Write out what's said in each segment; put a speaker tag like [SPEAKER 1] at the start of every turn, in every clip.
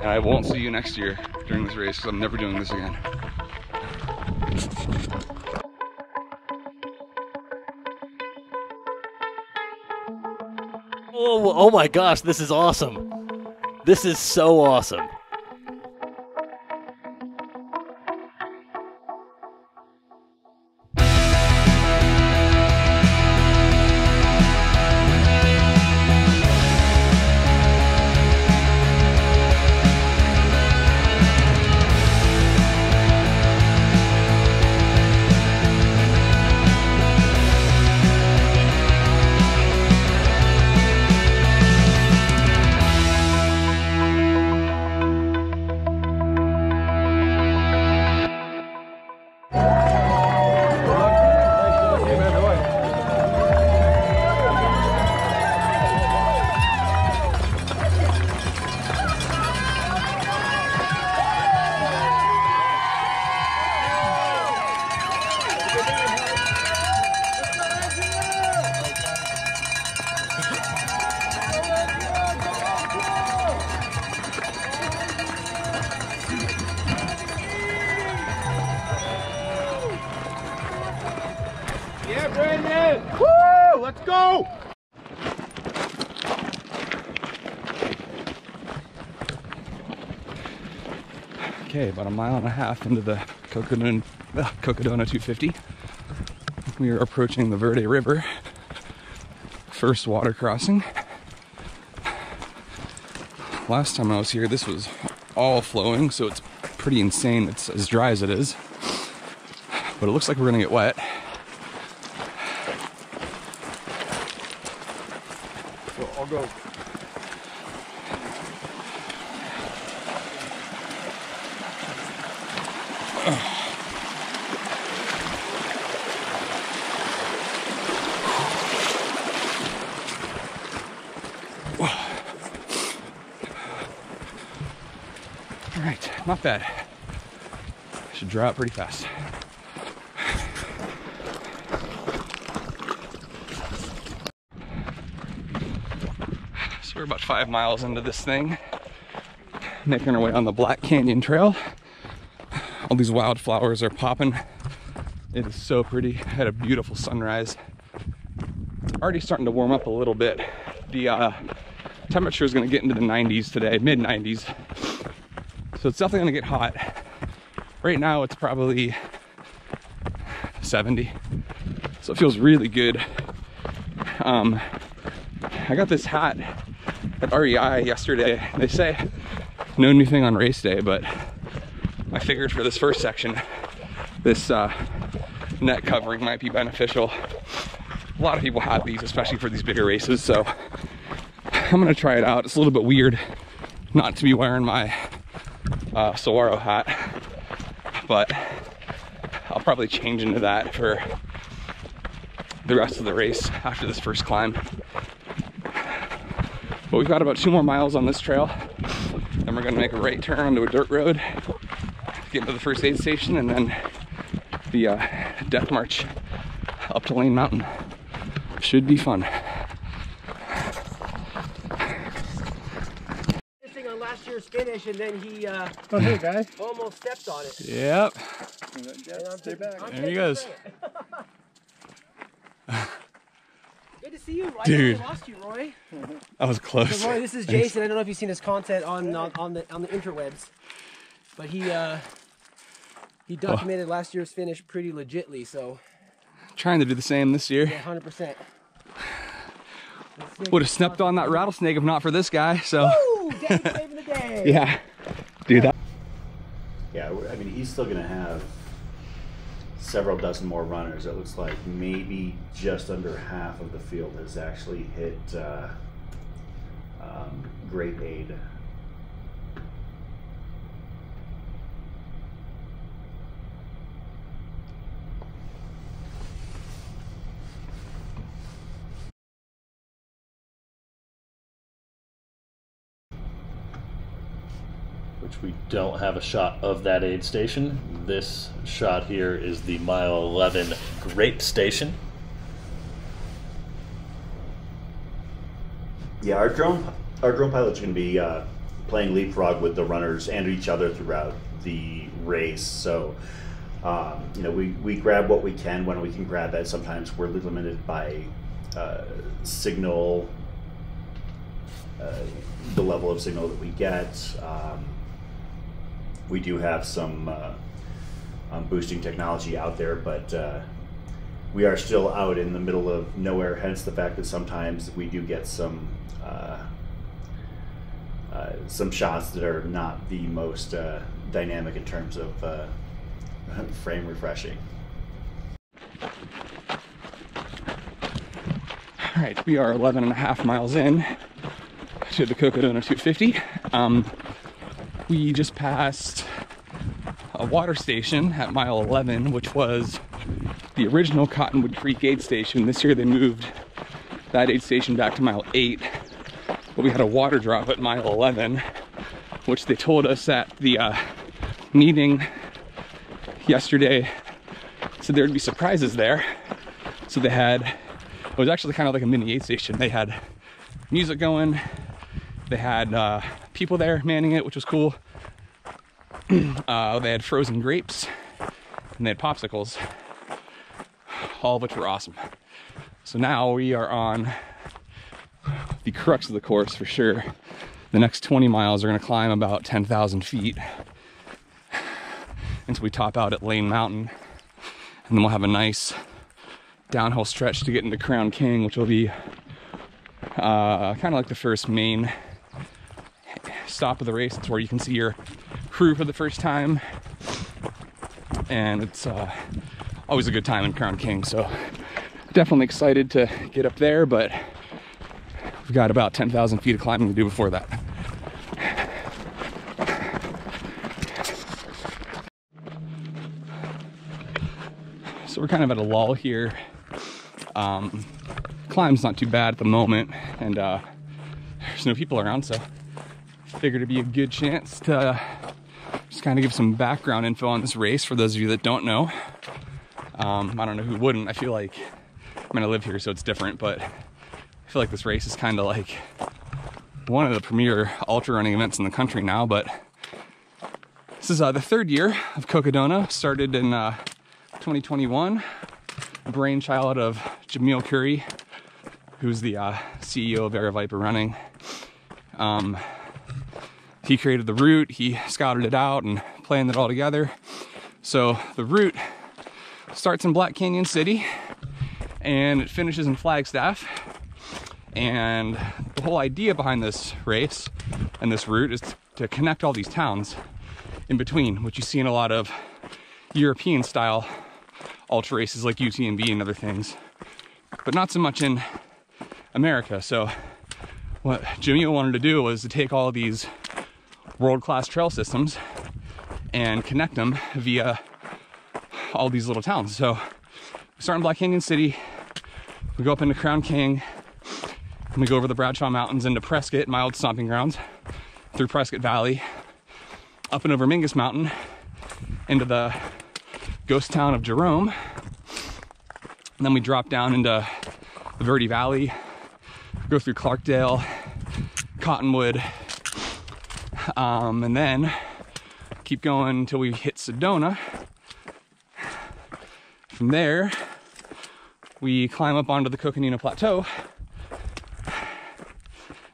[SPEAKER 1] And I won't see you next year during this race because I'm never doing this again.
[SPEAKER 2] Oh, oh my gosh, this is awesome. This is so awesome.
[SPEAKER 1] A mile and a half into the Cocodona, uh, Cocodona 250. We are approaching the Verde River. First water crossing. Last time I was here, this was all flowing, so it's pretty insane. It's as dry as it is. But it looks like we're gonna get wet.
[SPEAKER 3] So I'll go.
[SPEAKER 1] All right, bad. Should dry out pretty fast. So we're about five miles into this thing, making our way on the Black Canyon Trail. All these wildflowers are popping. It is so pretty. Had a beautiful sunrise. Already starting to warm up a little bit. The uh, temperature is going to get into the 90s today, mid 90s. So it's definitely gonna get hot. Right now it's probably 70. So it feels really good. Um, I got this hat at REI yesterday. They say no new thing on race day, but I figured for this first section, this uh, net covering might be beneficial. A lot of people have these, especially for these bigger races. So I'm gonna try it out. It's a little bit weird not to be wearing my uh, Saguaro hat, but I'll probably change into that for the rest of the race after this first climb. But we've got about two more miles on this trail. Then we're gonna make a right turn onto a dirt road, get to the first aid station, and then the uh, death march up to Lane Mountain. Should be fun.
[SPEAKER 4] thing on last year's finish, and then he uh,
[SPEAKER 3] Oh, hey, guys.
[SPEAKER 4] almost stepped on it.
[SPEAKER 2] Yep.
[SPEAKER 3] Stay back.
[SPEAKER 2] There he goes.
[SPEAKER 4] Good to see you. I
[SPEAKER 1] Dude.
[SPEAKER 4] never lost you, Roy.
[SPEAKER 1] That was close.
[SPEAKER 4] So, Roy, this is
[SPEAKER 1] Thanks.
[SPEAKER 4] Jason. I don't know if you've seen his content on on, on the on the interwebs, but he uh, he documented last year's finish pretty legitly. So,
[SPEAKER 1] Trying to do the same this year.
[SPEAKER 4] yeah, hundred percent.
[SPEAKER 1] Would have stepped on that rattlesnake if not for this guy. So
[SPEAKER 4] the day.
[SPEAKER 1] yeah, dude. That
[SPEAKER 5] Yeah, I mean, he's still going to have several dozen more runners. It looks like maybe just under half of the field has actually hit uh, um, great aid.
[SPEAKER 6] which we don't have a shot of that aid station. This shot here is the mile 11 Great Station.
[SPEAKER 5] Yeah, our drone our drone pilot's going to be uh, playing leapfrog with the runners and each other throughout the race. So, um, you know, we, we grab what we can when we can grab it. Sometimes we're limited by uh, signal, uh, the level of signal that we get. Um, we do have some uh, um, boosting technology out there, but uh, we are still out in the middle of nowhere. Hence the fact that sometimes we do get some uh, uh, some shots that are not the most uh, dynamic in terms of uh, frame refreshing.
[SPEAKER 1] All right, we are 11 and a half miles in to the Cocodona 250. Um, we just passed a water station at mile 11, which was the original Cottonwood Creek aid station. This year they moved that aid station back to mile 8, but we had a water drop at mile 11, which they told us at the uh, meeting yesterday said there would be surprises there. So they had, it was actually kind of like a mini aid station. They had music going, they had uh, people there manning it, which was cool. uh, they had frozen grapes and they had popsicles, all of which were awesome. So now we are on the crux of the course for sure. The next 20 miles are going to climb about 10,000 feet until we top out at Lane Mountain. And then we'll have a nice downhill stretch to get into Crown King, which will be uh, kind of like the first main stop of the race. It's where you can see your crew for the first time. And it's uh, always a good time in Crown King. So definitely excited to get up there, but we've got about 10,000 feet of climbing to do before that. So we're kind of at a lull here. Um, climb's not too bad at the moment, and uh, there's no people around, so figured it'd be a good chance to just kind of give some background info on this race for those of you that don't know. Um, I don't know who wouldn't. I feel like I mean I live here, so it's different, but I feel like this race is kind of like one of the premier ultra running events in the country now. But this is uh, the third year of Cocodona. Started in uh, 2021, a brainchild of Jamil Coury, who's the uh, CEO of Aravaipa Running. Um, he created the route, he scouted it out and planned it all together. So the route starts in Black Canyon City and it finishes in Flagstaff. And the whole idea behind this race and this route is to connect all these towns in between, which you see in a lot of European style ultra races like UTMB and other things, but not so much in America. So what Jamil wanted to do was to take all these world-class trail systems and connect them via all these little towns. So we start in Black Canyon City, we go up into Crown King, and we go over the Bradshaw Mountains into Prescott, my old stomping grounds, through Prescott Valley, up and over Mingus Mountain, into the ghost town of Jerome. And then we drop down into the Verde Valley, go through Clarkdale, Cottonwood, um, and then keep going until we hit Sedona. From there, we climb up onto the Coconino Plateau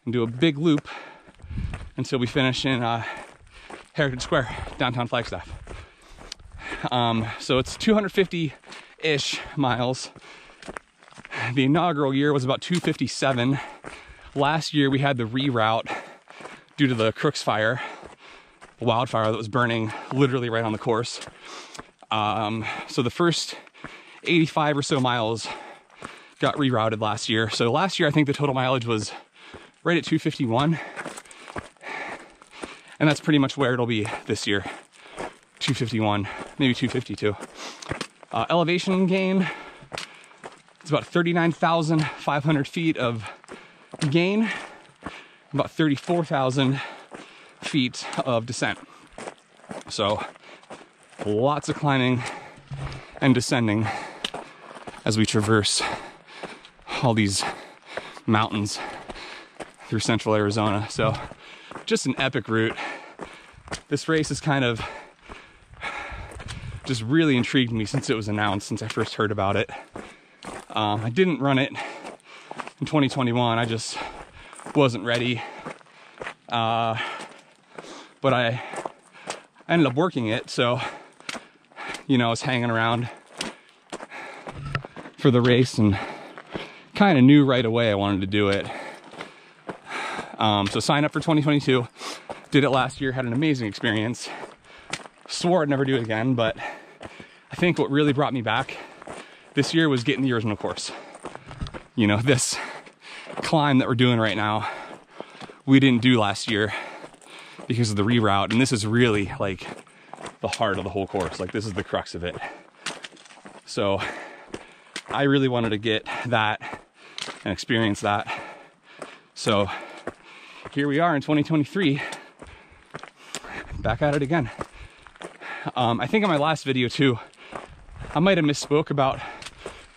[SPEAKER 1] and do a big loop until we finish in uh, Heritage Square, downtown Flagstaff. Um, so it's 250-ish miles. The inaugural year was about 257. Last year we had the reroute due to the Crooks fire, wildfire that was burning literally right on the course. Um, so the first 85 or so miles got rerouted last year. So last year I think the total mileage was right at 251. And that's pretty much where it'll be this year. 251, maybe 252. Uh, elevation gain, it's about 39,500 feet of gain, about 34,000 feet of descent. So lots of climbing and descending as we traverse all these mountains through central Arizona. So just an epic route. This race is kind of just really intrigued me since it was announced, since I first heard about it. Um, I didn't run it in 2021. I just wasn't ready. Uh, but I ended up working it, so you know, I was hanging around for the race and kind of knew right away I wanted to do it. Um, so sign up for 2022, did it last year, had an amazing experience. Swore I'd never do it again, but I think what really brought me back this year was getting the original course. You know, this climb that we're doing right now, we didn't do last year because of the reroute, and this is really like the heart of the whole course. Like this is the crux of it. So I really wanted to get that and experience that. So here we are in 2023, back at it again. Um, I think in my last video too, I might have misspoke about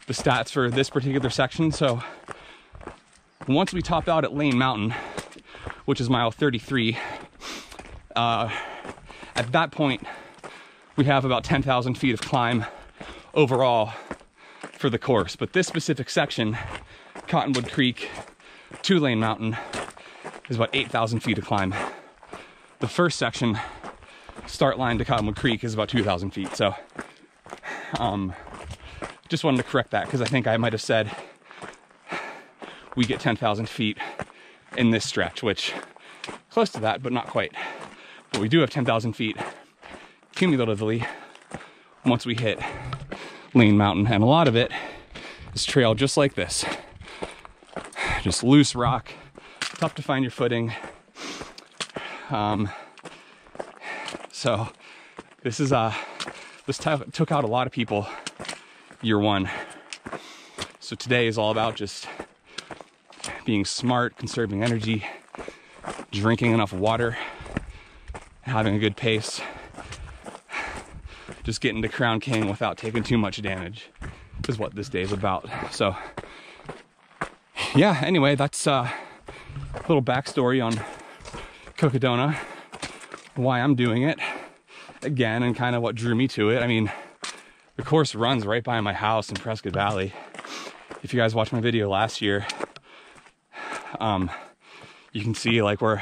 [SPEAKER 1] the stats for this particular section. So once we top out at Lane Mountain, which is mile 33, uh, at that point, we have about 10,000 feet of climb overall for the course. But this specific section, Cottonwood Creek to Lane Mountain, is about 8,000 feet of climb. The first section, start line to Cottonwood Creek, is about 2,000 feet. So, um, just wanted to correct that because I think I might have said we get 10,000 feet in this stretch, which close to that, but not quite. But we do have 10,000 feet cumulatively once we hit Lane Mountain. And a lot of it is trail just like this. Just loose rock, tough to find your footing. Um, so this is uh this took out a lot of people year one. So today is all about just being smart, conserving energy, drinking enough water, having a good pace, just getting to Crown King without taking too much damage is what this day is about. So, yeah, anyway, that's uh, a little backstory on Cocodona, why I'm doing it again, and kind of what drew me to it. I mean, the course runs right by my house in Prescott Valley. If you guys watched my video last year, um, you can see like where,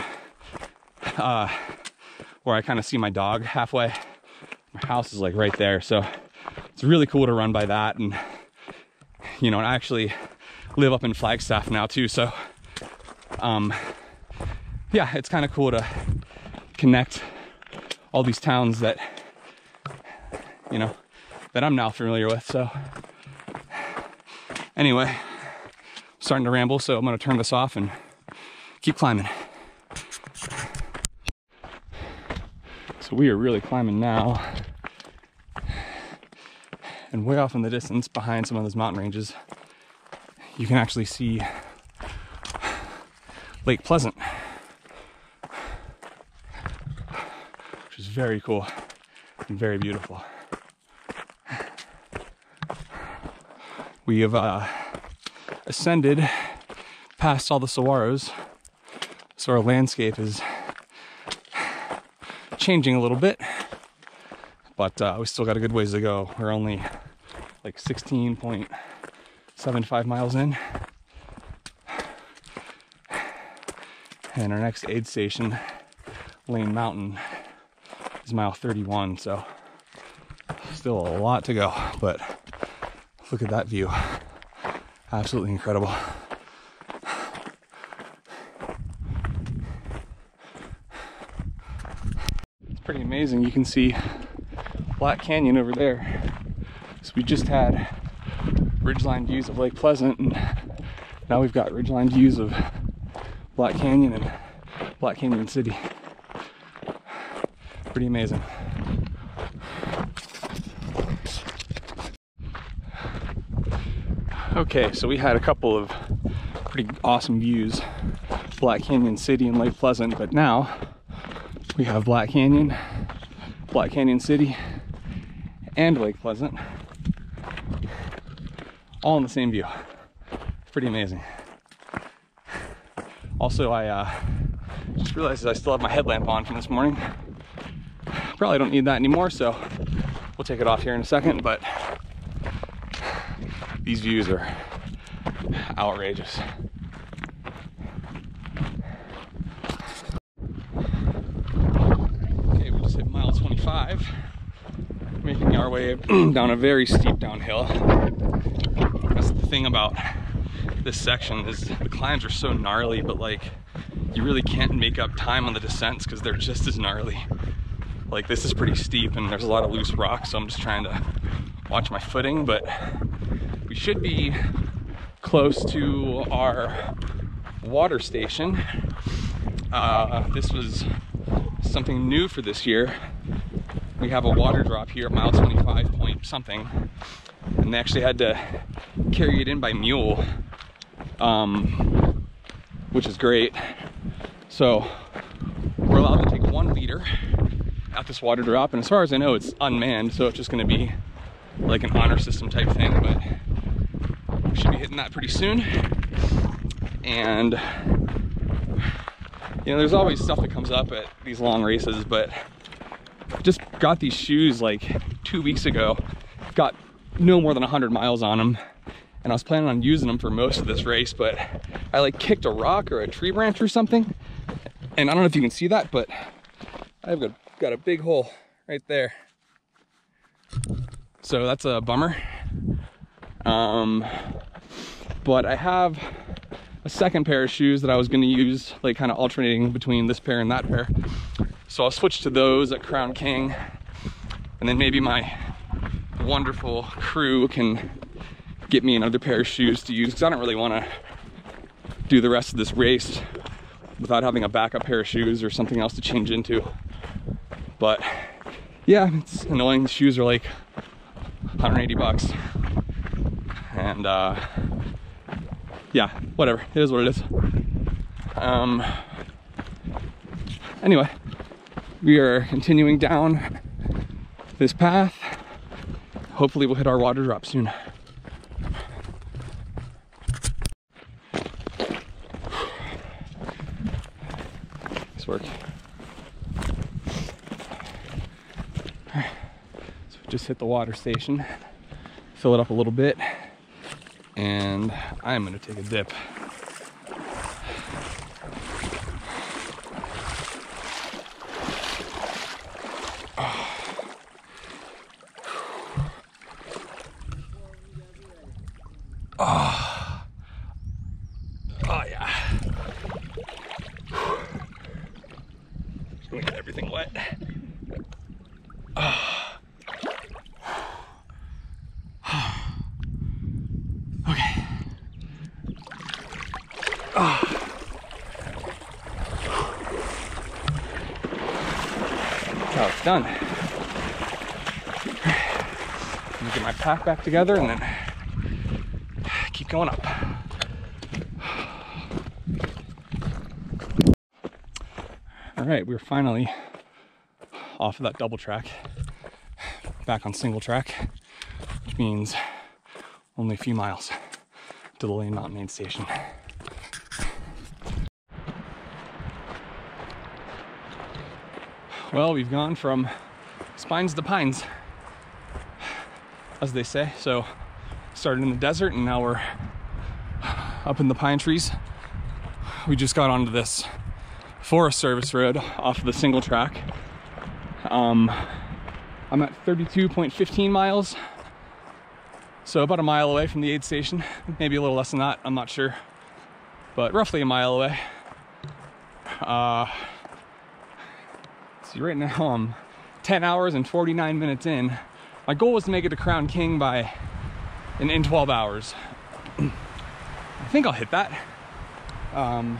[SPEAKER 1] uh, where I kind of see my dog halfway my house is like right there. So it's really cool to run by that. And, you know, I actually live up in Flagstaff now too. So, um, yeah, it's kind of cool to connect all these towns that, you know, that I'm now familiar with. So, anyway, starting to ramble, so I'm to turn this off and keep climbing. So we are really climbing now. And way off in the distance, behind some of those mountain ranges, you can actually see Lake Pleasant, which is very cool and very beautiful. We have uh, ascended past all the saguaros, so our landscape is changing a little bit, but uh, we still got a good ways to go. We're only like 16.75 miles in. And our next aid station, Lane Mountain, is mile 31, so still a lot to go, but look at that view. Absolutely incredible. It's pretty amazing. You can see Black Canyon over there. So we just had ridgeline views of Lake Pleasant and now we've got ridgeline views of Black Canyon and Black Canyon City. Pretty amazing. Okay, so we had a couple of pretty awesome views, Black Canyon City and Lake Pleasant, but now we have Black Canyon, Black Canyon City, and Lake Pleasant, all in the same view. Pretty amazing. Also, I uh, just realized I still have my headlamp on from this morning. Probably don't need that anymore, so we'll take it off here in a second, but these views are outrageous. Okay, we just hit mile 25, making our way down a very steep downhill. That's the thing about this section is the climbs are so gnarly, but like you really can't make up time on the descents because they're just as gnarly. Like this is pretty steep and there's a lot of loose rocks, so I'm just trying to watch my footing, but should be close to our water station. Uh, this was something new for this year. We have a water drop here at mile 25 point something, and they actually had to carry it in by mule, um, which is great. So we're allowed to take one liter at this water drop, and as far as I know, it's unmanned, so it's just going to be like an honor system type thing, but we should be hitting that pretty soon. And you know, there's always stuff that comes up at these long races, but just got these shoes like two weeks ago. Got no more than 100 miles on them, and I was planning on using them for most of this race, but I like kicked a rock or a tree branch or something, and I don't know if you can see that, but I've got, got a big hole right there. So that's a bummer. Um, but I have a second pair of shoes that I was going to use, like kind of alternating between this pair and that pair. So I'll switch to those at Crown King, and then maybe my wonderful crew can get me another pair of shoes to use because I don't really want to do the rest of this race without having a backup pair of shoes or something else to change into. But yeah, it's annoying. The shoes are like 180 bucks. And uh, yeah, whatever. It is what it is. Um, anyway, we are continuing down this path. Hopefully, we'll hit our water drop soon. Nice work. So we just hit the water station, fill it up a little bit, and I'm gonna take a dip. Oh yeah. Everything wet. Okay. Done. Let me get my pack back together and then keep going up. All right, we're finally off of that double track, back on single track, which means only a few miles to the Lane Mountain Aid Station. Well, we've gone from spines to pines, as they say. So, started in the desert and now we're up in the pine trees. We just got onto this Forest Service road off of the single track. Um, I'm at 32.15 miles, so about a mile away from the aid station. Maybe a little less than that, I'm not sure, but roughly a mile away. Uh, see, right now I'm 10 hours and 49 minutes in. My goal was to make it to Crown King by in, in 12 hours. I think I'll hit that. Um,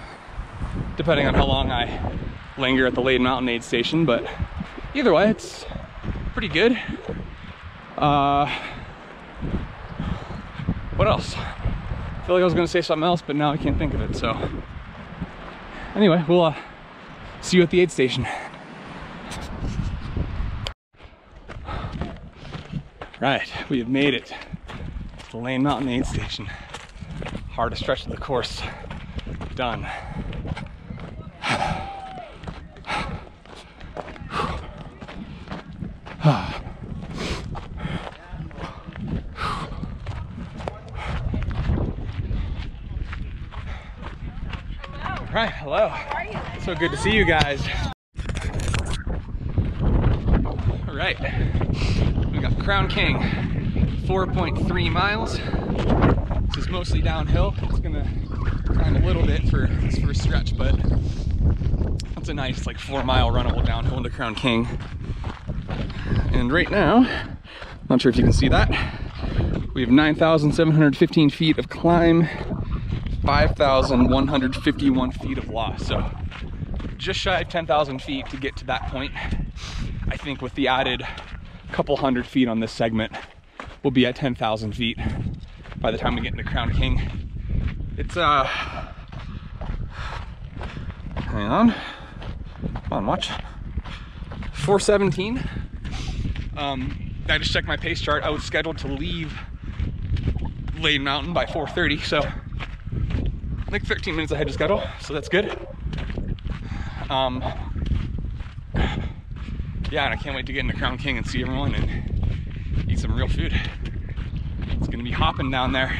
[SPEAKER 1] depending on how long I linger at the Lane Mountain Aid Station, but either way, it's pretty good. Uh, what else? I feel like I was gonna say something else, but now I can't think of it, so. Anyway, we'll uh, see you at the aid station. Right, we have made it to the Lane Mountain aid station. Hardest stretch of the course. Done. Right, hello. So good to see you guys. Crown King, 4.3 miles. This is mostly downhill. It's gonna climb a little bit for this first stretch, but that's a nice like four mile runnable downhill into Crown King. And right now, I'm not sure if you can see that, we have 9,715 feet of climb 5,151 feet of loss. So just shy of 10,000 feet to get to that point. I think with the added couple hundred feet on this segment, we'll be at 10,000 feet by the time we get into Crown King. It's, uh, hang on, come on, watch. 417. Um, I just checked my pace chart. I was scheduled to leave Lane Mountain by 4:30, so like 13 minutes ahead of schedule, so that's good. Um, yeah, and I can't wait to get into Crown King and see everyone and eat some real food. It's gonna be hopping down there.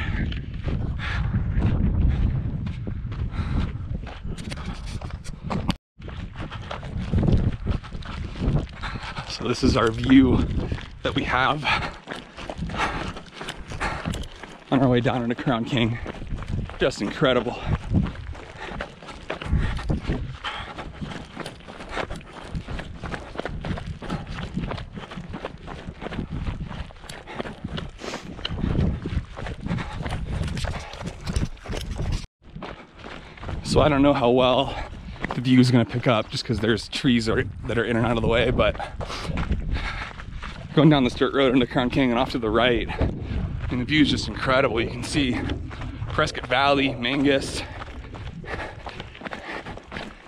[SPEAKER 1] So this is our view that we have on our way down into Crown King. Just incredible. I don't know how well the view is going to pick up just because there's trees are, that are in and out of the way, but going down this dirt road into Crown King and off to the right, and the view is just incredible. You can see Prescott Valley, Mingus,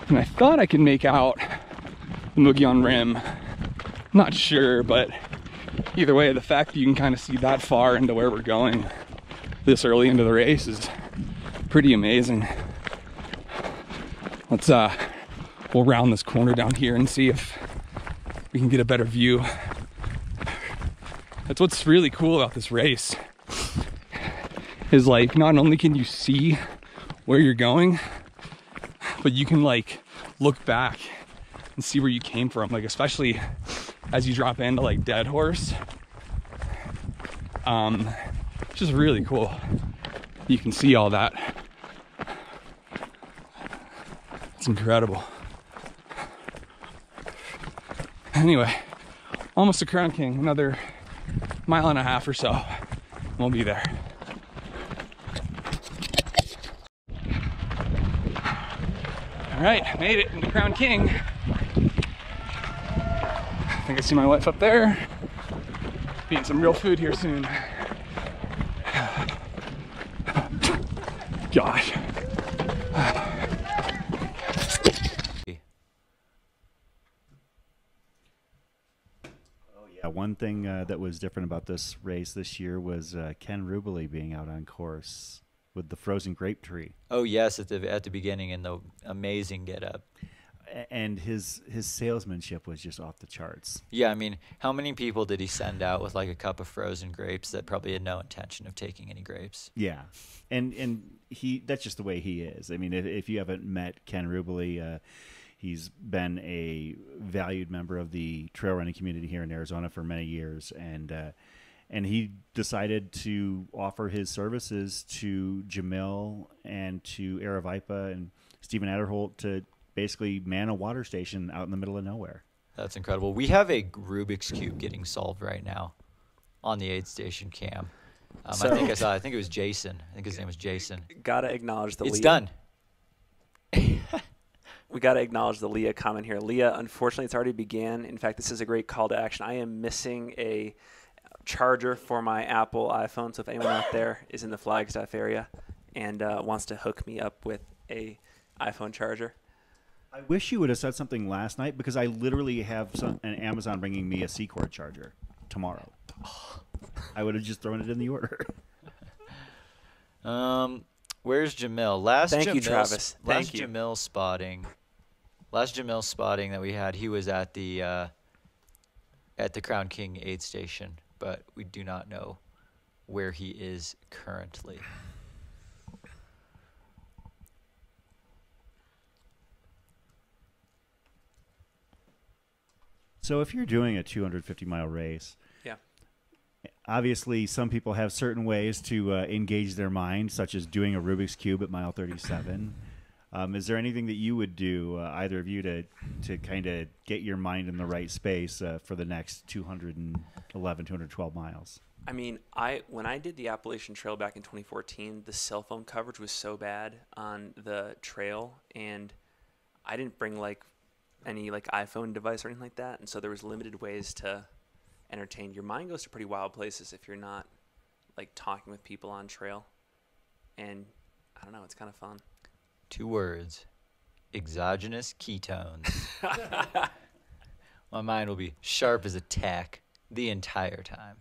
[SPEAKER 1] and I thought I could make out the Mogollon Rim. Not sure, but either way, the fact that you can kind of see that far into where we're going this early into the race is pretty amazing. Let's uh, we'll round this corner down here and see if we can get a better view. That's what's really cool about this race. Is like not only can you see where you're going, but you can like look back and see where you came from. Like especially as you drop into like Dead Horse. Um, it's just really cool. You can see all that. It's incredible. Anyway, almost to Crown King, another mile and a half or so. We'll be there. All right, made it into Crown King. I think I see my wife up there. Eating some real food here soon. Gosh.
[SPEAKER 7] Yeah, one thing uh, that was different about this race this year was uh, Ken Rubley being out on course with the frozen grape tree,
[SPEAKER 8] Oh yes, at the at the beginning in the amazing get up.
[SPEAKER 7] And his his salesmanship was just off the charts.
[SPEAKER 8] Yeah, I mean, how many people did he send out with like a cup of frozen grapes that probably had no intention of taking any grapes?
[SPEAKER 7] Yeah, and and he that's just the way he is. I mean, if, if you haven't met Ken Rubley, uh, he's been a valued member of the trail running community here in Arizona for many years, and uh, and he decided to offer his services to Jamil and to Aravaipa and Stephen Adderholt to basically man a water station out in the middle of nowhere.
[SPEAKER 8] That's incredible. We have a Rubik's cube getting solved right now on the aid station cam. Um, I think I saw. I think it was Jason. I think his name was Jason.
[SPEAKER 9] Gotta acknowledge the
[SPEAKER 8] It's
[SPEAKER 9] Leah.
[SPEAKER 8] done.
[SPEAKER 9] We gotta acknowledge the Leah comment here. Leah, unfortunately, it's already began. In fact, this is a great call to action. I am missing a charger for my Apple iPhone. So if anyone out there is in the Flagstaff area and uh, wants to hook me up with a iPhone charger,
[SPEAKER 7] I wish you would have said something last night because I literally have some, an Amazon bringing me a C cord charger tomorrow. I would have just thrown it in the order.
[SPEAKER 8] Um, where's Jamil? Last
[SPEAKER 9] Thank
[SPEAKER 8] Jamil,
[SPEAKER 9] you, Travis.
[SPEAKER 8] Last
[SPEAKER 9] Thank you.
[SPEAKER 8] Jamil spotting. Last Jamil spotting that we had, he was at the uh, at the Crown King aid station, but we do not know where he is currently.
[SPEAKER 5] So if you're doing a 250 mile race,
[SPEAKER 9] Yeah.
[SPEAKER 5] obviously some people have certain ways to uh, engage their mind, such as doing a Rubik's cube at mile 37. Um, is there anything that you would do, uh, either of you, to to kind of get your mind in the right space uh, for the next 211, 212 miles?
[SPEAKER 9] I mean, I when I did the Appalachian Trail back in 2014, the cell phone coverage was so bad on the trail, and I didn't bring like any like iPhone device or anything like that, and so there was limited ways to entertain. Your mind goes to pretty wild places if you're not like talking with people on trail, and I don't know, it's kind of fun.
[SPEAKER 8] Two words exogenous ketones. My mind will be sharp as a tack the entire time.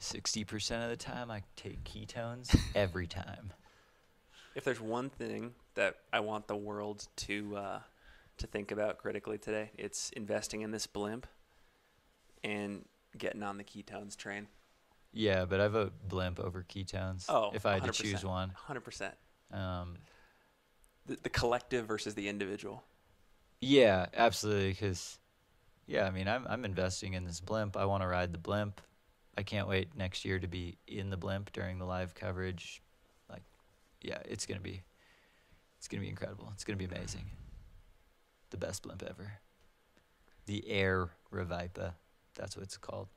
[SPEAKER 8] 60% of the time, I take ketones every time.
[SPEAKER 9] If there's one thing that I want the world to uh, to think about critically today, it's investing in this blimp and getting on the ketones train.
[SPEAKER 8] Yeah, but I vote blimp over ketones
[SPEAKER 9] Oh,
[SPEAKER 8] if I had to choose
[SPEAKER 9] 100%,
[SPEAKER 8] one.
[SPEAKER 9] 100%.
[SPEAKER 8] Um,
[SPEAKER 9] The, the collective versus the individual.
[SPEAKER 8] Yeah, absolutely. Because, yeah, I mean, I'm I'm investing in this blimp. I want to ride the blimp. I can't wait next year to be in the blimp during the live coverage. Like, yeah, it's gonna be, it's gonna be incredible. It's gonna be amazing. The best blimp ever. The Air Revipa. That's what it's called.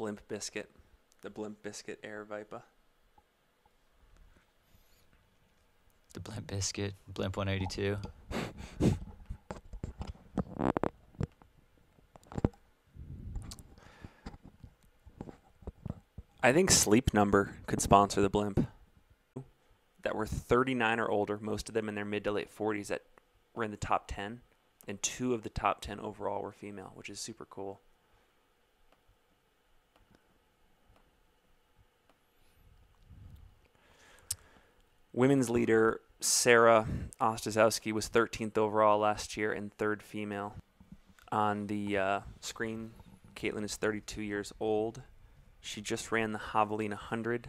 [SPEAKER 9] Blimp Biscuit. The Blimp Biscuit Air Vipa.
[SPEAKER 8] The Blimp Biscuit. Blimp 182.
[SPEAKER 9] I think Sleep Number could sponsor the blimp. That were 39 or older, most of them in their mid to late 40s, that were in the top 10, and two of the top 10 overall were female, which is super cool. Women's leader Sarah Ostaszewski was 13th overall last year and third female. On the uh, screen, Caitlin is 32 years old. She just ran the Javelina 100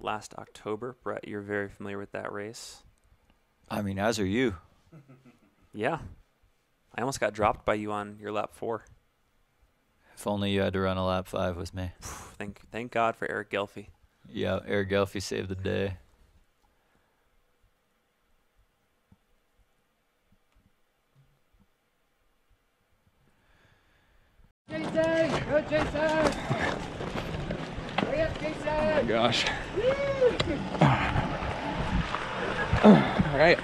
[SPEAKER 9] last October. Brett, you're very familiar with that race.
[SPEAKER 8] I mean, as are you.
[SPEAKER 9] Yeah. I almost got dropped by you on your lap four.
[SPEAKER 8] If only you had to run a lap five with me.
[SPEAKER 9] Thank thank God for Eric Gelfie.
[SPEAKER 8] Yeah, Eric Gelfie saved the day.
[SPEAKER 3] Jason! Go, Jason! Hurry up, Jason!
[SPEAKER 1] Oh my gosh. All right.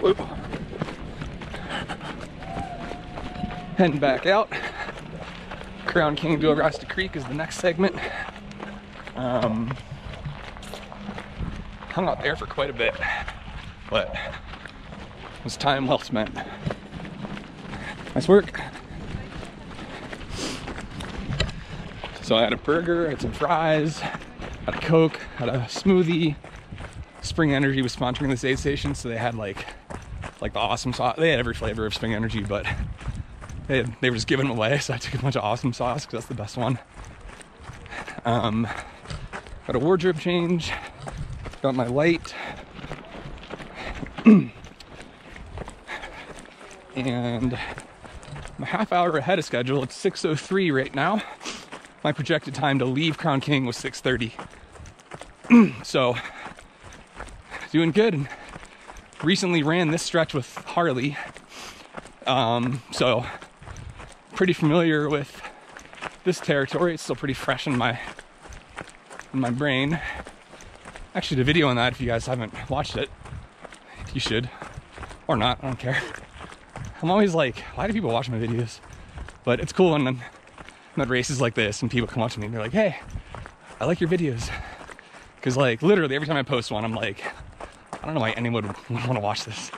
[SPEAKER 1] Whoop. Heading back out. Crown King to Rasta Creek is the next segment. Um, hung out there for quite a bit, but was time well spent. Nice work. So I had a burger, had some fries, had a Coke, had a smoothie. Spring Energy was sponsoring this aid station, so they had like like the awesome sauce. They had every flavor of Spring Energy, but they, they were just giving them away, so I took a bunch of awesome sauce because that's the best one. Um, got a wardrobe change, got my light, and I'm a half hour ahead of schedule. It's 6:03 right now. My projected time to leave Crown King was 6:30. so doing good. Recently ran this stretch with Harley, um, so pretty familiar with this territory. It's still pretty fresh in my in my brain. Actually, a video on that if you guys haven't watched it. You should, or not. I don't care. I'm always like, why do people watch my videos? But it's cool when I'm at races like this and people come up to me and they're like, hey, I like your videos. Because, like, literally every time I post one, I'm like, I don't know why anyone would want to watch this.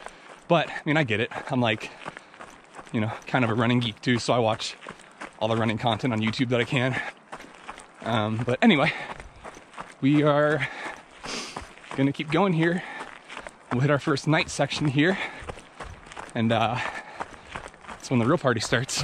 [SPEAKER 1] But, I mean, I get it. I'm like, you know, kind of a running geek too, so I watch all the running content on YouTube that I can. Um, but anyway, we are gonna keep going here. We'll hit our first night section here, and uh, that's when the real party starts.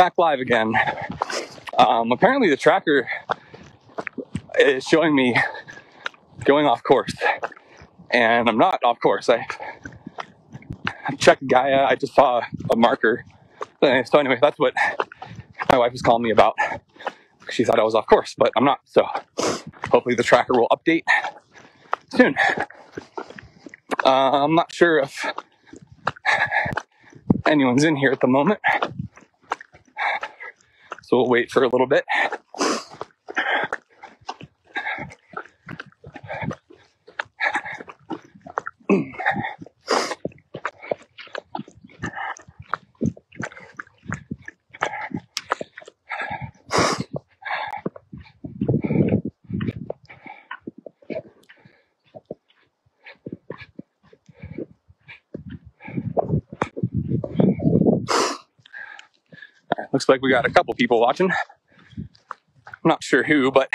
[SPEAKER 1] Back live again. Um, apparently, the tracker is showing me going off course, and I'm not off course. I, checked Gaia. I just saw a marker. So anyway, that's what my wife was calling me about. She thought I was off course, but I'm not. So hopefully, the tracker will update soon. Uh, I'm not sure if anyone's in here at the moment. So we'll wait for a little bit. Looks like we got a couple people watching. I'm not sure who, but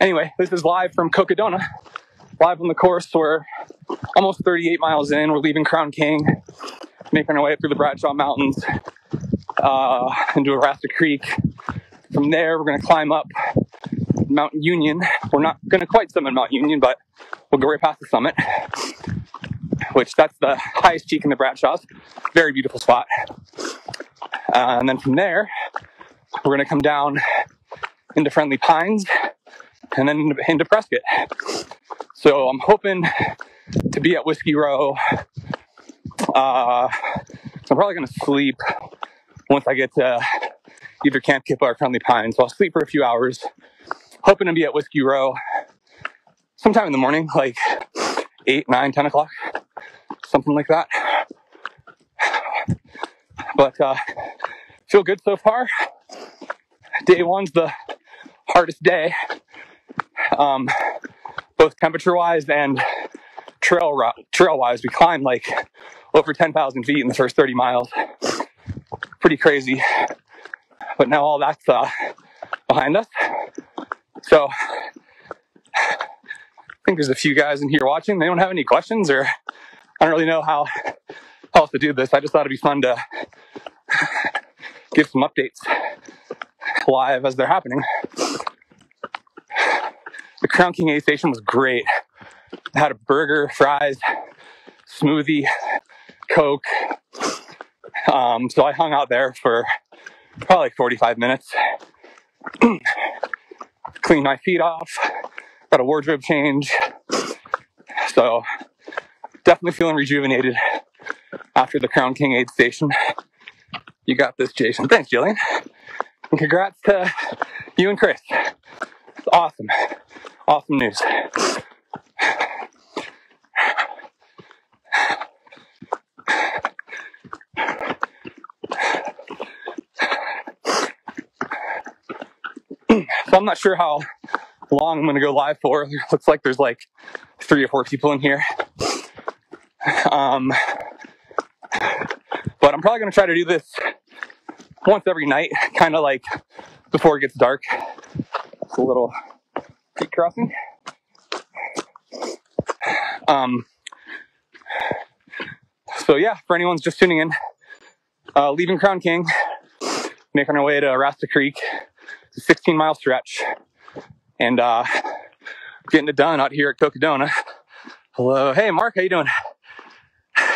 [SPEAKER 1] anyway, this is live from Cocodona, live on the course. We're almost 38 miles in. We're leaving Crown King, making our way up through the Bradshaw Mountains uh, into Arrastra Creek. From there, we're going to climb up Mount Union. We're not going to quite summit Mount Union, but we'll go right past the summit, which that's the highest peak in the Bradshaws. Very beautiful spot. Uh, and then from there, we're going to come down into Friendly Pines and then into, Prescott. So I'm hoping to be at Whiskey Row. Uh, I'm probably going to sleep once I get to either Kamp Kipa or Friendly Pines. So I'll sleep for a few hours, hoping to be at Whiskey Row sometime in the morning, like 8, 9, 10 o'clock, something like that. But uh, feel good so far. Day one's the hardest day, um, both temperature wise and trail ro- trail wise. We climbed like over 10,000 feet in the first 30 miles. Pretty crazy. But now all that's uh, behind us. So I think there's a few guys in here watching. They don't have any questions, or I don't really know how else to do this. I just thought it'd be fun to give some updates live as they're happening. The Crown King aid station was great. I had a burger, fries, smoothie, Coke. Um, so I hung out there for probably like 45 minutes. Cleaned my feet off, got a wardrobe change. So definitely feeling rejuvenated after the Crown King aid station. You got this, Jason. Thanks, Jillian. And congrats to you and Chris. It's awesome. Awesome news. So I'm not sure how long I'm gonna go live for. It looks like there's like three or four people in here. Um, but I'm probably gonna try to do this once every night, kind of like before it gets dark. It's a little creek crossing. Um, so yeah, for anyone's just tuning in, uh, leaving Crown King, making our way to Rasta Creek. It's a 16 mile stretch, and uh, getting it done out here at Cocodona. Hello, hey Mark, how you doing?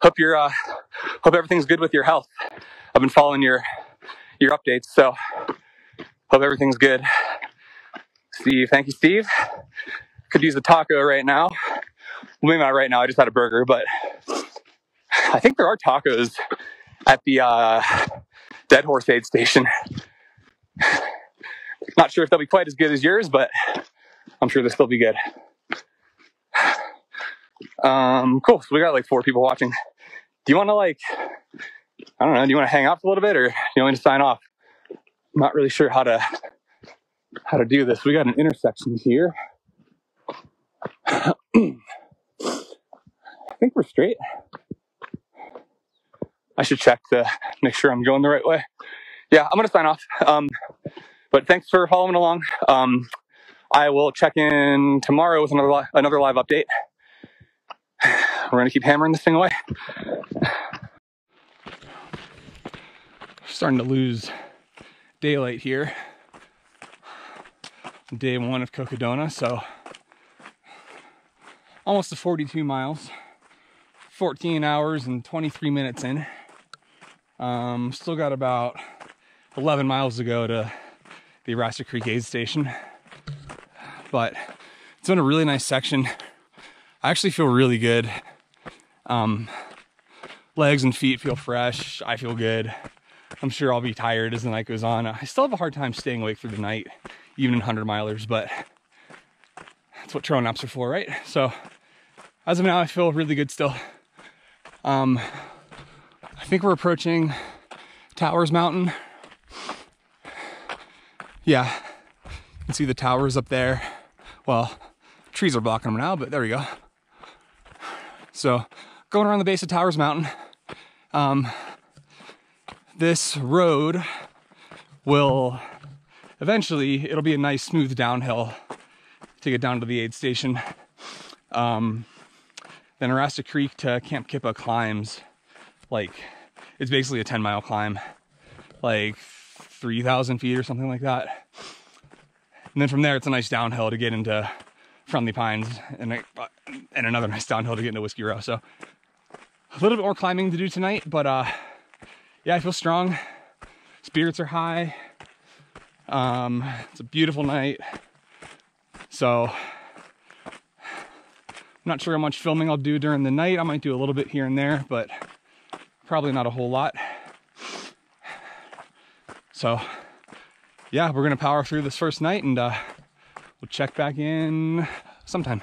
[SPEAKER 1] Hope you're uh, hope everything's good with your health. I've been following your your updates, so hope everything's good. Steve, thank you, Steve. Could use a taco right now. Well, maybe not right now. I just had a burger, but I think there are tacos at the uh, Dead Horse Aid Station. Not sure if they'll be quite as good as yours, but I'm sure they'll still be good. Um, cool. So we got like four people watching. Do you want to like, I don't know, do you want to hang out for a little bit or do you want me to sign off? I'm not really sure how to, how to do this. We got an intersection here. I think we're straight. I should check to make sure I'm going the right way. Yeah, I'm gonna sign off. Um, but thanks for following along. Um, I will check in tomorrow with another li- another live update. We're gonna keep hammering this thing away. Starting to lose daylight here. Day one of Cocodona, so almost to 42 miles, 14 hours and 23 minutes in. Um, still got about 11 miles to go to the Arrastra Creek aid station, but it's been a really nice section. I actually feel really good. Um, legs and feet feel fresh. I feel good. I'm sure I'll be tired as the night goes on. I still have a hard time staying awake through the night, even in 100 milers, but that's what trail naps are for, right? So as of now, I feel really good still. Um, I think we're approaching Towers Mountain. Yeah, you can see the towers up there. Well, trees are blocking them now, but there we go. So, going around the base of Towers Mountain. Um, this road will eventually, it'll be a nice smooth downhill to get down to the aid station. Um, then Arrastra Creek to Kamp Kipa climbs like it's basically a 10 mile climb, like 3,000 feet or something like that. And then from there, it's a nice downhill to get into Friendly Pines and, and another nice downhill to get into Whiskey Row. So a little bit more climbing to do tonight, but uh, yeah, I feel strong. Spirits are high. Um, it's a beautiful night. So I'm not sure how much filming I'll do during the night. I might do a little bit here and there, but probably not a whole lot. So yeah, we're gonna power through this first night and uh, we'll check back in sometime.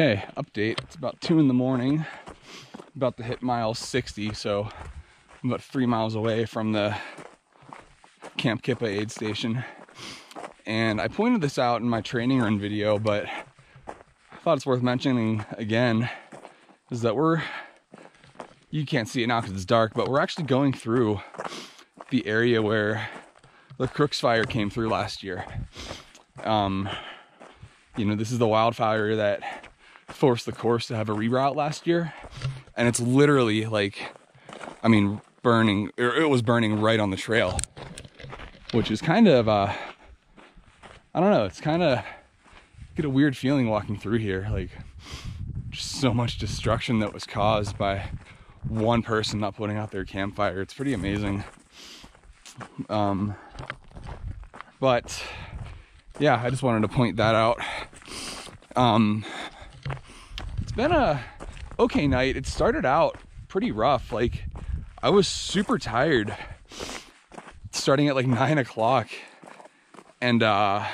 [SPEAKER 1] Okay, update. It's about two in the morning. About to hit mile 60, so I'm about three miles away from the Kamp Kipa aid station. And I pointed this out in my training run video, but I thought it's worth mentioning again is that we're, you can't see it now because it's dark, but we're actually going through the area where the Crooks fire came through last year. Um, you know, this is the wildfire that forced the course to have a reroute last year. And it's literally like, I mean, burning, it was burning right on the trail, which is kind of, uh, I don't know, it's kind of, get a weird feeling walking through here. Like, just so much destruction that was caused by one person not putting out their campfire. It's pretty amazing. Um, but yeah, I just wanted to point that out. Um, been a okay night. It started out pretty rough. Like I was super tired starting at like nine o'clock and uh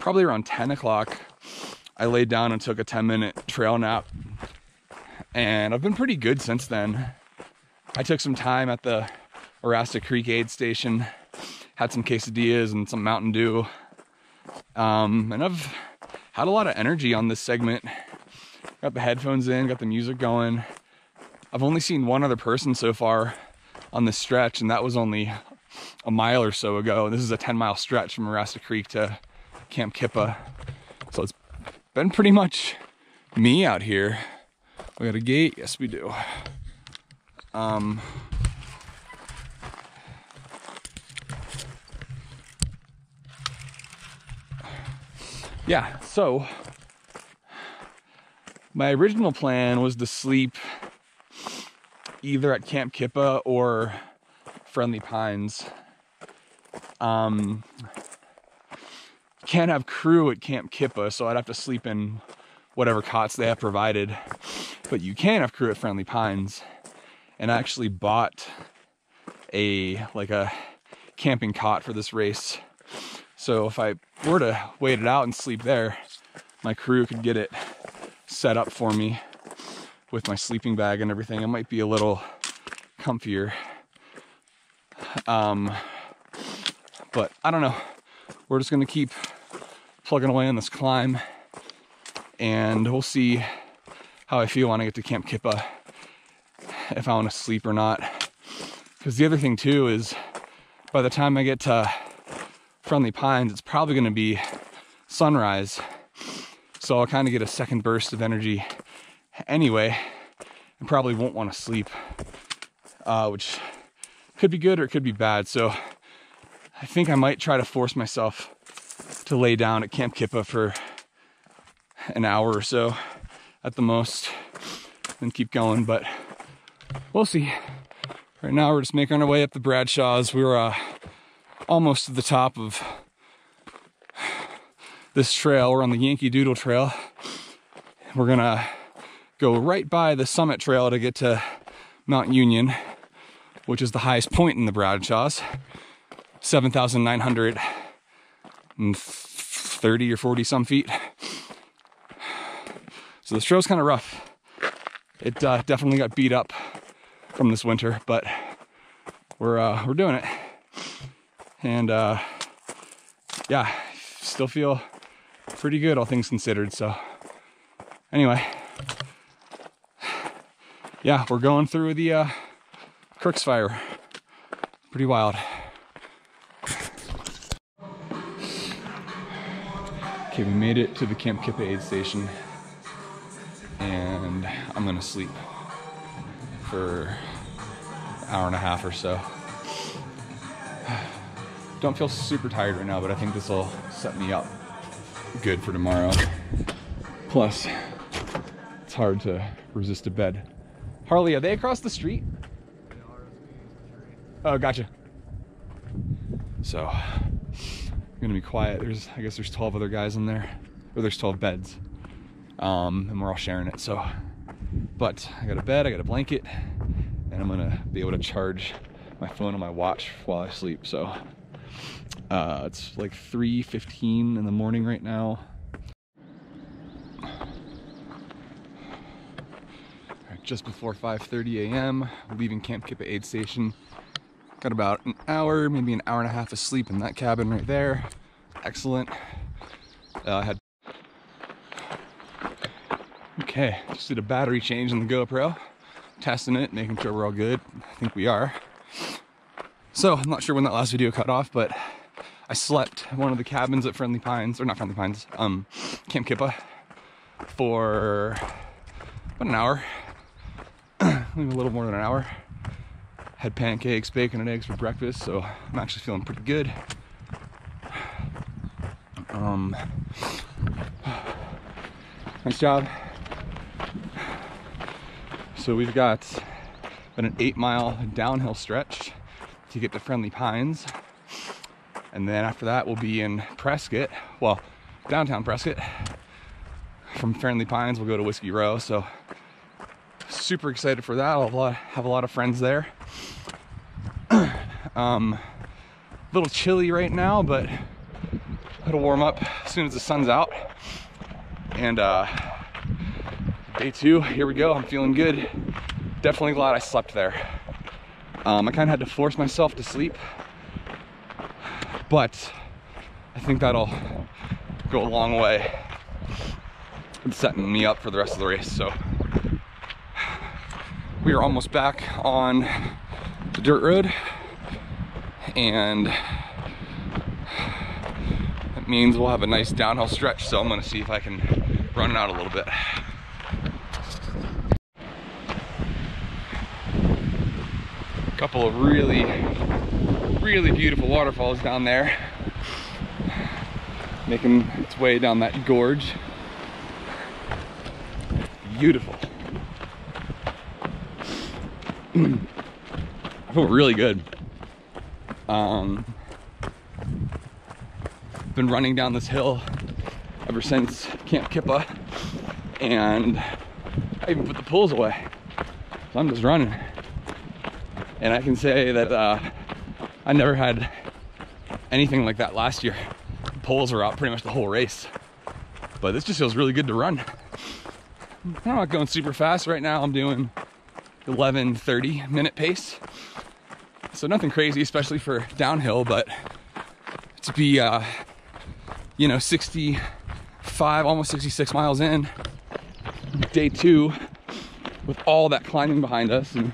[SPEAKER 1] probably around 10 o'clock I laid down and took a 10 minute trail nap and I've been pretty good since then. I took some time at the Arrastra Creek aid station, had some quesadillas and some Mountain Dew. Um, and I've had a lot of energy on this segment. Got the headphones in, got the music going. I've only seen one other person so far on this stretch, and that was only a mile or so ago. This is a 10 mile stretch from Arrastra Creek to Kamp Kipa. So it's been pretty much me out here. We got a gate? Yes, we do. Um, yeah, so my original plan was to sleep either at Kamp Kipa or Friendly Pines. Um, can't have crew at Kamp Kipa, so I'd have to sleep in whatever cots they have provided. But you can have crew at Friendly Pines. And I actually bought a like a camping cot for this race. So if I were to wait it out and sleep there, my crew could get it set up for me with my sleeping bag and everything. It might be a little comfier. Um, but I don't know. We're just gonna keep plugging away on this climb and we'll see how I feel when I get to Kamp Kipa, if I want to sleep or not. Because the other thing too is by the time I get to Friendly Pines, it's probably to be sunrise. So I'll kind of get a second burst of energy anyway, and probably won't want to sleep, uh, which could be good or it could be bad. So I think I might try to force myself to lay down at Kamp Kipa for an hour or so at the most and keep going, but we'll see. Right now we're just making our way up the Bradshaws. We're uh, almost to the top of this trail. We're on the Yankee Doodle Trail. We're gonna go right by the summit trail to get to Mount Union, which is the highest point in the Bradshaws. 7,930 or 40 some feet. So the trail's kind of rough. It uh, definitely got beat up from this winter, but we're uh, we're doing it. And uh, yeah, still feel pretty good, all things considered. So anyway, yeah, we're going through the uh, Crooks Fire. Pretty wild. Okay, we made it to the Kamp Kipa aid station and I'm gonna sleep for an hour and a half or so. Don't feel super tired right now, but I think this will set me up good for tomorrow. Plus, it's hard to resist a bed. Harley, are they across the street? Oh, gotcha. So, I'm gonna be quiet. There's, I guess there's 12 other guys in there, or there's 12 beds um, and we're all sharing it. So, but I got a bed, I got a blanket, and I'm gonna be able to charge my phone and my watch while I sleep. So, uh, it's like 3:15 in the morning right now. Just before 5:30 a.m., leaving Kamp Kipa Aid Station. Got about an hour, maybe an hour and a half of sleep in that cabin right there. Excellent. Uh, I had Okay, just did a battery change on the GoPro, testing it, making sure we're all good. I think we are. So, I'm not sure when that last video cut off, but I slept one of the cabins at Friendly Pines, or not Friendly Pines, um, Kamp Kipa, for about an hour, maybe a little more than an hour. Had pancakes, bacon, and eggs for breakfast, so I'm actually feeling pretty good. Um, nice job. So we've got an eight mile downhill stretch to get to Friendly Pines. And then after that, we'll be in Prescott, well, downtown Prescott. From Friendly Pines, we'll go to Whiskey Row. So super excited for that. I'll have a lot, of friends there. um, a little chilly right now, but it'll warm up as soon as the sun's out. And uh, day two, here we go. I'm feeling good. Definitely glad I slept there. Um, I kind of had to force myself to sleep, but I think that'll go a long way in setting me up for the rest of the race. So we are almost back on the dirt road and that means we'll have a nice downhill stretch. So I'm gonna see if I can run it out a little bit. Couple of really, really beautiful waterfalls down there. Making its way down that gorge. Beautiful. I feel really good. Um, been running down this hill ever since Kamp Kipa, and I even put the pulls away. So I'm just running. And I can say that uh, I never had anything like that last year. Poles were out pretty much the whole race. But this just feels really good to run. I'm not going super fast right now. I'm doing 11 30 minute pace. So nothing crazy, especially for downhill, but to be, uh, you know, 65, almost 66 miles in, day two, with all that climbing behind us and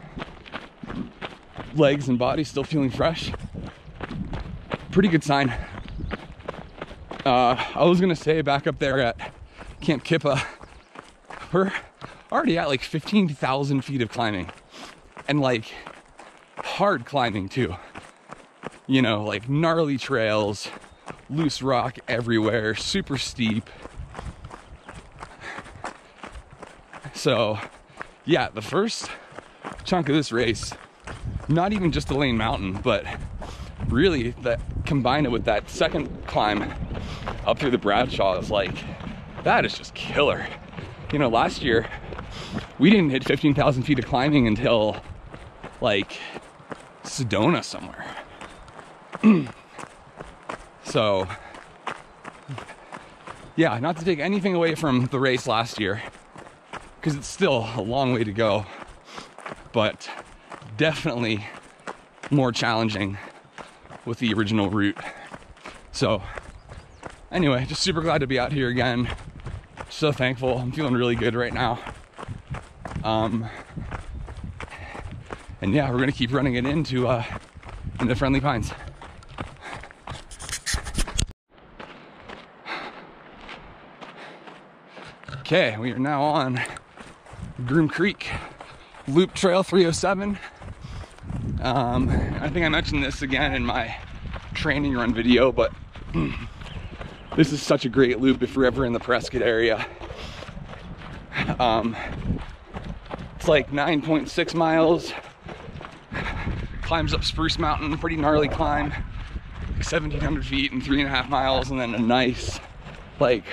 [SPEAKER 1] legs and body still feeling fresh. Pretty good sign. Uh, I was gonna say back up there at Kamp Kipa, we're already at like 15,000 feet of climbing and like hard climbing too. You know, like gnarly trails, loose rock everywhere, super steep. So, yeah, the first chunk of this race, not even just the Lane Mountain, but really that combine it with that second climb up through the Bradshaw is like, that is just killer. You know, last year we didn't hit 15,000 feet of climbing until like Sedona somewhere. so, yeah, not to take anything away from the race last year, because it's still a long way to go, but definitely more challenging with the original route. So, anyway, just super glad to be out here again. So thankful. I'm feeling really good right now. Um, and yeah, we're gonna keep running it into uh, into Friendly Pines. Okay, we are now on Groom Creek Loop Trail 307. Um, I think I mentioned this again in my training run video, but this is such a great loop if you're ever in the Prescott area. Um, it's like 9.6 miles, climbs up Spruce Mountain, pretty gnarly climb, 1,700 feet and three and a half miles, and then a nice, like,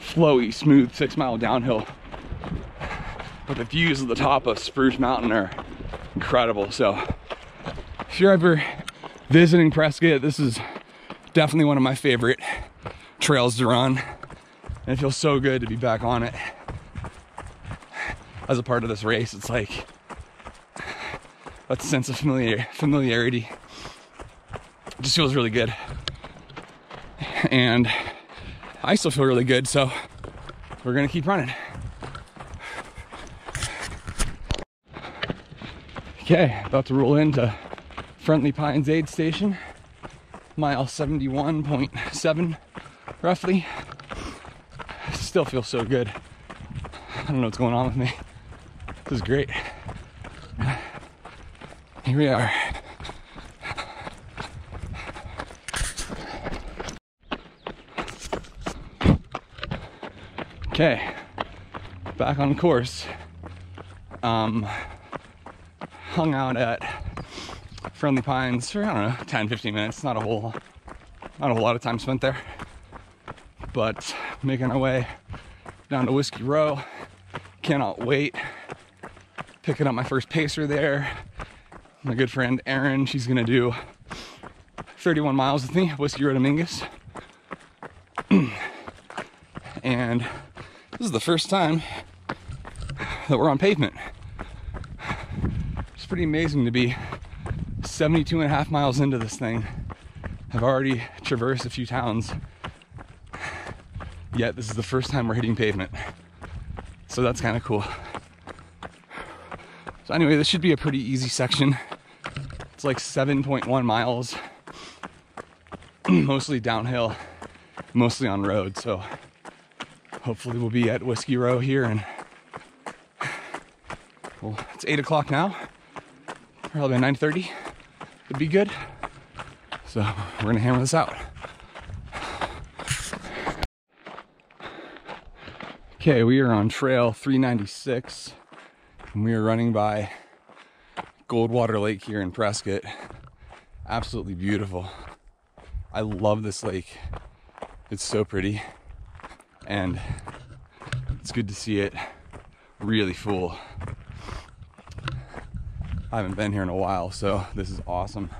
[SPEAKER 1] flowy, smooth six mile downhill. But the views of the top of Spruce Mountain are incredible. So, if you're ever visiting Prescott, this is definitely one of my favorite trails to run. And it feels so good to be back on it as a part of this race. It's like that sense of familiar familiarity. It just feels really good. And I still feel really good, so we're gonna keep running. Okay, about to roll into Friendly Pines Aid Station, mile 71.7 roughly. Still feels so good. I don't know what's going on with me. This is great. Here we are. Okay, back on course. Um, hung out at Friendly Pines for I don't know 10 15 minutes. Not a whole not a whole lot of time spent there. But making our way down to Whiskey Row. Cannot wait. Picking up my first pacer there. My good friend Erin she's gonna do 31 miles with me Whiskey Row to Mingus and this is the first time that we're on pavement pretty amazing to be 72 and a half miles into this thing. I've already traversed a few towns, yet this is the first time we're hitting pavement. So that's kind of cool. So, anyway, this should be a pretty easy section. It's like 7.1 miles, mostly downhill, mostly on road. So, hopefully, we'll be at Whiskey Row here. And well, it's 8 o'clock now, probably 9.30 would be good. So we're gonna hammer this out. Okay, we are on trail 396 and we are running by Goldwater Lake here in Prescott. Absolutely beautiful. I love this lake. It's so pretty and it's good to see it really full. I haven't been here in a while, so this is awesome.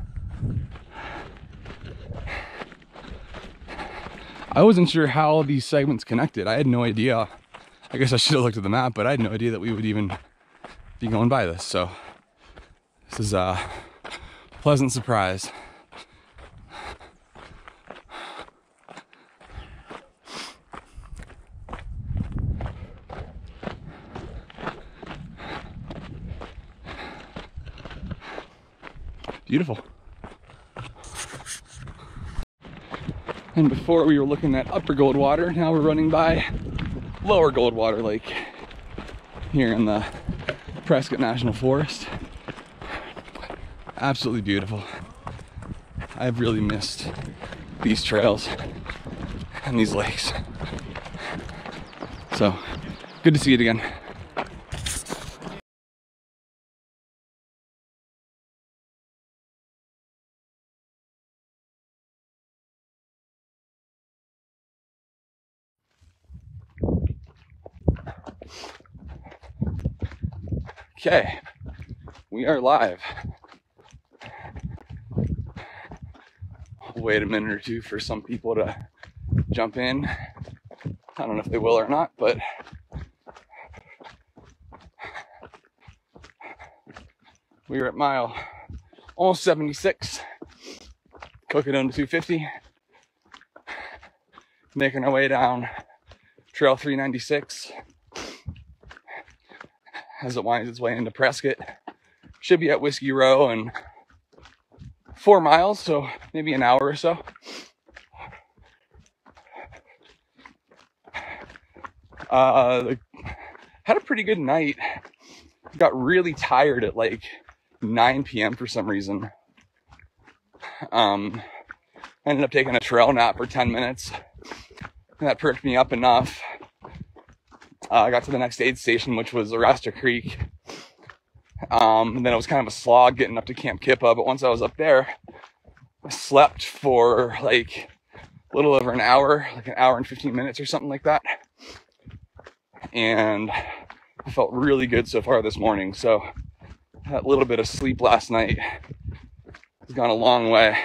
[SPEAKER 1] I wasn't sure how these segments connected. I had no idea. I guess I should have looked at the map, but I had no idea that we would even be going by this. So this is a pleasant surprise. Beautiful. And before we were looking at upper Goldwater, now we're running by lower Goldwater Lake here in the Prescott National Forest. Absolutely beautiful. I've really missed these trails and these lakes. So good to see it again. Okay, we are live. I'll wait a minute or two for some people to jump in. I don't know if they will or not, but we are at mile almost 76, cooking on to 250, making our way down Trail 396 as it winds its way into Prescott. Should be at Whiskey Row in four miles, so maybe an hour or so. Uh, had a pretty good night. Got really tired at like 9 p.m. for some reason. Um, ended up taking a trail nap for 10 minutes. That perked me up enough. Uh, I got to the next aid station, which was Arrastra Creek. Um, and then it was kind of a slog getting up to Kamp Kipa. But once I was up there, I slept for like a little over an hour, like an hour and 15 minutes or something like that. And I felt really good so far this morning. So that little bit of sleep last night has gone a long way.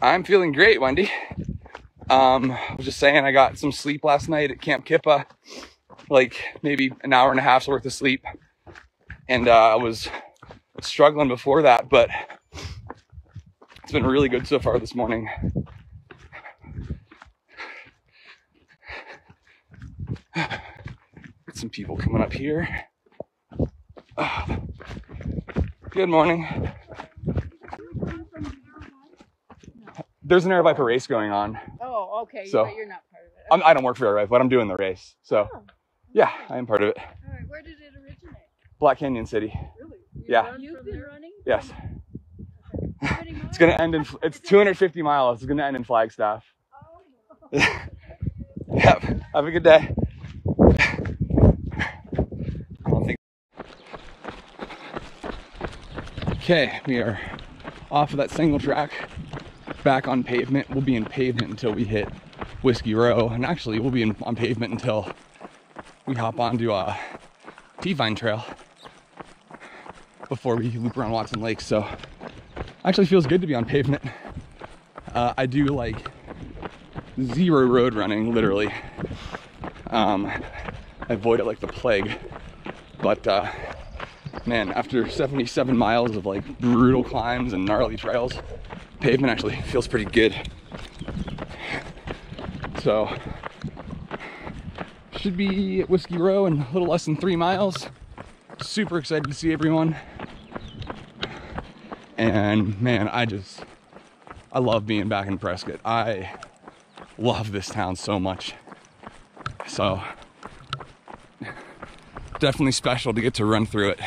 [SPEAKER 1] I'm feeling great, Wendy. Um, I was just saying I got some sleep last night at Kamp Kipa, like maybe an hour and a half's worth of sleep. And uh, I was struggling before that, but it's been really good so far this morning. Got some people coming up here. Good morning. There's an Aravaipa race going on.
[SPEAKER 10] Oh, okay.
[SPEAKER 1] So-
[SPEAKER 10] but you're not part of it.
[SPEAKER 1] I'm, I don't work for Aravaipa, but I'm doing the race. So,
[SPEAKER 10] Oh,
[SPEAKER 1] yeah, I am part of it.
[SPEAKER 10] all right. Where did it originate?
[SPEAKER 1] Black Canyon City.
[SPEAKER 10] Really?
[SPEAKER 1] Yeah.
[SPEAKER 10] You've been running?
[SPEAKER 1] Yes.
[SPEAKER 10] How many
[SPEAKER 1] It's gonna end in. It's 250 miles. It's gonna end in Flagstaff. Oh. yep. Have a good day. I don't think. Okay, we are off of that single track, back on pavement. We'll be in pavement until we hit Whiskey Row, and actually, we'll be in, on pavement until we hop onto a Peavine Trail before we loop around Watson Lake. So, actually feels good to be on pavement. Uh, I do like zero road running, literally. Um, I avoid it like the plague. But uh, man, after 77 miles of like brutal climbs and gnarly trails, pavement actually feels pretty good. So, should be at Whiskey Row in a little less than three miles. Super excited to see everyone. And man, I just, I love being back in Prescott. I love this town so much. So, definitely special to get to run through it.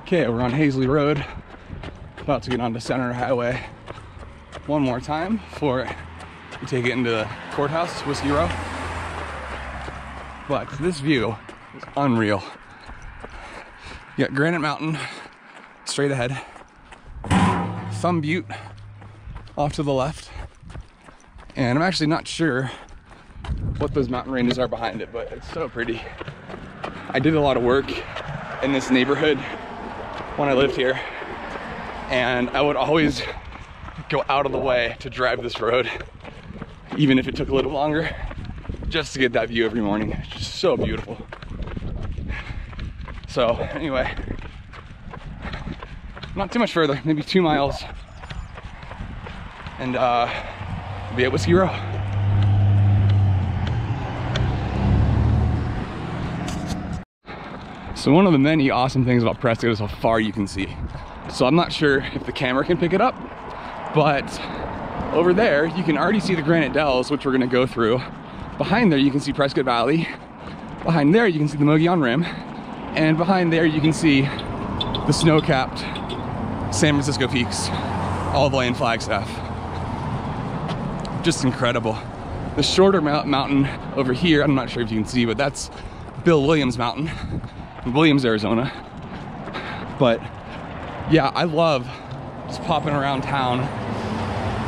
[SPEAKER 1] Okay, we're on Haisley Road, about to get onto Senator Highway one more time before we take it into the courthouse, Whiskey Row. But this view is unreal. You got Granite Mountain straight ahead, Thumb Butte off to the left, and I'm actually not sure what those mountain ranges are behind it, but it's so pretty. I did a lot of work in this neighborhood when I lived here, And I would always go out of the way to drive this road, even if it took a little longer, just to get that view every morning. It's just so beautiful. So, anyway, not too much further, maybe two miles, and uh, be at Whiskey Row. So one of the many awesome things about Prescott is how far you can see. So I'm not sure if the camera can pick it up, but over there you can already see the Granite Dells, which we're gonna go through. Behind there you can see Prescott Valley. Behind there you can see the Mogollon Rim. And behind there you can see the snow-capped San Francisco peaks, all the way in Flagstaff. Just incredible. The shorter mountain over here, I'm not sure if you can see, but that's Bill Williams Mountain in Williams, Arizona. But yeah, I love just popping around town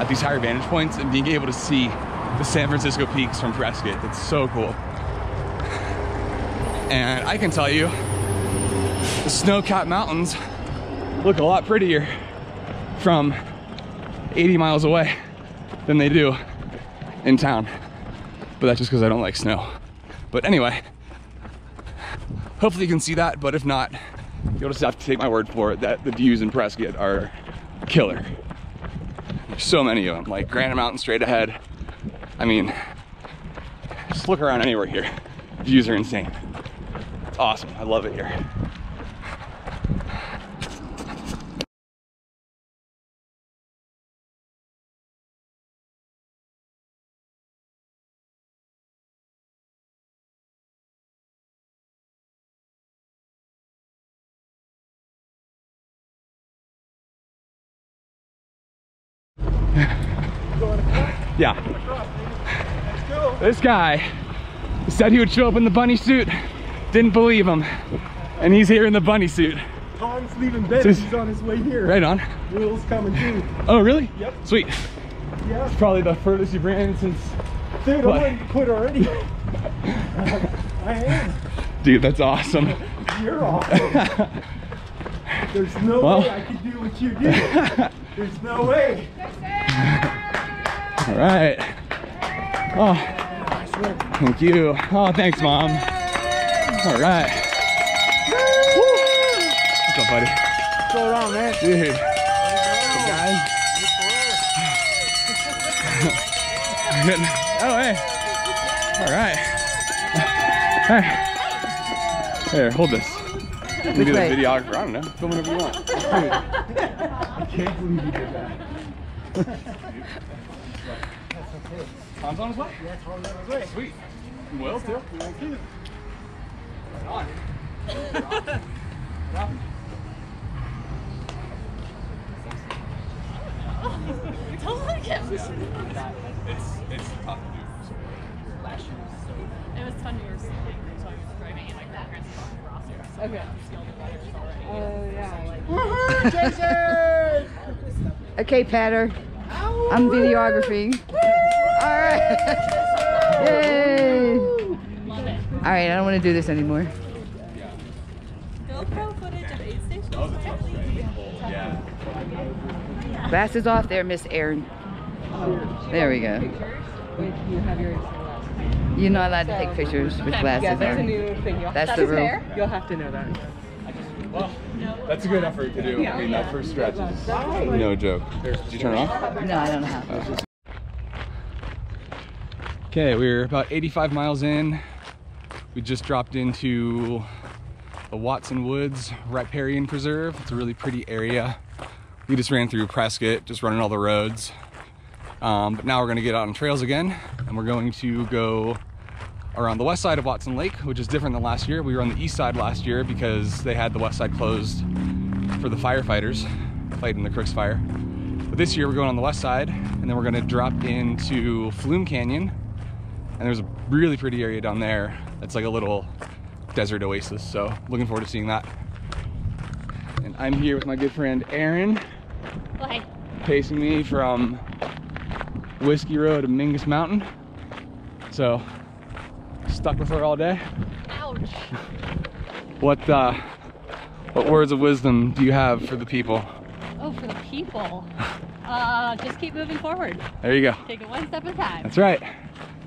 [SPEAKER 1] at these higher vantage points and being able to see the San Francisco peaks from Prescott. It's so cool. And I can tell you, the snow-capped mountains look a lot prettier from 80 miles away than they do in town. But that's just because I don't like snow. But anyway, hopefully you can see that, but if not, you'll just have to take my word for it that the views in Prescott are killer. So many of them, like Granite Mountain straight ahead. I mean, just look around anywhere here. Views are insane. It's awesome. I love it here. Yeah. This guy said he would show up in the bunny suit. Didn't believe him. And he's here in the bunny suit.
[SPEAKER 11] Tom's leaving bed.
[SPEAKER 1] Just-
[SPEAKER 11] He's on his way here.
[SPEAKER 1] Right on.
[SPEAKER 11] Will's coming too.
[SPEAKER 1] Oh, really?
[SPEAKER 11] Yep.
[SPEAKER 1] Sweet.
[SPEAKER 11] Yeah.
[SPEAKER 1] It's probably the furthest you've ran since.
[SPEAKER 11] Dude,
[SPEAKER 1] What?
[SPEAKER 11] I'm ready to quit already. I am.
[SPEAKER 1] Dude, that's awesome.
[SPEAKER 11] You're awesome. There's no
[SPEAKER 1] Well.
[SPEAKER 11] way I could do what you do. There's no way.
[SPEAKER 1] All right. Oh, thank you. Oh, thanks, mom. All right. Woo. What's up, buddy?
[SPEAKER 11] What's going on, man?
[SPEAKER 1] Dude. What's up, guys? Oh, hey. All right. Hey. Here, hold this. You can be the videographer. I don't know. Film whatever you want.
[SPEAKER 11] I can't believe you did that.
[SPEAKER 1] Tom's on his way?
[SPEAKER 11] Yeah, Tom's on his way.
[SPEAKER 1] Sweet. Will too. Right on.
[SPEAKER 10] Don't look at me.
[SPEAKER 1] It's, it's tough to do.
[SPEAKER 10] Last year was so. It was fun. You were sleeping, so I was driving in like background so Okay. Oh yeah.
[SPEAKER 3] Woohoo, Jason! okay, Patter. I'm videography. All right. Yay! All right, I don't want to do this anymore.
[SPEAKER 10] GoPro footage of aid stations.
[SPEAKER 3] Glasses off there, Miss Erin. There we go.
[SPEAKER 10] You have your
[SPEAKER 3] You're not allowed to take pictures with glasses
[SPEAKER 10] that's
[SPEAKER 3] on.
[SPEAKER 10] new thing. You'll
[SPEAKER 3] That's the rule.
[SPEAKER 10] You'll have to know that.
[SPEAKER 1] That's a good effort to do. I mean, that first stretch is no joke. Did you turn it off?
[SPEAKER 3] No, I don't know how.
[SPEAKER 1] Okay, we're about 85 miles in. We just dropped into the Watson Woods Riparian Preserve. It's a really pretty area. We just ran through Prescott, just running all the roads. Um, but now we're gonna get out on trails again, and we're going to go around the west side of Watson Lake, which is different than last year. We were on the east side last year because they had the west side closed for the firefighters fighting the Crooks fire. But this year we're going on the west side, and then we're gonna drop into Flume Canyon, and there's a really pretty area down there that's like a little desert oasis. So looking forward to seeing that. And I'm here with my good friend Erin,
[SPEAKER 10] Bye.
[SPEAKER 1] pacing me from Whiskey Row to Mingus Mountain. So stuck with her all day.
[SPEAKER 10] Ouch.
[SPEAKER 1] What uh, what words of wisdom do you have for the people?
[SPEAKER 10] Oh, for the people. Uh, just keep moving forward.
[SPEAKER 1] There you go.
[SPEAKER 10] Take it one step at a time.
[SPEAKER 1] That's right.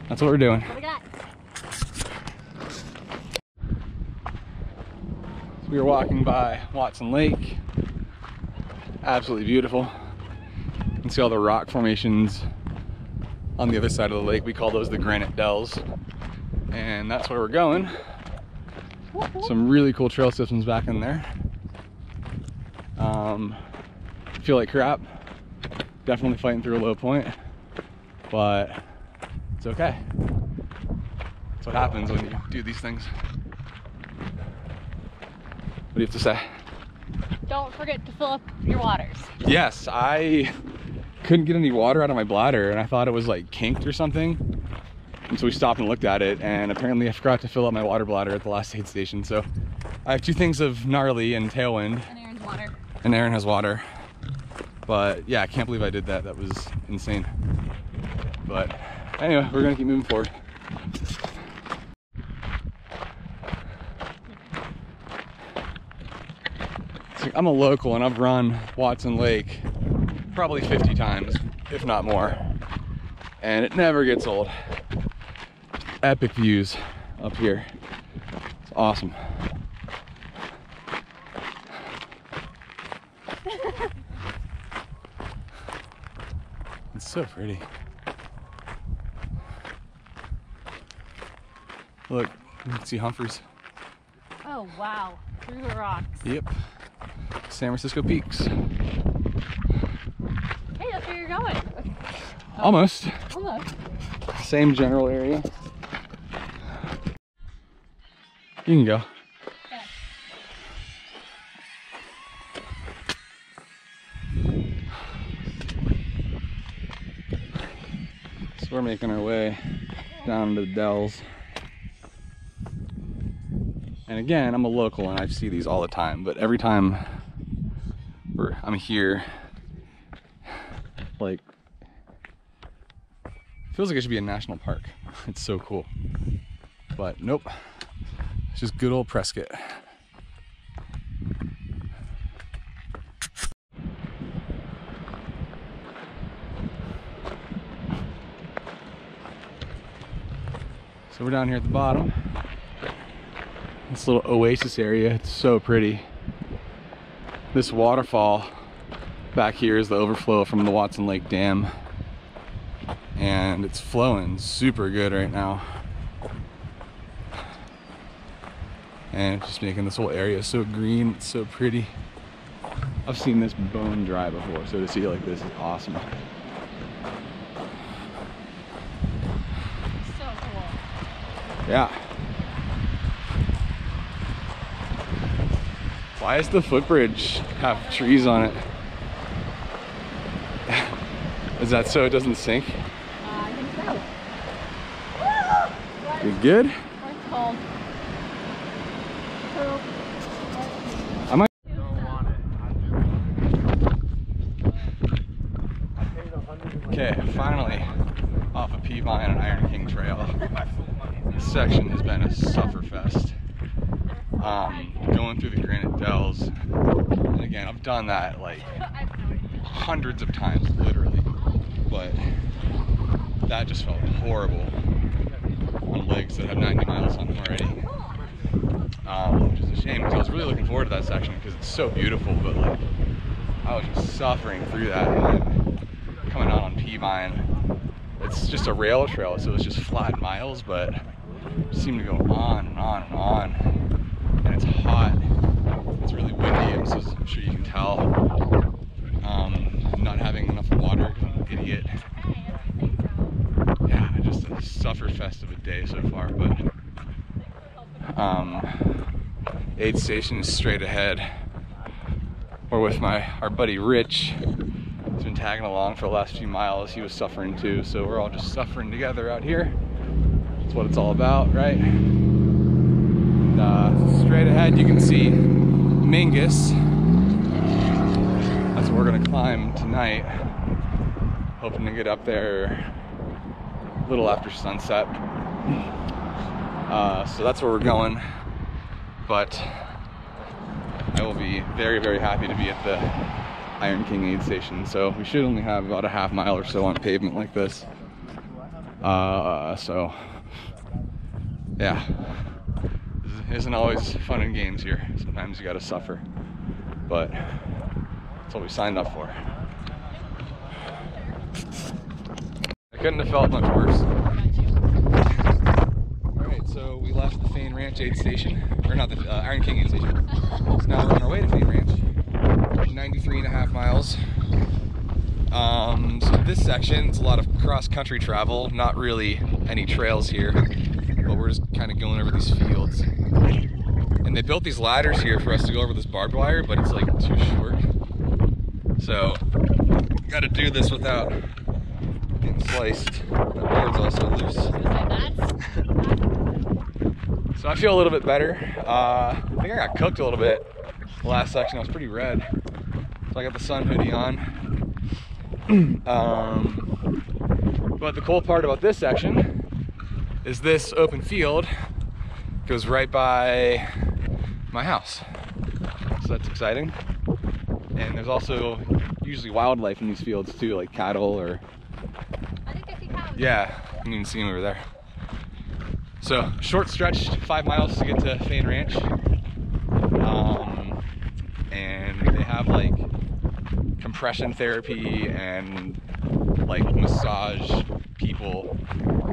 [SPEAKER 1] That's what we're doing.
[SPEAKER 10] What we got?
[SPEAKER 1] So we were walking by Watson Lake. Absolutely beautiful. You can see all the rock formations on the other side of the lake. We call those the granite dells. And that's where we're going. Some really cool trail systems back in there. Um, feel like crap. Definitely fighting through a low point, but it's okay. That's what happens when you do these things. What do you have to say?
[SPEAKER 10] Don't forget to fill up your waters.
[SPEAKER 1] Yes, I couldn't get any water out of my bladder and I thought it was like kinked or something. And so we stopped and looked at it and apparently I forgot to fill up my water bladder at the last aid station. So I have two things of gnarly and tailwind
[SPEAKER 10] And Erin's water.
[SPEAKER 1] and Aaron has water. But yeah, I can't believe I did that. That was insane. But anyway, we're gonna keep moving forward. I'm a local and I've run Watson Lake probably 50 times, if not more. And it never gets old. Epic views up here. It's awesome. It's so pretty. Look, you can see Humphreys.
[SPEAKER 10] Oh, wow. Through the rocks.
[SPEAKER 1] Yep. San Francisco Peaks.
[SPEAKER 10] Hey, that's where you're going.
[SPEAKER 1] Almost.
[SPEAKER 10] Almost.
[SPEAKER 1] Same general area. You can go. So we're making our way down to the Dells. And again, I'm a local and I see these all the time, but every time I'm here, like, feels like it should be a national park. It's so cool. But nope, just good old Prescott. So we're down here at the bottom. This little oasis area, it's so pretty. This waterfall back here is the overflow from the Watson Lake Dam. And it's flowing super good right now. And just making this whole area so green, it's so pretty. I've seen this bone dry before, so to see it like this is awesome.
[SPEAKER 10] So cool.
[SPEAKER 1] Yeah. Why does the footbridge have trees on it? Is that so it doesn't sink?
[SPEAKER 10] Uh, I think so.
[SPEAKER 1] You good?
[SPEAKER 10] Or it's cold. Poop.
[SPEAKER 1] I might. Okay, finally off of Peavine and Iron King Trail. This section has been a sufferfest. Um, going through the Granite Dells. And again, I've done that like hundreds of times, literally. But that just felt horrible on legs that have 90 miles on them already. Um, which is a shame because I was really looking forward to that section because it's so beautiful, but like I was just suffering through that. And then coming out on Peavine, it's just a rail trail, so it's just flat miles, but seemed to go on and on and on. And it's hot. It's really windy, I'm, so, I'm sure you can tell. Um, not having enough water, idiot. Yeah, just a suffer fest of a day so far, but um, aid station is straight ahead. We're with my our buddy Rich. He's been tagging along for the last few miles. He was suffering too, so we're all just suffering together out here. That's what it's all about, right? And, uh, straight ahead, you can see Mingus. That's what we're gonna climb tonight. Hoping to get up there a little after sunset. Uh, so that's where we're going. But I will be very, very happy to be at the Iron King aid station. So we should only have about a half mile or so on pavement like this. Uh, so yeah, isn't always fun and games here. Sometimes you gotta suffer, but that's what we signed up for. I couldn't have felt much worse. All right, so we left the Fain Ranch aid station, or not the uh, Iron King aid station. So now we're on our way to Fain Ranch, 93 and a half miles. Um, so this section, it's a lot of cross-country travel, not really any trails here, but we're just kind of going over these fields. And they built these ladders here for us to go over this barbed wire, but it's like too short. So, got to do this without getting sliced. My board's also loose. So I feel a little bit better. Uh, I think I got cooked a little bit. The last section I was pretty red. So I got the sun hoodie on. um, but the cool part about this section is this open field goes right by my house. So that's exciting. And there's also usually wildlife in these fields too, like cattle or. Yeah, you can even see them over there. So short stretch, five miles to get to Fain Ranch. Um, and they have like compression therapy and like massage people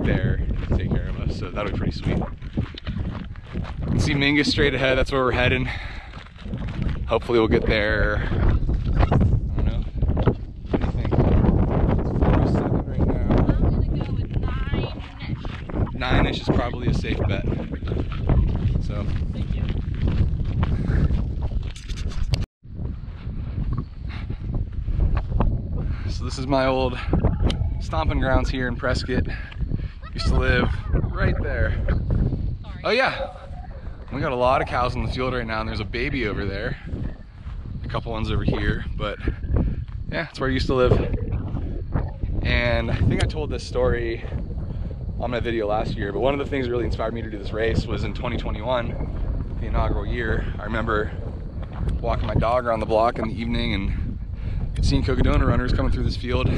[SPEAKER 1] there to take care of us. So that'll be pretty sweet. You can see Mingus straight ahead. That's where we're heading. Hopefully we'll get there. I don't know. What do you think? It's 407 right now. Nine-ish is probably a safe bet. So. So this is my old stomping grounds here in Prescott. Used to live right there. Oh yeah, we got a lot of cows in the field right now and there's a baby over there. A couple ones over here, but yeah, that's where I used to live. And I think I told this story on my video last year, but one of the things that really inspired me to do this race was in 2021, the inaugural year. I remember walking my dog around the block in the evening and seeing Cocodona runners coming through this field.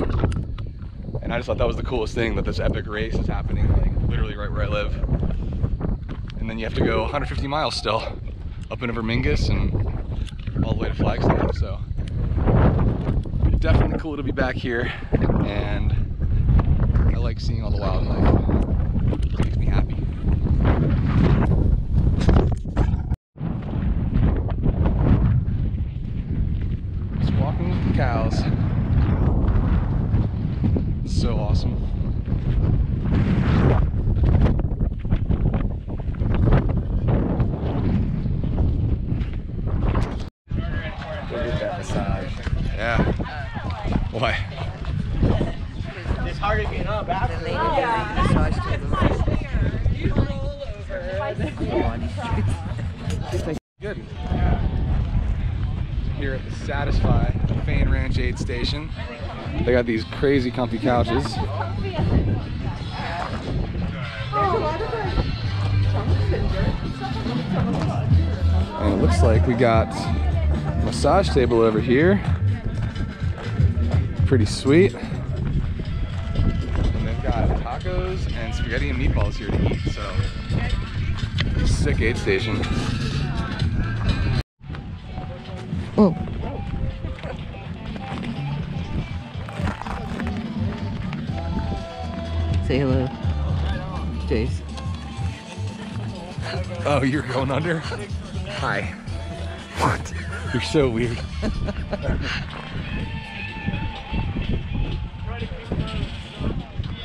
[SPEAKER 1] And I just thought that was the coolest thing that this epic race is happening, like literally right where I live. And then you have to go 150 miles still up into Vermingus and all the way to Flagstaff. So definitely cool to be back here. And I like seeing all the wildlife. It makes me happy. Just walking with the cows. So awesome. Yeah. Why?
[SPEAKER 11] It's hard to get up after.
[SPEAKER 1] Good. Here at the Satisfy Fain Ranch Aid Station, they got these crazy comfy couches. And it looks like we got a massage table over here. Pretty sweet. And they've got tacos and spaghetti and meatballs here to eat, so sick aid station. you're going under? Hi. What? You're so weird.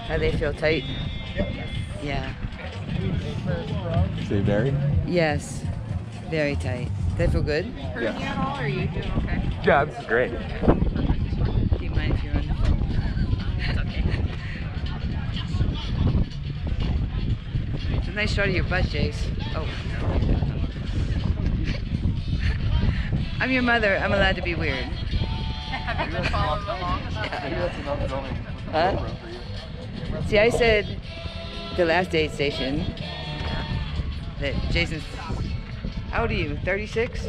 [SPEAKER 3] How they feel tight? Yeah.
[SPEAKER 1] Say very?
[SPEAKER 3] Yes. Very tight. They feel good?
[SPEAKER 10] Hurt you at all, or are you doing okay?
[SPEAKER 1] Yeah, this is great.
[SPEAKER 3] Do you mind if you're on the phone? It's okay. It's a nice shot of your butt, Jace. Oh. I'm your mother. I'm allowed to be weird.
[SPEAKER 10] Have you been following?
[SPEAKER 3] Huh? See, I said the last aid station that Jason's. How old are you? 36?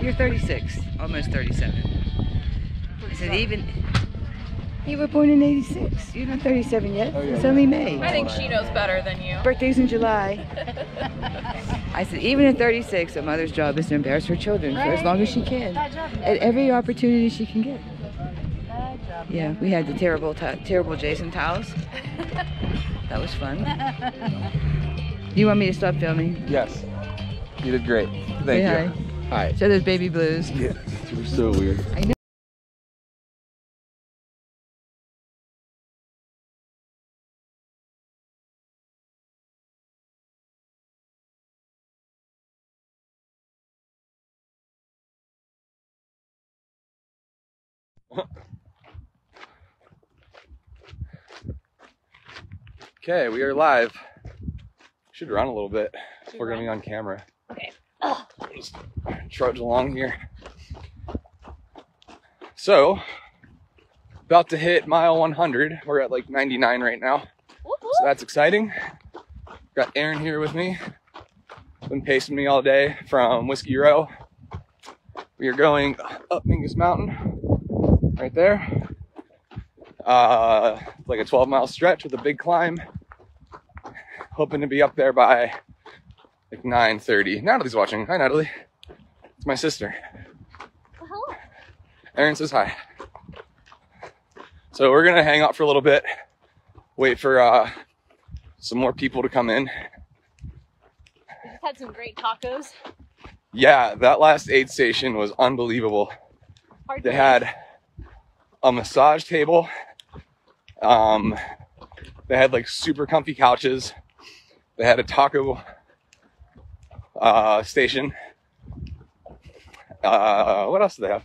[SPEAKER 3] You're 36, almost 37. I said, even. You were born in 86. You're not 37 yet. Oh, it's only May.
[SPEAKER 10] I think she knows better than you.
[SPEAKER 3] Birthday's in July. I said, even at 36, a mother's job is to embarrass her children for as long as she can. At every opportunity she can get. Yeah, we had the terrible, terrible Jason towels. That was fun. You want me to stop filming?
[SPEAKER 1] Yes. You did great. Thank
[SPEAKER 3] Say
[SPEAKER 1] you.
[SPEAKER 3] hi.
[SPEAKER 1] Hi.
[SPEAKER 3] Show those baby blues.
[SPEAKER 1] Yeah, you're so weird.
[SPEAKER 3] I know.
[SPEAKER 1] Okay, we are live. Should run a little bit. if We're gonna be on camera.
[SPEAKER 10] Okay.
[SPEAKER 1] Just trudge along here. So, about to hit mile 100. We're at like 99 right now. So that's exciting. Got Erin here with me. Been pacing me all day from Whiskey Row. We are going up Mingus Mountain, right there. Uh, it's like a 12 mile stretch with a big climb. Hoping to be up there by like 9:30. Natalie's watching. Hi, Natalie. It's my sister. Hello. Erin says hi. So we're gonna hang out for a little bit, wait for uh, some more people to come in.
[SPEAKER 10] We just had some great tacos.
[SPEAKER 1] Yeah, that last aid station was unbelievable.
[SPEAKER 10] Hard
[SPEAKER 1] They had a massage table. Um, they had like super comfy couches. They had a taco uh, station. Uh, what else do they have?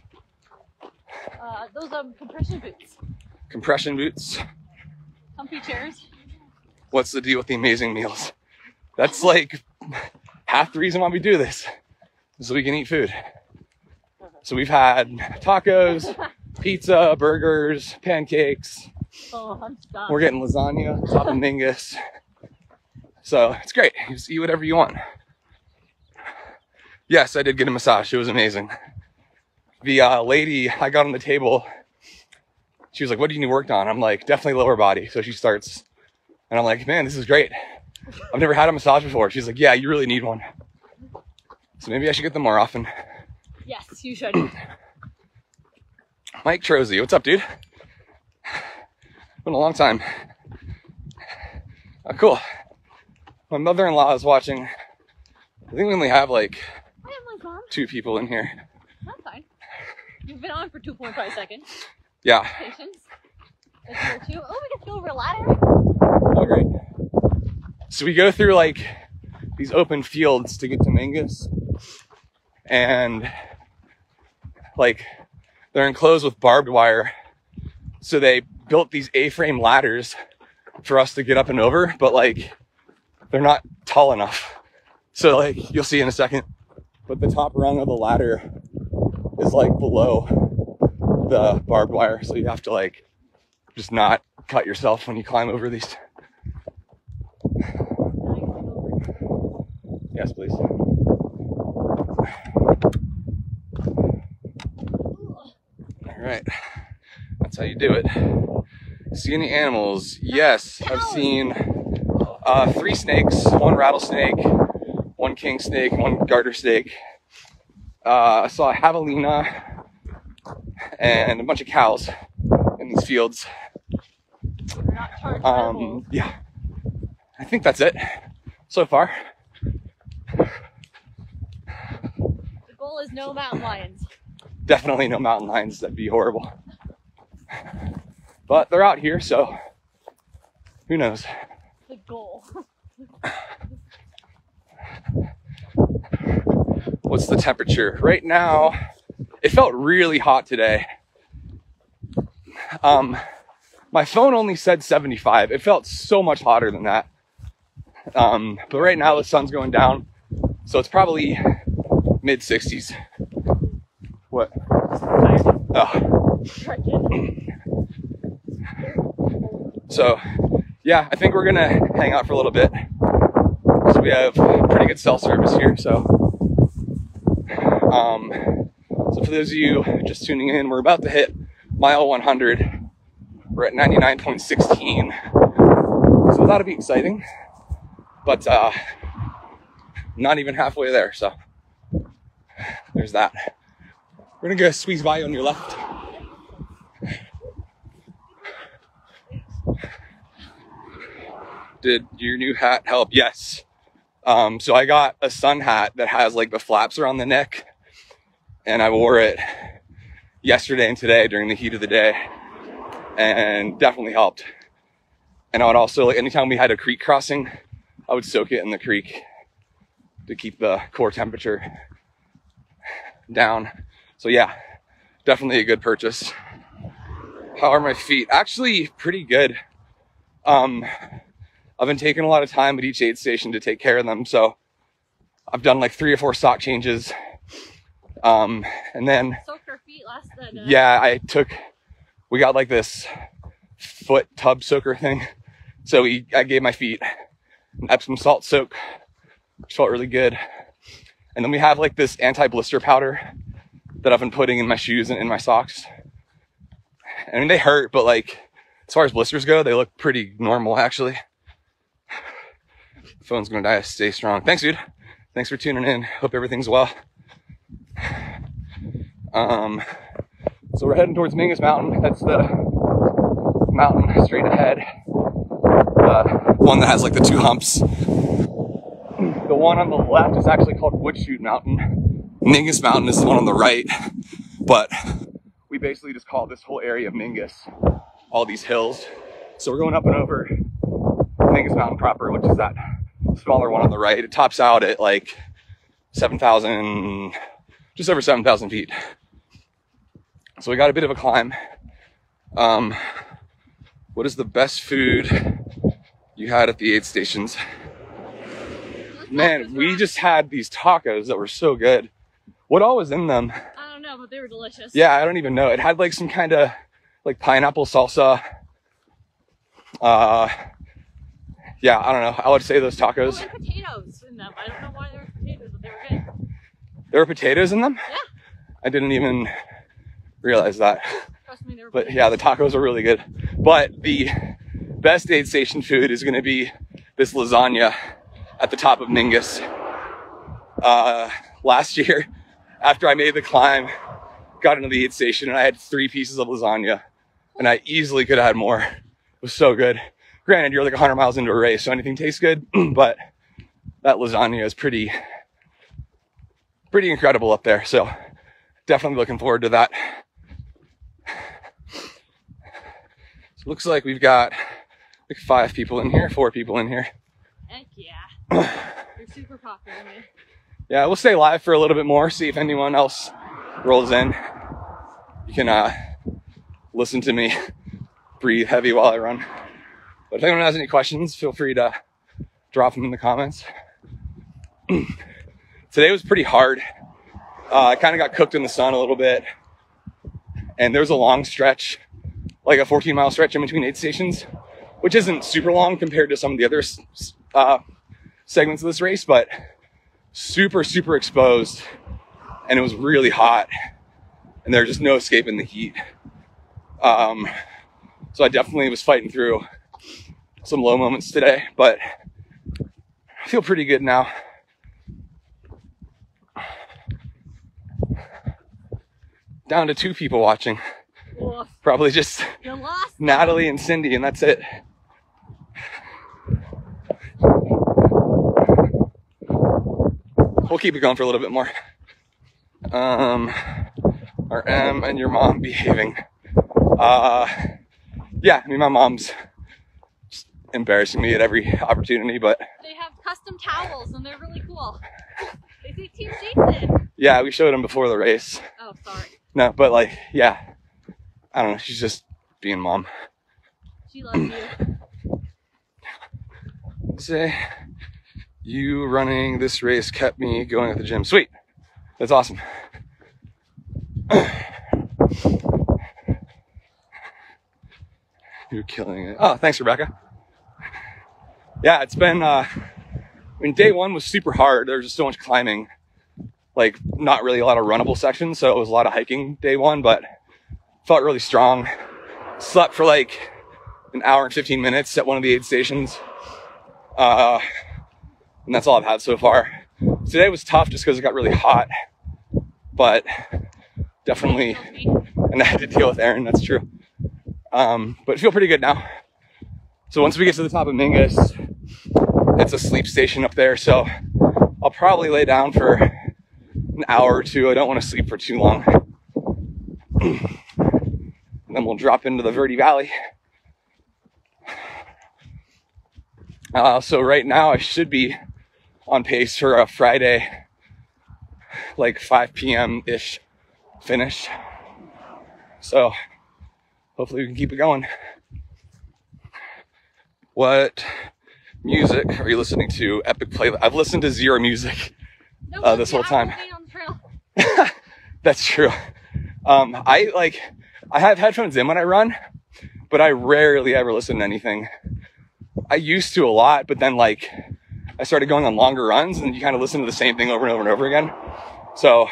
[SPEAKER 10] Uh, those um compression boots,
[SPEAKER 1] Compression boots.
[SPEAKER 10] comfy chairs.
[SPEAKER 1] What's the deal with the amazing meals? That's like half the reason why we do this, so we can eat food. So we've had tacos, pizza, burgers, pancakes.
[SPEAKER 10] Oh, I'm stuck.
[SPEAKER 1] We're getting lasagna, top of mingus. So it's great. You just eat whatever you want. Yes, I did get a massage. It was amazing. The uh, lady I got on the table, she was like, "What do you need worked on?" I'm like, "Definitely lower body." So she starts, and I'm like, "Man, this is great. I've never had a massage before." She's like, "Yeah, you really need one." So maybe I should get them more often.
[SPEAKER 10] Yes, you should.
[SPEAKER 1] Mike Trozy, what's up, dude? Been a long time. Oh, cool. My mother-in-law is watching. I think we only have like
[SPEAKER 10] I am like, Mom.
[SPEAKER 1] two people in here.
[SPEAKER 10] That's fine. You've been on for 2.5 seconds.
[SPEAKER 1] Yeah.
[SPEAKER 10] Patience. That's here too. Oh, we can go over a ladder.
[SPEAKER 1] Oh, great. So we go through like these open fields to get to Mingus, and like they're enclosed with barbed wire. So they built these A-frame ladders for us to get up and over, but like they're not tall enough. So like you'll see in a second, but the top rung of the ladder is like below the barbed wire, so you have to like just not cut yourself when you climb over these. Yes, please. All right, how you do it. See any animals? Yes, I've seen uh, three snakes, one rattlesnake, one king snake, one garter snake. Uh, I saw a javelina and a bunch of cows in these fields. Um, yeah, I think that's it so far.
[SPEAKER 10] The goal is no mountain lions.
[SPEAKER 1] Definitely no mountain lions. That'd be horrible. But they're out here, so who knows?
[SPEAKER 10] The goal.
[SPEAKER 1] What's the temperature right now? It felt really hot today. Um, my phone only said 75. It felt so much hotter than that. Um, but right now the sun's going down, so it's probably mid 60s. What? Oh. So, yeah, I think we're gonna hang out for a little bit. So we have pretty good cell service here, so Um, so for those of you just tuning in, we're about to hit mile 100. We're at 99.16. So that'll be exciting. But uh, not even halfway there, so there's that. We're gonna go squeeze by on your left. Did your new hat help? Yes. Um, so I got a sun hat that has like the flaps around the neck, and I wore it yesterday and today during the heat of the day, and definitely helped. And I would also like anytime we had a creek crossing, I would soak it in the creek to keep the core temperature down. So yeah, definitely a good purchase. How are my feet? Actually, pretty good. Um, I've been taking a lot of time at each aid station to take care of them. So I've done like three or four sock changes. Um, and then,
[SPEAKER 10] Soaked our feet last night.
[SPEAKER 1] yeah, I took, we got like this foot tub soaker thing. So we, I gave my feet an Epsom salt soak, which felt really good. And then we have like this anti-blister powder that I've been putting in my shoes and in my socks. I mean, they hurt, but like, as far as blisters go, they look pretty normal actually. Phone's gonna die. Stay strong. Thanks, dude. Thanks for tuning in. Hope everything's well. Um, so we're heading towards Mingus Mountain. That's the mountain straight ahead. The one that has like the two humps. The one on the left is actually called Woodchute Mountain. Mingus Mountain is the one on the right, but we basically just call this whole area Mingus, all these hills. So we're going up and over Mingus Mountain proper, which is that smaller one on the right. It tops out at like 7,000, just over 7,000 feet. So we got a bit of a climb. Um, what is the best food you had at the aid stations? Man, we just had these tacos that were so good. What all was in them?
[SPEAKER 10] I don't know, but they were delicious.
[SPEAKER 1] Yeah, I don't even know. It had like some kind of like pineapple salsa. Uh, yeah, I don't know. I would say those
[SPEAKER 10] Oh,
[SPEAKER 1] tacos.
[SPEAKER 10] there were potatoes in them. I don't know why there were potatoes, but they were good.
[SPEAKER 1] There were potatoes in them?
[SPEAKER 10] Yeah.
[SPEAKER 1] I didn't even realize that.
[SPEAKER 10] Trust me, they were
[SPEAKER 1] But yeah, the tacos are really good. But the best aid station food is going to be this lasagna at the top of Mingus. Uh, last year, after I made the climb, got into the aid station and I had three pieces of lasagna and I easily could have had more. It was so good. Granted, you're like 100 miles into a race, so anything tastes good, but that lasagna is pretty, pretty incredible up there. So definitely looking forward to that. So looks like we've got like five people in here, four people in here.
[SPEAKER 10] Heck yeah. You're super popular, man.
[SPEAKER 1] Yeah, we'll stay live for a little bit more, see if anyone else rolls in. You can uh, listen to me breathe heavy while I run. But if anyone has any questions, feel free to drop them in the comments. Today was pretty hard. Uh, I kind of got cooked in the sun a little bit. And there was a long stretch, like a 14 mile stretch in between aid stations, which isn't super long compared to some of the other uh, segments of this race, but super, super exposed. And it was really hot. And there's just no escaping the heat. Um, so I definitely was fighting through some low moments today, but I feel pretty good now. Down to two people watching. Probably just Natalie and Cindy, and that's it. We'll keep it going for a little bit more. Um, are M and your mom behaving? Uh, yeah, I mean, my mom's just embarrassing me at every opportunity, but
[SPEAKER 10] They have custom towels and they're really cool. They say Team Jason.
[SPEAKER 1] yeah, we showed them before the race.
[SPEAKER 10] Oh, sorry.
[SPEAKER 1] No, but like, yeah, I don't know. She's just being mom.
[SPEAKER 10] She loves you.
[SPEAKER 1] Say, you running this race kept me going at the gym. Sweet. That's awesome. You're killing it. Oh, thanks, Rebecca. Yeah, it's been, uh, I mean, day one was super hard. There was just so much climbing. like not really a lot of runnable sections, so it was a lot of hiking day one, but felt really strong. Slept for like an hour and 15 minutes at one of the aid stations. Uh, and that's all I've had so far. Today was tough just because it got really hot, but definitely, and I had to deal with Erin, that's true. Um, but I feel pretty good now. So once we get to the top of Mingus, it's a sleep station up there, so I'll probably lay down for an hour or two. I don't want to sleep for too long. and then we'll drop into the Verde Valley. Uh, so right now I should be on pace for a Friday, like 5 p.m. ish finish. So hopefully we can keep it going. What music are you listening to? Epic play. I've listened to zero music uh, this whole time. That's true. Um, I like, I have headphones in when I run, but I rarely ever listen to anything. I used to a lot, but then like I started going on longer runs and you kind of listen to the same thing over and over and over again. So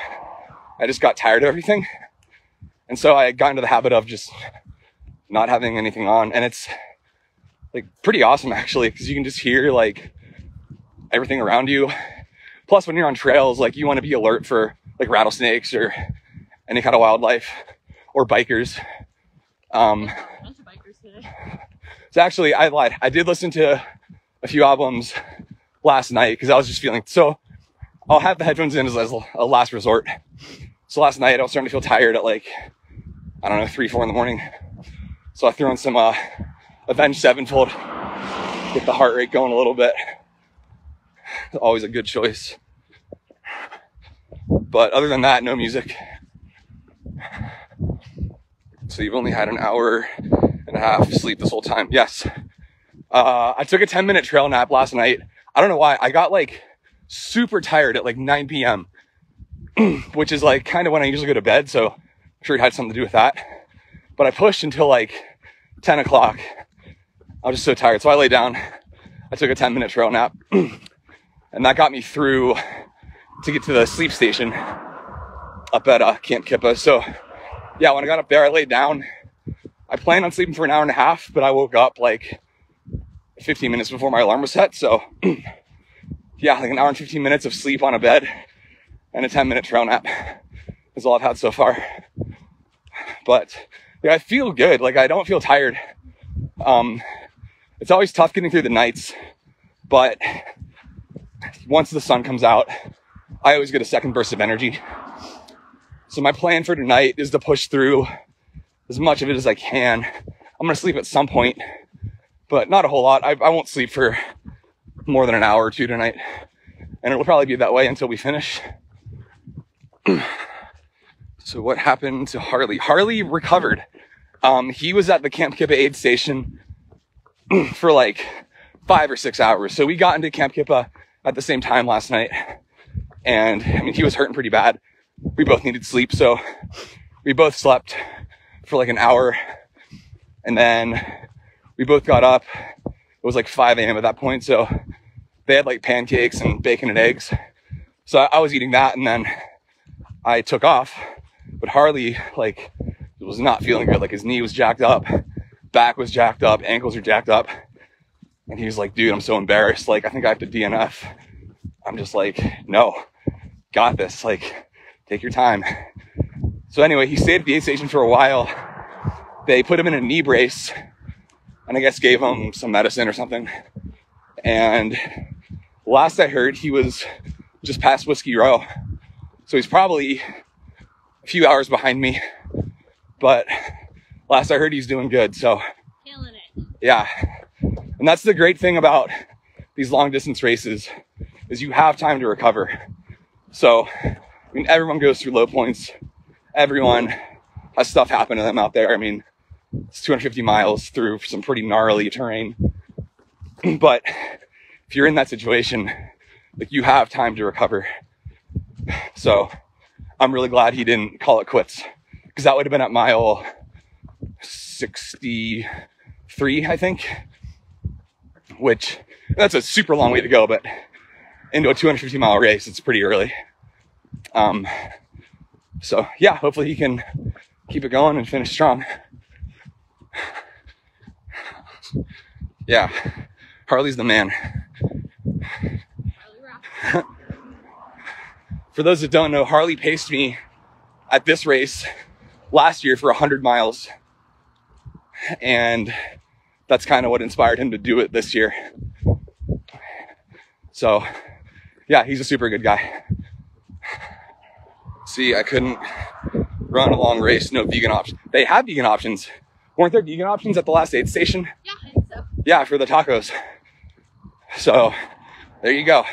[SPEAKER 1] I just got tired of everything. And so I got into the habit of just not having anything on. And it's like pretty awesome actually, because you can just hear like everything around you. Plus when you're on trails, like you want to be alert for like rattlesnakes or any kind of wildlife or bikers. Um, so actually, I lied. I did listen to a few albums last night because I was just feeling so. I'll have the headphones in as, as a last resort. So last night I was starting to feel tired at like I don't know three, four in the morning. So I threw on some uh, Avenged Sevenfold, get the heart rate going a little bit. Always a good choice. But other than that, no music. So you've only had an hour and a half sleep this whole time. Yes. Uh, I took a 10 minute trail nap last night. I don't know why. I got like super tired at like 9 p.m., which is like kind of when I usually go to bed. So I'm sure it had something to do with that. But I pushed until like 10 o'clock. I was just so tired. So I lay down. I took a 10 minute trail nap and that got me through to get to the sleep station up at uh, Kamp Kipa. So yeah, when I got up there, I laid down. I planned on sleeping for an hour and a half, but I woke up like 15 minutes before my alarm was set. So yeah, like an hour and 15 minutes of sleep on a bed and a 10 minute trail nap is all I've had so far. But yeah, I feel good. Like I don't feel tired. Um, it's always tough getting through the nights, but once the sun comes out, I always get a second burst of energy. So my plan for tonight is to push through as much of it as I can. I'm gonna sleep at some point, but not a whole lot. I, I won't sleep for more than an hour or two tonight. And it'll probably be that way until we finish. so what happened to Harley? Harley recovered. Um, he was at the Kamp Kipa aid station for like five or six hours. So we got into Kamp Kipa at the same time last night. And I mean, he was hurting pretty bad. We both needed sleep. So we both slept for like an hour. And then we both got up. It was like 5 a.m. at that point. So they had like pancakes and bacon and eggs. So I was eating that and then I took off. But Harley, like, was not feeling good. Like his knee was jacked up, back was jacked up, ankles are jacked up. And he was like, dude, I'm so embarrassed. Like, I think I have to DNF. I'm just like, no, got this. Like, take your time. So anyway, he stayed at the aid station for a while. They put him in a knee brace and I guess gave him some medicine or something. And last I heard, he was just past Whiskey Row. So he's probably a few hours behind me. But last I heard, he's doing good. So, yeah. And that's the great thing about these long distance races is you have time to recover. So, I mean, everyone goes through low points. Everyone has stuff happen to them out there. I mean, it's 250 miles through some pretty gnarly terrain. but if you're in that situation, like you have time to recover. So I'm really glad he didn't call it quits because that would have been at mile 63, I think, which that's a super long way to go, but into a 250 mile race, it's pretty early. Um, so yeah, hopefully he can keep it going and finish strong. Yeah, Harley's the man. For those that don't know, Harley paced me at this race last year for 100 miles. And that's kind of what inspired him to do it this year. So, yeah, he's a super good guy. See, I couldn't run a long race, no vegan options. They have vegan options. Weren't there vegan options at the last aid station?
[SPEAKER 10] Yeah, I think so.
[SPEAKER 1] Yeah, for the tacos. So, there you go.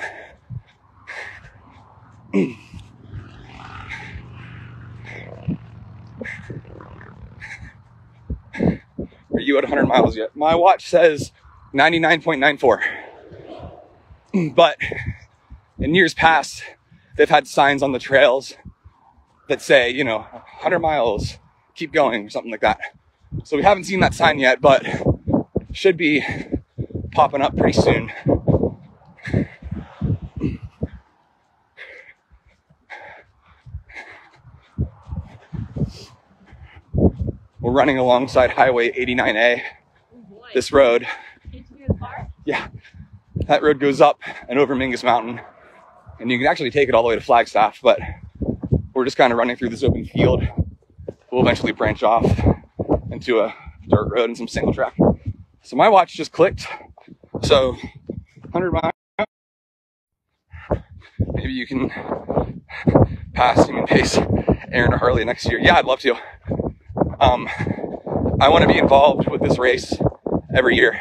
[SPEAKER 1] Are you at 100 miles yet? My watch says 99.94. But in years past, they've had signs on the trails that say, you know, 100 miles, keep going, or something like that. So we haven't seen that sign yet, but should be popping up pretty soon. We're running alongside Highway 89A. This road, yeah, that road goes up and over Mingus Mountain, and you can actually take it all the way to Flagstaff, but we're just kind of running through this open field. We'll eventually branch off into a dirt road and some single track. So my watch just clicked. So 100 miles. Maybe you can pass, can pace Erin or Harley next year. Yeah, I'd love to. Um, I want to be involved with this race every year,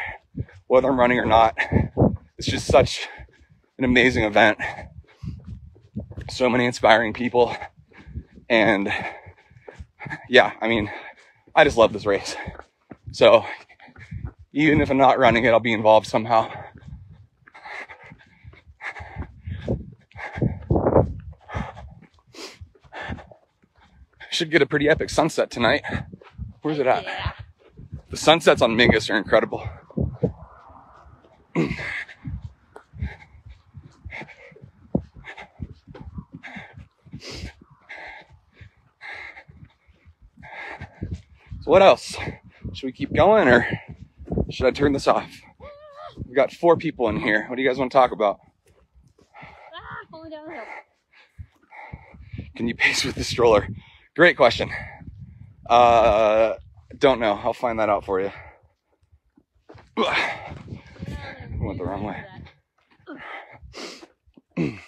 [SPEAKER 1] whether I'm running or not. It's just such an amazing event. So many inspiring people. And yeah, I mean, I just love this race. So even if I'm not running it, I'll be involved somehow. Should get a pretty epic sunset tonight. Where's it at? The sunsets on Mingus are incredible. So what else? Should we keep going or should I turn this off? We got four people in here. What do you guys want to talk about? Can you pace with the stroller? Great question. Uh, don't know. I'll find that out for you. Went the wrong way.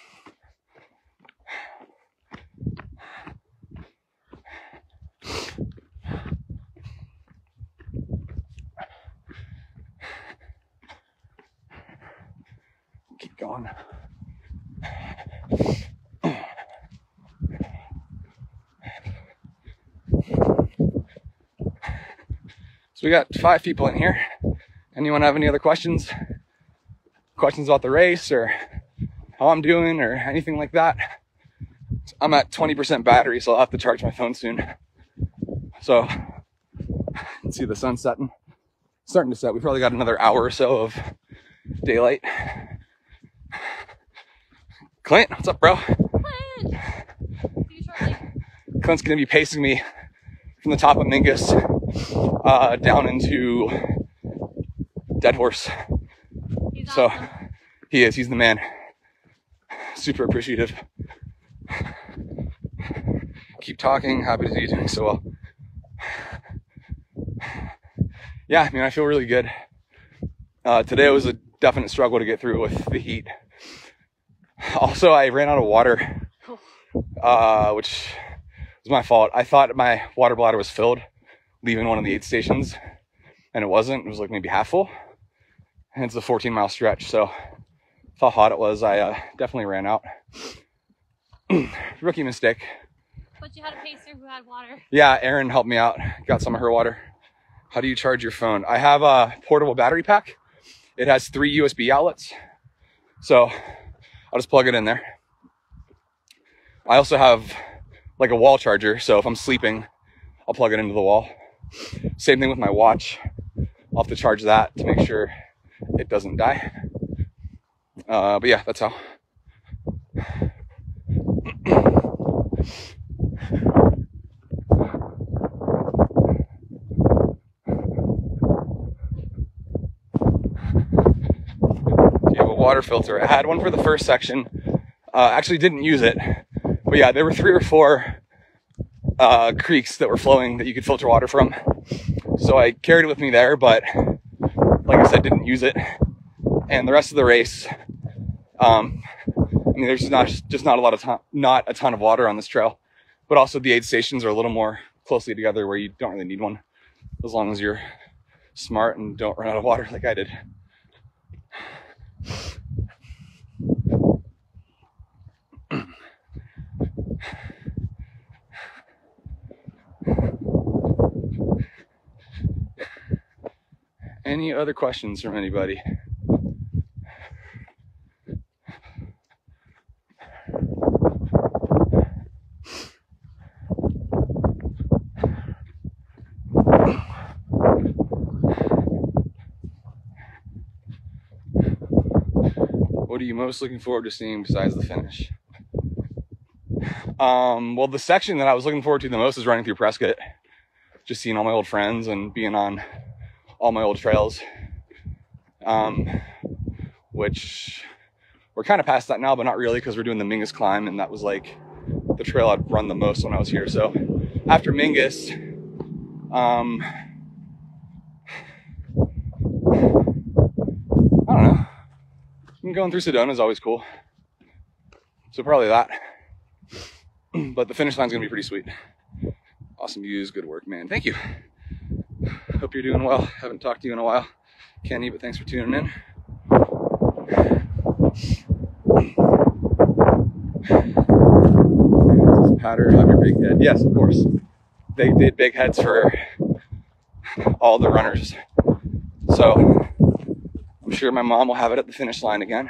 [SPEAKER 1] So we got five people in here. Anyone have any other questions? Questions about the race or how I'm doing or anything like that? I'm at 20% battery, so I'll have to charge my phone soon. So, see the sun setting. Starting to set. We probably got another hour or so of daylight. Clint, what's up, bro? Clint! Clint's gonna be pacing me from the top of Mingus uh, down into Dead Horse. so he is, he's the man. Super appreciative. Keep talking, happy to see you doing so well. Yeah, I mean, I feel really good. Uh, today was a definite struggle to get through with the heat. Also, I ran out of water, uh, which was my fault. I thought my water bladder was filled leaving one of the aid stations, and it wasn't. It was like maybe half full. And it's a 14 mile stretch, so how hot it was, I uh, definitely ran out. Rookie mistake.
[SPEAKER 10] But you had a pacer who had water.
[SPEAKER 1] Yeah, Erin helped me out. Got some of her water. How do you charge your phone? I have a portable battery pack. It has three USB outlets. So I'll just plug it in there. I also have like a wall charger. So if I'm sleeping, I'll plug it into the wall. Same thing with my watch. I'll have to charge that to make sure it doesn't die. Uh, but yeah, that's how. water filter. I had one for the first section. Uh, actually didn't use it. But yeah, there were three or four uh, creeks that were flowing that you could filter water from. So I carried it with me there, but like I said, didn't use it. And the rest of the race, um, I mean, there's not just not a lot of ton, not a ton of water on this trail, but also the aid stations are a little more closely together where you don't really need one, as long as you're smart and don't run out of water like I did. Any other questions from anybody? What are you most looking forward to seeing besides the finish? Um, well, the section that I was looking forward to the most is running through Prescott. Just seeing all my old friends and being on all my old trails. Um, which we're kind of past that now, but not really because we're doing the Mingus climb, and that was like the trail I'd run the most when I was here. So after Mingus, um, I don't know. Going through Sedona is always cool. So probably that. but the finish line's gonna be pretty sweet. Awesome views, good work, man. Thank you. Hope you're doing well. Haven't talked to you in a while, Kenny, but thanks for tuning in. Patter, have your big head. Yes, of course. They did big heads for all the runners. So I'm sure my mom will have it at the finish line again.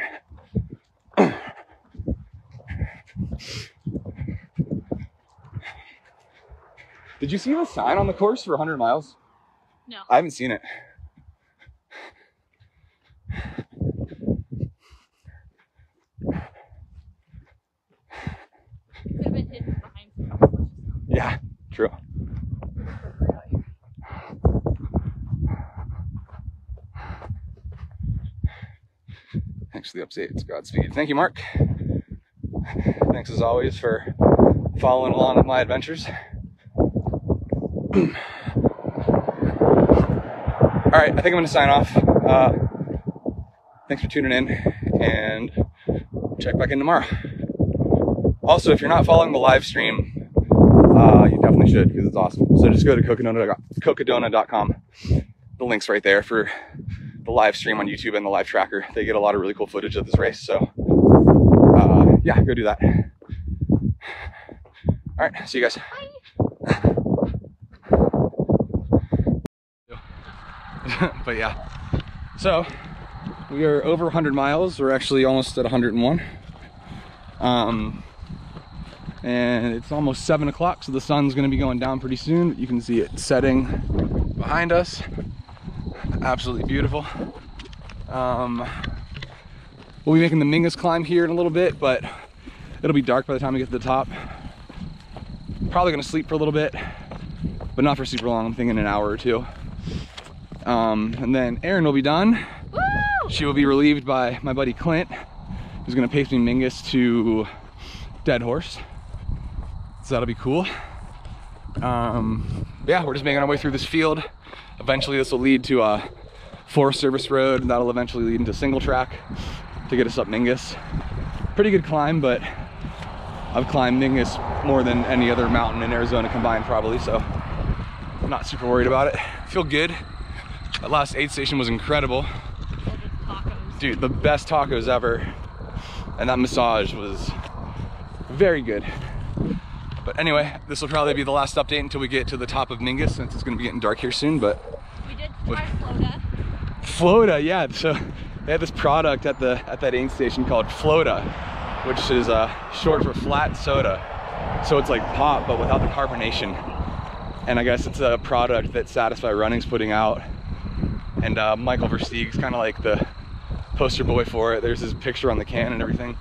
[SPEAKER 1] Did you see the sign on the course for 100 miles?
[SPEAKER 10] No.
[SPEAKER 1] I haven't seen it.
[SPEAKER 10] Could have been hidden behind some
[SPEAKER 1] Yeah, true. The updates. Godspeed. Thank you, Mark. Thanks as always for following along with my adventures. All right, I think I'm going to sign off. Uh, thanks for tuning in and check back in tomorrow. Also, if you're not following the live stream, uh, you definitely should because it's awesome. So just go to cocodona.com. The link's right there for the live stream on YouTube and the live tracker. They get a lot of really cool footage of this race. So uh, yeah, go do that. All right, see you guys. but yeah, so we are over 100 miles. We're actually almost at 101. Um, and it's almost seven o'clock, so the sun's gonna be going down pretty soon. You can see it setting behind us. Absolutely beautiful. Um, we'll be making the Mingus climb here in a little bit, but it'll be dark by the time we get to the top. Probably gonna sleep for a little bit, but not for super long. I'm thinking an hour or two. Um, and then Erin will be done. She will be relieved by my buddy Clint, who's gonna pace me Mingus to Dead Horse. So that'll be cool. Um, yeah, we're just making our way through this field. Eventually this will lead to a Forest Service road and that'll eventually lead into single track to get us up Mingus. Pretty good climb, but I've climbed Mingus more than any other mountain in Arizona combined probably, so I'm not super worried about it. Feel good. That last aid station was incredible. Dude, the best tacos ever. And that massage was very good. But anyway, this will probably be the last update until we get to the top of Mingus since it's gonna be getting dark here soon, but.
[SPEAKER 10] We did try Flota.
[SPEAKER 1] Flota, yeah, so they had this product at the at that aid station called Flota, which is uh, short for flat soda. So it's like pop, but without the carbonation. And I guess it's a product that Satisfy Running's putting out. And uh, Michael Versteeg's kind of like the poster boy for it. There's his picture on the can and everything.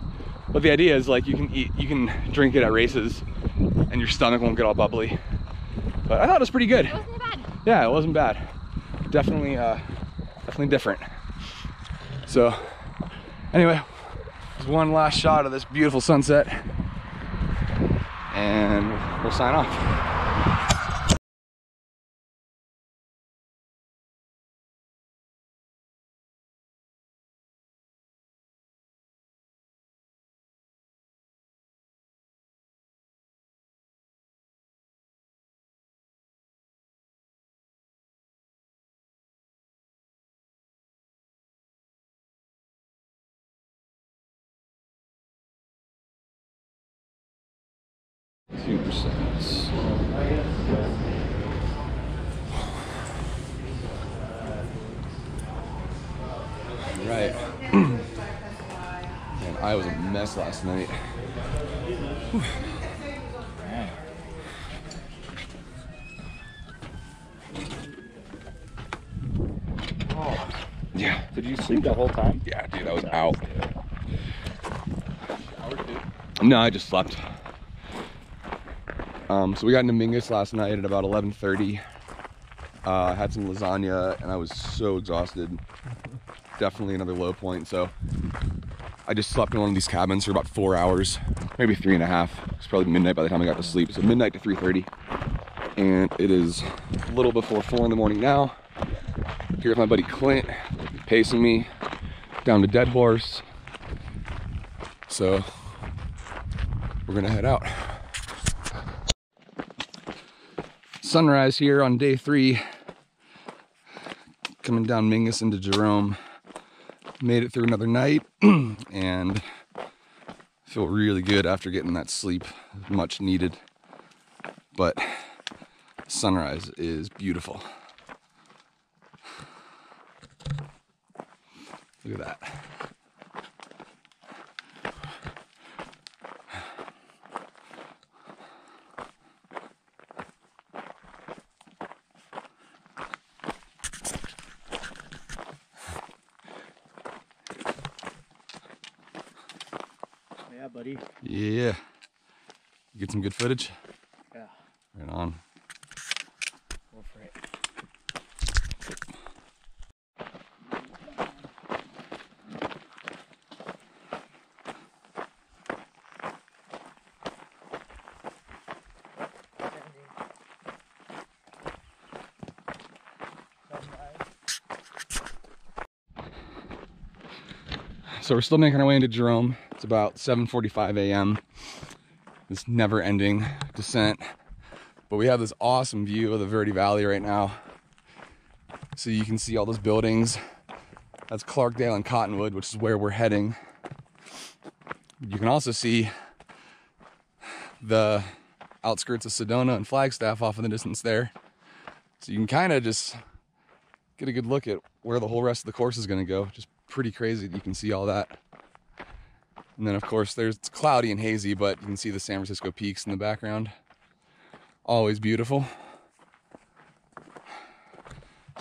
[SPEAKER 1] But the idea is like you can eat, you can drink it at races, and your stomach won't get all bubbly. But I thought it was pretty good.
[SPEAKER 10] It wasn't bad.
[SPEAKER 1] Yeah, it wasn't bad. Definitely, uh, definitely different. So, Anyway, there's one last shot of this beautiful sunset, and we'll sign off. I was a mess last night. Whew. Yeah.
[SPEAKER 12] Did you sleep the whole time?
[SPEAKER 1] Yeah, dude, I was out. No, I just slept. Um, so we got into Mingus last night at about 11:30. Uh, I had some lasagna and I was so exhausted. Definitely another low point. So I just slept in one of these cabins for about four hours, maybe three and a half. It's probably midnight by the time I got to sleep. So midnight to 3:30, and it is a little before four in the morning now. Here with my buddy Clint, pacing me down to Dead Horse. So we're gonna head out. Sunrise here on day three. Coming down Mingus into Jerome. Made it through another night and feel really good after getting that sleep, much needed. But sunrise is beautiful. Look at that.
[SPEAKER 12] Buddy.
[SPEAKER 1] Yeah. Get some good footage?
[SPEAKER 12] Yeah.
[SPEAKER 1] Right on.
[SPEAKER 12] Go for it.
[SPEAKER 1] So we're still making our way into Jerome. It's about 7:45 a.m. This never-ending descent, but we have this awesome view of the Verde Valley right now. So you can see all those buildings. That's Clarkdale and Cottonwood, which is where we're heading. You can also see the outskirts of Sedona and Flagstaff off in the distance there. So you can kind of just get a good look at where the whole rest of the course is going to go. Just pretty crazy that you can see all that. And then of course there's it's cloudy and hazy, but you can see the San Francisco peaks in the background. Always beautiful.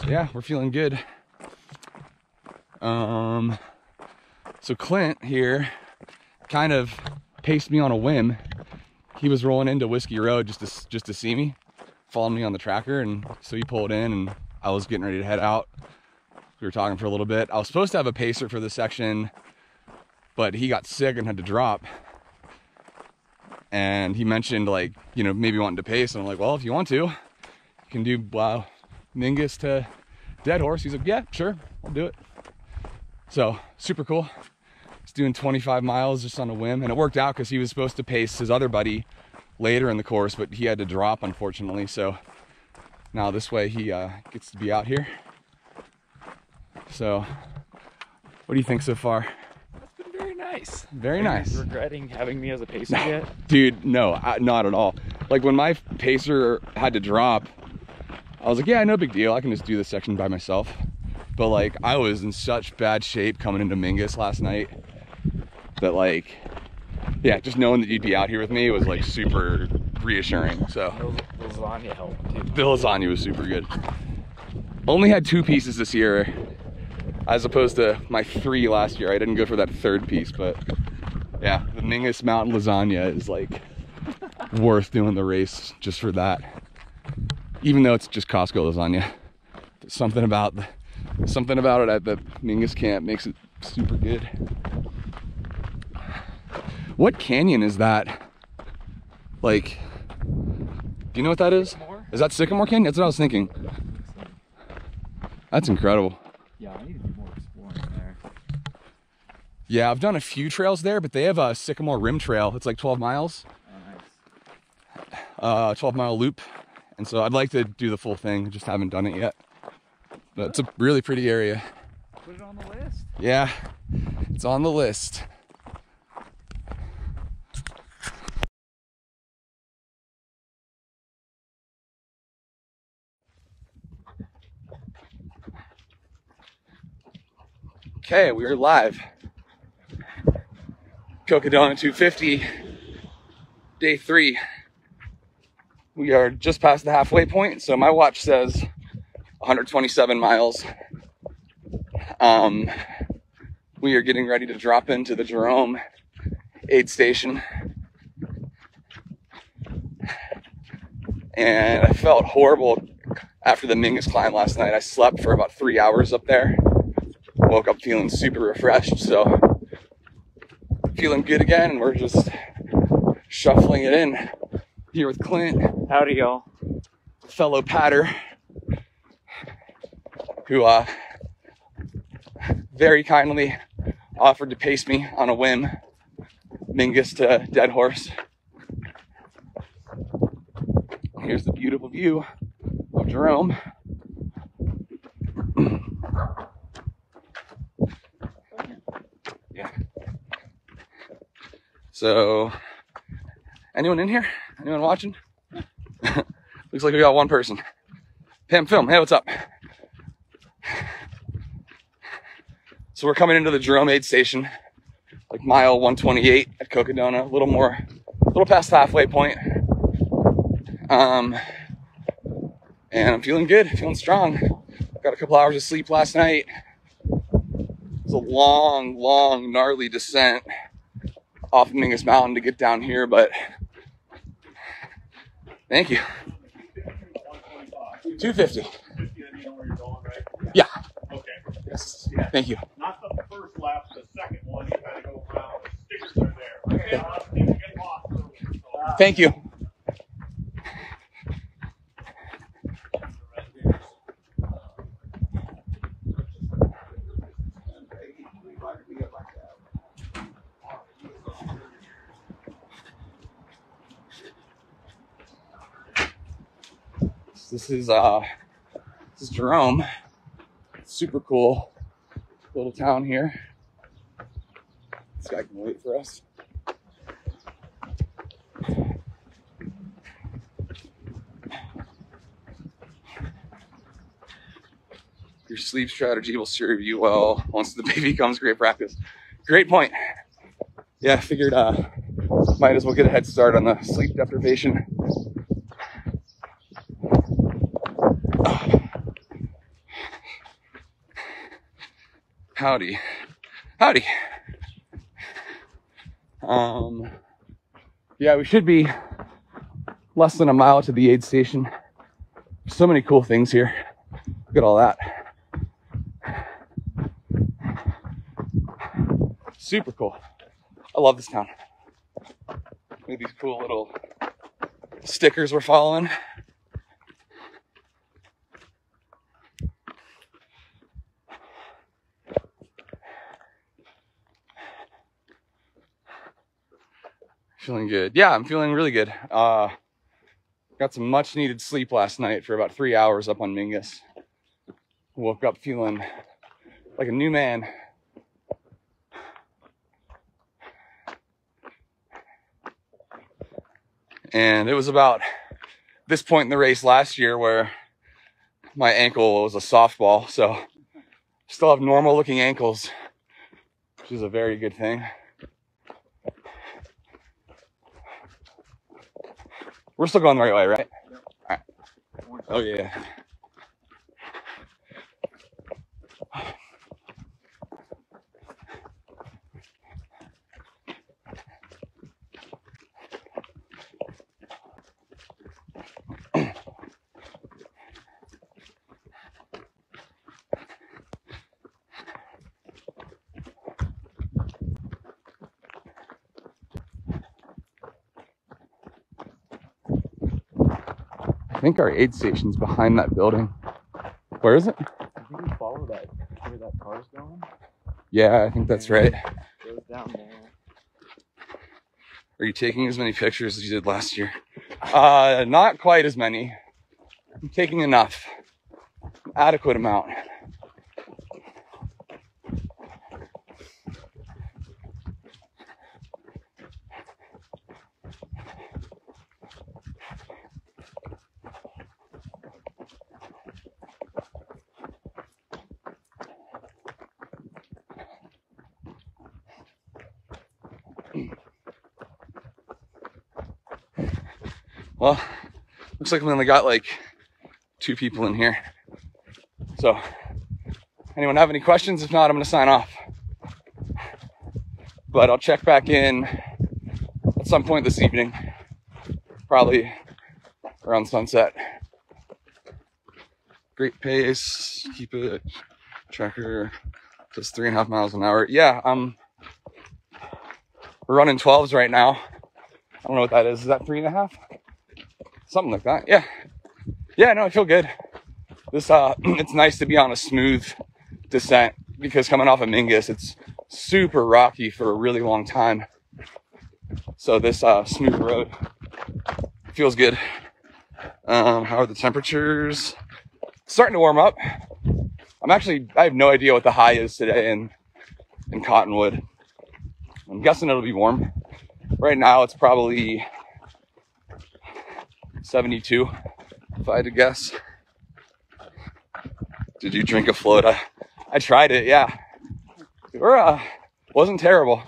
[SPEAKER 1] So yeah, we're feeling good. Um so Clint here kind of paced me on a whim. He was rolling into Whiskey Row just to just to see me, following me on the tracker, and so he pulled in and I was getting ready to head out. We were talking for a little bit. I was supposed to have a pacer for this section, but he got sick and had to drop. And he mentioned like, you know, maybe wanting to pace. And I'm like, well, if you want to, you can do wow, Mingus to Dead Horse. He's like, yeah, sure, I'll do it. So super cool. He's doing 25 miles just on a whim, and it worked out because he was supposed to pace his other buddy later in the course, but he had to drop unfortunately. So now this way he uh, gets to be out here. So, what do you think so far?
[SPEAKER 12] It's been very nice.
[SPEAKER 1] Very
[SPEAKER 12] Are you
[SPEAKER 1] nice.
[SPEAKER 12] regretting having me as a pacer yet?
[SPEAKER 1] Dude, no, I, not at all. Like when my pacer had to drop, I was like, yeah, no big deal. I can just do this section by myself. But like, I was in such bad shape coming into Mingus last night that like, yeah, just knowing that you'd be out here with me was like super reassuring. So
[SPEAKER 12] The lasagna helped too.
[SPEAKER 1] the lasagna was super good. Only had two pieces this year, as opposed to my three last year. I didn't go for that third piece, but yeah, the Mingus Mountain lasagna is like worth doing the race just for that. Even though it's just Costco lasagna, There's something about the, something about it at the Mingus camp makes it super good. What canyon is that? Like, do you know what that is? Is that Sycamore Canyon? That's what I was thinking. That's incredible.
[SPEAKER 12] Yeah, I need to do more exploring there.
[SPEAKER 1] Yeah, I've done a few trails there, but they have a Sycamore Rim Trail. It's like 12 miles,
[SPEAKER 12] Oh, nice.
[SPEAKER 1] uh, 12 mile loop. And so I'd like to do the full thing, just haven't done it yet. But it's a really pretty area.
[SPEAKER 12] Put it on the list.
[SPEAKER 1] Yeah, it's on the list. Okay, we are live. Cocodona 250, day three. We are just past the halfway point, so my watch says 127 miles. Um, we are getting ready to drop into the Jerome aid station. And I felt horrible after the Mingus climb last night. I slept for about three hours up there. Woke up feeling super refreshed, so feeling good again. And we're just shuffling it in here with Clint,
[SPEAKER 12] Howdy, y'all.
[SPEAKER 1] fellow patter, who uh, very kindly offered to pace me on a whim. Mingus to Dead Horse. Here's the beautiful view of Jerome. So, anyone in here? Anyone watching? Looks like we got one person. Pam Film, hey, what's up? So we're coming into the Jerome aid station, like mile 128 at Cocodona, a little more, a little past halfway point. Um, and I'm feeling good, feeling strong. Got a couple hours of sleep last night. It's a long, long, gnarly descent off of Mingus Mountain to get down here, but thank you. 250. Yeah.
[SPEAKER 13] Okay.
[SPEAKER 1] Yes. Thank you.
[SPEAKER 13] Not the first lap, the second one, you gotta go around, the stickers are there. Okay. People get lost early, so.
[SPEAKER 1] Thank you. This is uh this is Jerome. Super cool little town here. This guy can wait for us. Your sleep strategy will serve you well once the baby comes. Great practice. Great point. Yeah, I figured uh, might as well get a head start on the sleep deprivation. Howdy. Howdy. Um, yeah, we should be less than a mile to the aid station. So many cool things here. Look at all that. Super cool. I love this town. Look at these cool little stickers we're following. Feeling good. Yeah, I'm feeling really good. Uh, got some much needed sleep last night for about three hours up on Mingus. Woke up feeling like a new man. And it was about this point in the race last year where my ankle was a softball. So still have normal looking ankles, which is a very good thing. We're still going the right way, right? All right. Oh yeah. Think our aid station's behind that building. Where is it?
[SPEAKER 12] I think we follow that where that car's going.
[SPEAKER 1] Yeah, I think that's right.
[SPEAKER 12] Goes down there.
[SPEAKER 1] Are you taking as many pictures as you did last year? Uh, not quite as many. I'm taking enough, adequate amount. Well, looks like we only got like two people in here. So, anyone have any questions? If not, I'm gonna sign off. But I'll check back in at some point this evening, probably around sunset. Great pace, keep it. Tracker just three and a half miles an hour. Yeah, um, we're running 12s right now. I don't know what that is. Is that three and a half? Something like that. Yeah. Yeah, no, I feel good. This uh it's nice to be on a smooth descent because coming off of Mingus, it's super rocky for a really long time. So this uh smooth road feels good. Um, how are the temperatures? Starting to warm up. I'm actually I have no idea what the high is today in in Cottonwood. I'm guessing it'll be warm. Right now it's probably 72, if I had to guess. Did you drink a float? I, I tried it, yeah. We're, uh, wasn't terrible.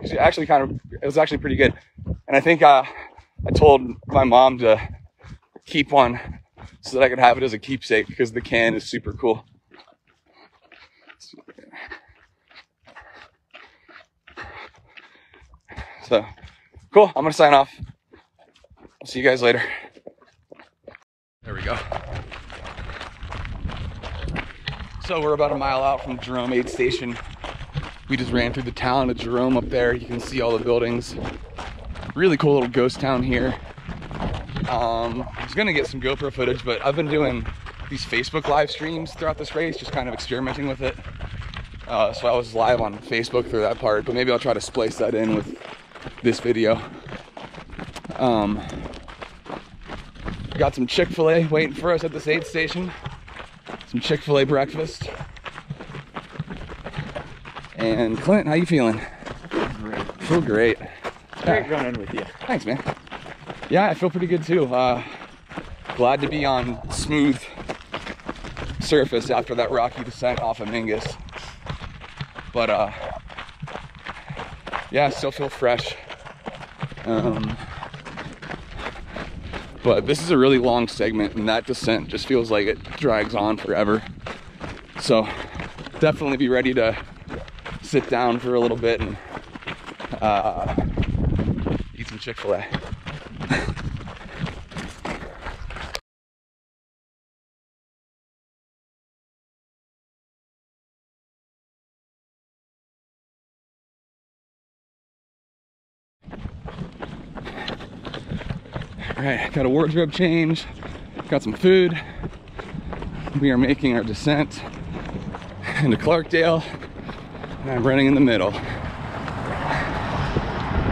[SPEAKER 1] It's actually kind of, it was actually pretty good. And I think uh, I told my mom to keep one so that I could have it as a keepsake because the can is super cool. So, cool. I'm gonna sign off. See you guys later. There we go. So we're about a mile out from Jerome Aid Station. We just ran through the town of Jerome up there. You can see all the buildings. Really cool little ghost town here. Um, I was gonna get some GoPro footage, but I've been doing these Facebook live streams throughout this race, just kind of experimenting with it. Uh, so I was live on Facebook through that part, but maybe I'll try to splice that in with this video. Um, got some Chick-fil-A waiting for us at this aid station. Some Chick-fil-A breakfast. And Clint, how you feeling?
[SPEAKER 12] Great.
[SPEAKER 1] Feel great.
[SPEAKER 12] Great running with you.
[SPEAKER 1] Thanks, man. Yeah, I feel pretty good too. Uh, glad to be on smooth surface after that rocky descent off of Mingus. But uh, yeah, I still feel fresh. Um, but this is a really long segment, and that descent just feels like it drags on forever. So definitely be ready to sit down for a little bit and uh, eat some Chick-fil-A. All right, got a wardrobe change, got some food. We are making our descent into Clarkdale, and I'm running in the middle.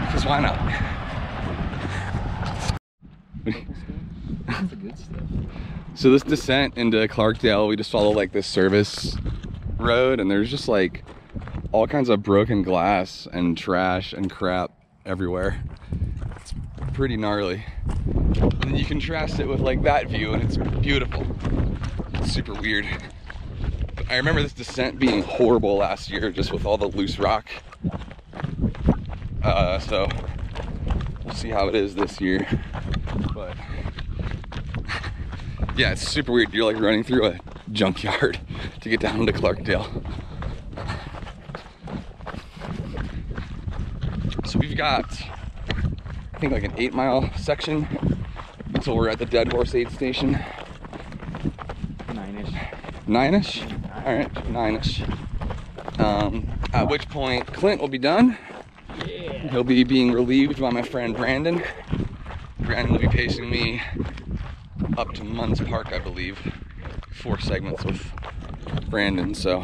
[SPEAKER 1] Because why not? So this descent into Clarkdale, we just follow like this service road, and there's just like all kinds of broken glass and trash and crap everywhere. Pretty gnarly. And then you contrast it with like that view, and it's beautiful. It's super weird. I remember this descent being horrible last year, just with all the loose rock. Uh, so we'll see how it is this year. But yeah, it's super weird. You're like running through a junkyard to get down to Clarkdale. So we've got, I think like an eight mile section until we're at the Dead Horse Aid Station.
[SPEAKER 12] Nine-ish.
[SPEAKER 1] Nine-ish? All right, nine-ish. Um, at which point Clint will be done. He'll be being relieved by my friend Brandon. Brandon will be pacing me up to Munds Park, I believe. Four segments with Brandon, so.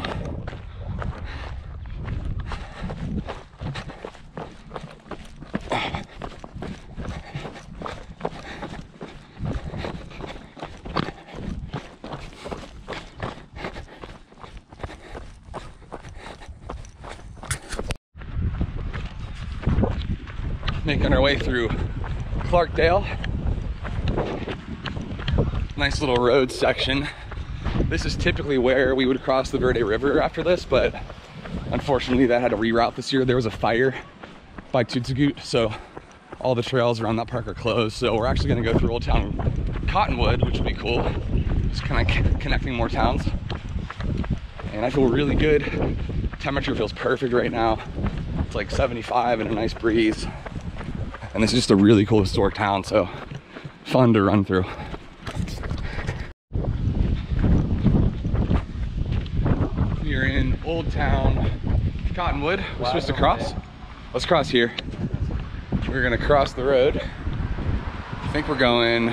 [SPEAKER 1] Making our way through Clarkdale. Nice little road section. This is typically where we would cross the Verde River after this, but unfortunately that had to reroute this year. There was a fire by Tuzigoot, so all the trails around that park are closed. So we're actually gonna go through Old Town Cottonwood, which would be cool. Just kind of connecting more towns. And I feel really good. Temperature feels perfect right now. It's like 75 and a nice breeze. And this is just a really cool historic town, so fun to run through. We are in Old Town Cottonwood. We're supposed to cross. Let's cross here. We're gonna cross the road. I think we're going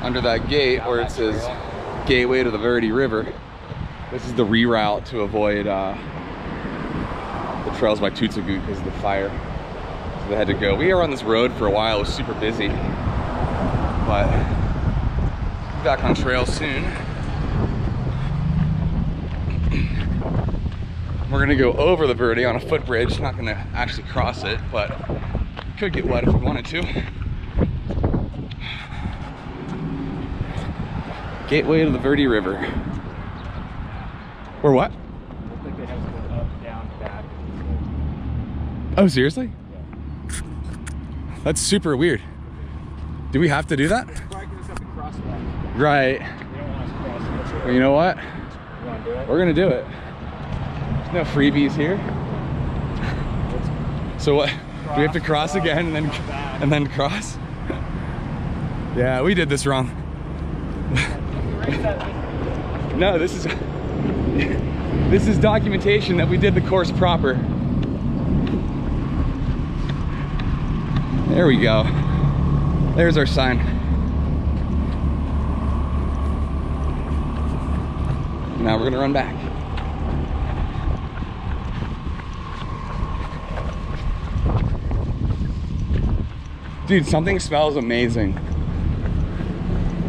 [SPEAKER 1] under that gate where it says Gateway to the Verde River. This is the reroute to avoid uh, the trails by Tuzigoot because of the fire. They had to go. We were on this road for a while. It was super busy. But be back on trail soon. We're gonna go over the Verde on a footbridge. Not gonna actually cross it, but could get wet if we wanted to. Gateway to the Verde River. Or what?
[SPEAKER 12] Oh, think they have to go up, down, back.
[SPEAKER 1] Oh, seriously? That's super weird. Do we have to do that?
[SPEAKER 12] Cross.
[SPEAKER 1] Right.
[SPEAKER 12] Cross
[SPEAKER 1] Well, you know what? We're gonna do it. There's no freebies here. So what? Do we have to cross again and then and then cross? Yeah, we did this wrong. no, this is this is documentation that we did the course proper. There we go. There's our sign. Now we're gonna run back. Dude, something smells amazing.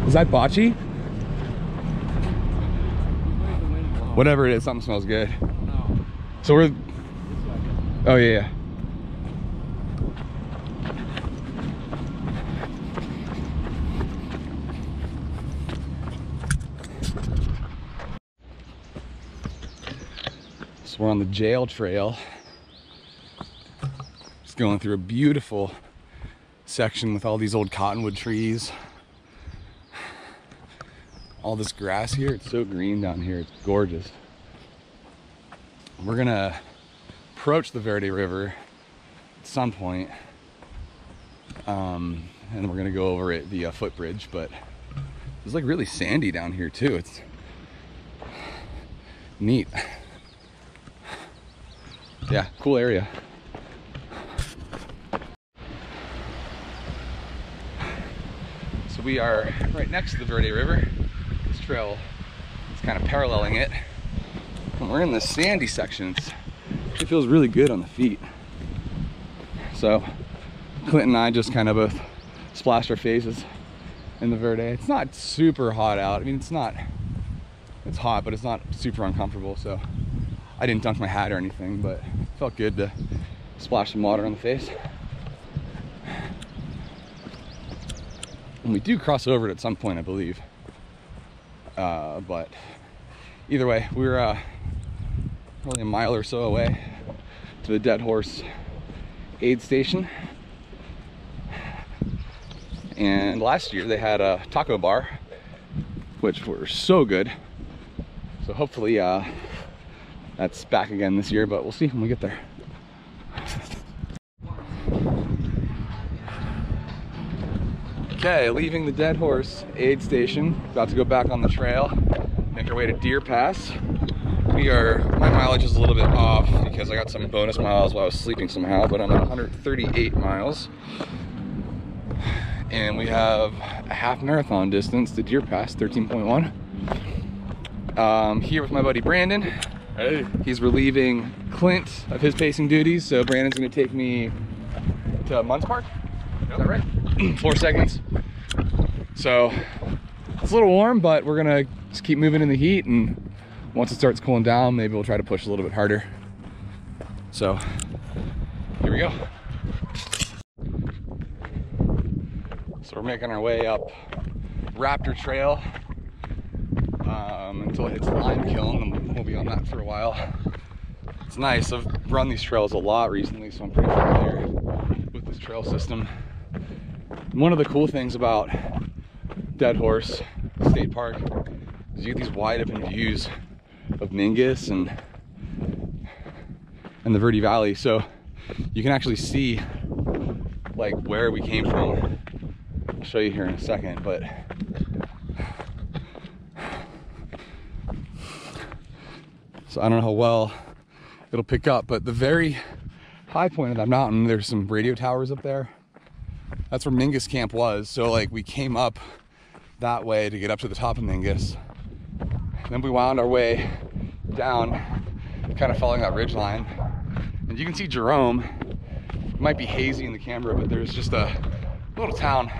[SPEAKER 1] Is that bocce? Whatever it is, something smells good. So we're. Oh yeah. yeah. So we're on the jail trail. Just going through a beautiful section with all these old cottonwood trees. All this grass here, it's so green down here, it's gorgeous. We're gonna approach the Verde River at some point, um, and we're gonna go over it via footbridge, but it's like really sandy down here too. It's neat. Yeah, cool area. So we are right next to the Verde River. This trail is kind of paralleling it. And we're in the sandy section. It feels really good on the feet. So Clint and I just kind of both splashed our faces in the Verde. It's not super hot out. I mean, it's not, it's hot, but it's not super uncomfortable. So I didn't dunk my hat or anything, but it felt good to splash some water on the face. And we do cross over it at some point, I believe. Uh, but either way, we're uh, probably a mile or so away to the Dead Horse aid station. And last year they had a taco bar, which were so good. So hopefully uh, that's back again this year, but we'll see when we get there. Okay, leaving the Dead Horse aid station, about to go back on the trail, make our way to Deer Pass. We are, my mileage is a little bit off because I got some bonus miles while I was sleeping somehow, but I'm at 138 miles. and we have a half marathon distance to Deer Pass, 13.1. Um, here with my buddy Brandon.
[SPEAKER 14] Hey.
[SPEAKER 1] He's relieving Clint of his pacing duties, so Brandon's gonna take me to Munds Park. Is that right? Four segments. So it's a little warm, but we're gonna just keep moving in the heat, and once it starts cooling down, maybe we'll try to push a little bit harder. So here we go. So we're making our way up Raptor Trail um, until it hits Lime Kiln, and we'll be on that for a while. It's nice. I've run these trails a lot recently, so I'm pretty familiar with this trail system. One of the cool things about Dead Horse State Park is you get these wide open views of Mingus and and the Verde Valley, so you can actually see like where we came from. I'll show you here in a second, but so I don't know how well it'll pick up, but the very high point of that mountain, there's some radio towers up there. That's where Mingus Camp was. So like we came up that way to get up to the top of Mingus. Then we wound our way down, kind of following that ridge line. And you can see Jerome. It might be hazy in the camera, but there's just a little town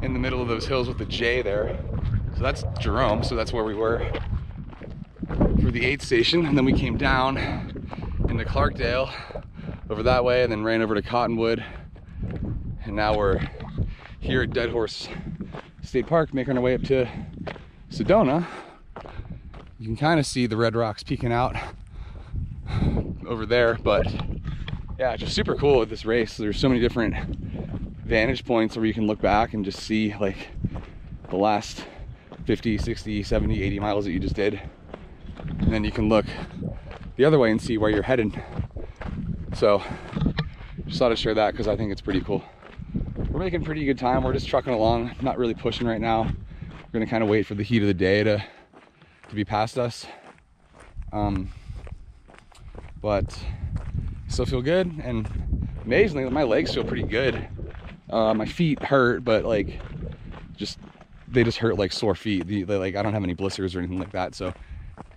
[SPEAKER 1] in the middle of those hills with the J there. So that's Jerome, so that's where we were for the aid station. And then we came down into Clarkdale over that way and then ran over to Cottonwood. And now we're here at Dead Horse State Park making our way up to Sedona. You can kind of see the red rocks peeking out over there, but yeah, just super cool with this race. There's so many different vantage points where you can look back and just see like the last 50, 60, 70, 80 miles that you just did. And then you can look the other way and see where you're headed. So just thought I'd share that because I think it's pretty cool. We're making pretty good time. We're just trucking along, not really pushing right now. We're gonna kind of wait for the heat of the day to, to be past us. Um, but still feel good and amazingly my legs feel pretty good. Uh, my feet hurt, but like just they just hurt like sore feet. They, they, like I don't have any blisters or anything like that. So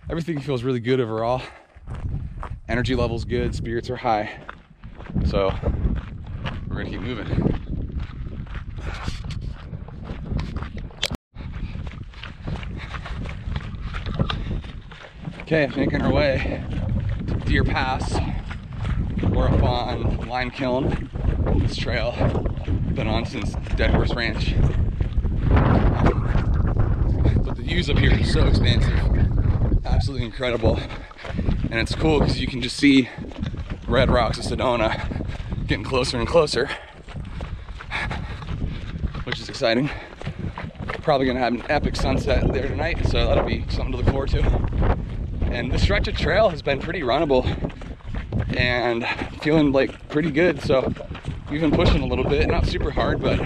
[SPEAKER 1] everything feels really good overall. Energy levels good, spirits are high. So we're gonna keep moving. Okay, making our way to Deer Pass. We're up on Lime Kiln. This trail been on since Dead Horse Ranch. But the views up here are so expansive, absolutely incredible, and it's cool because you can just see red rocks of Sedona getting closer and closer, which is exciting. Probably gonna have an epic sunset there tonight, so that'll be something to look forward to. And the stretch of trail has been pretty runnable and feeling like pretty good. So we've been pushing a little bit, not super hard, but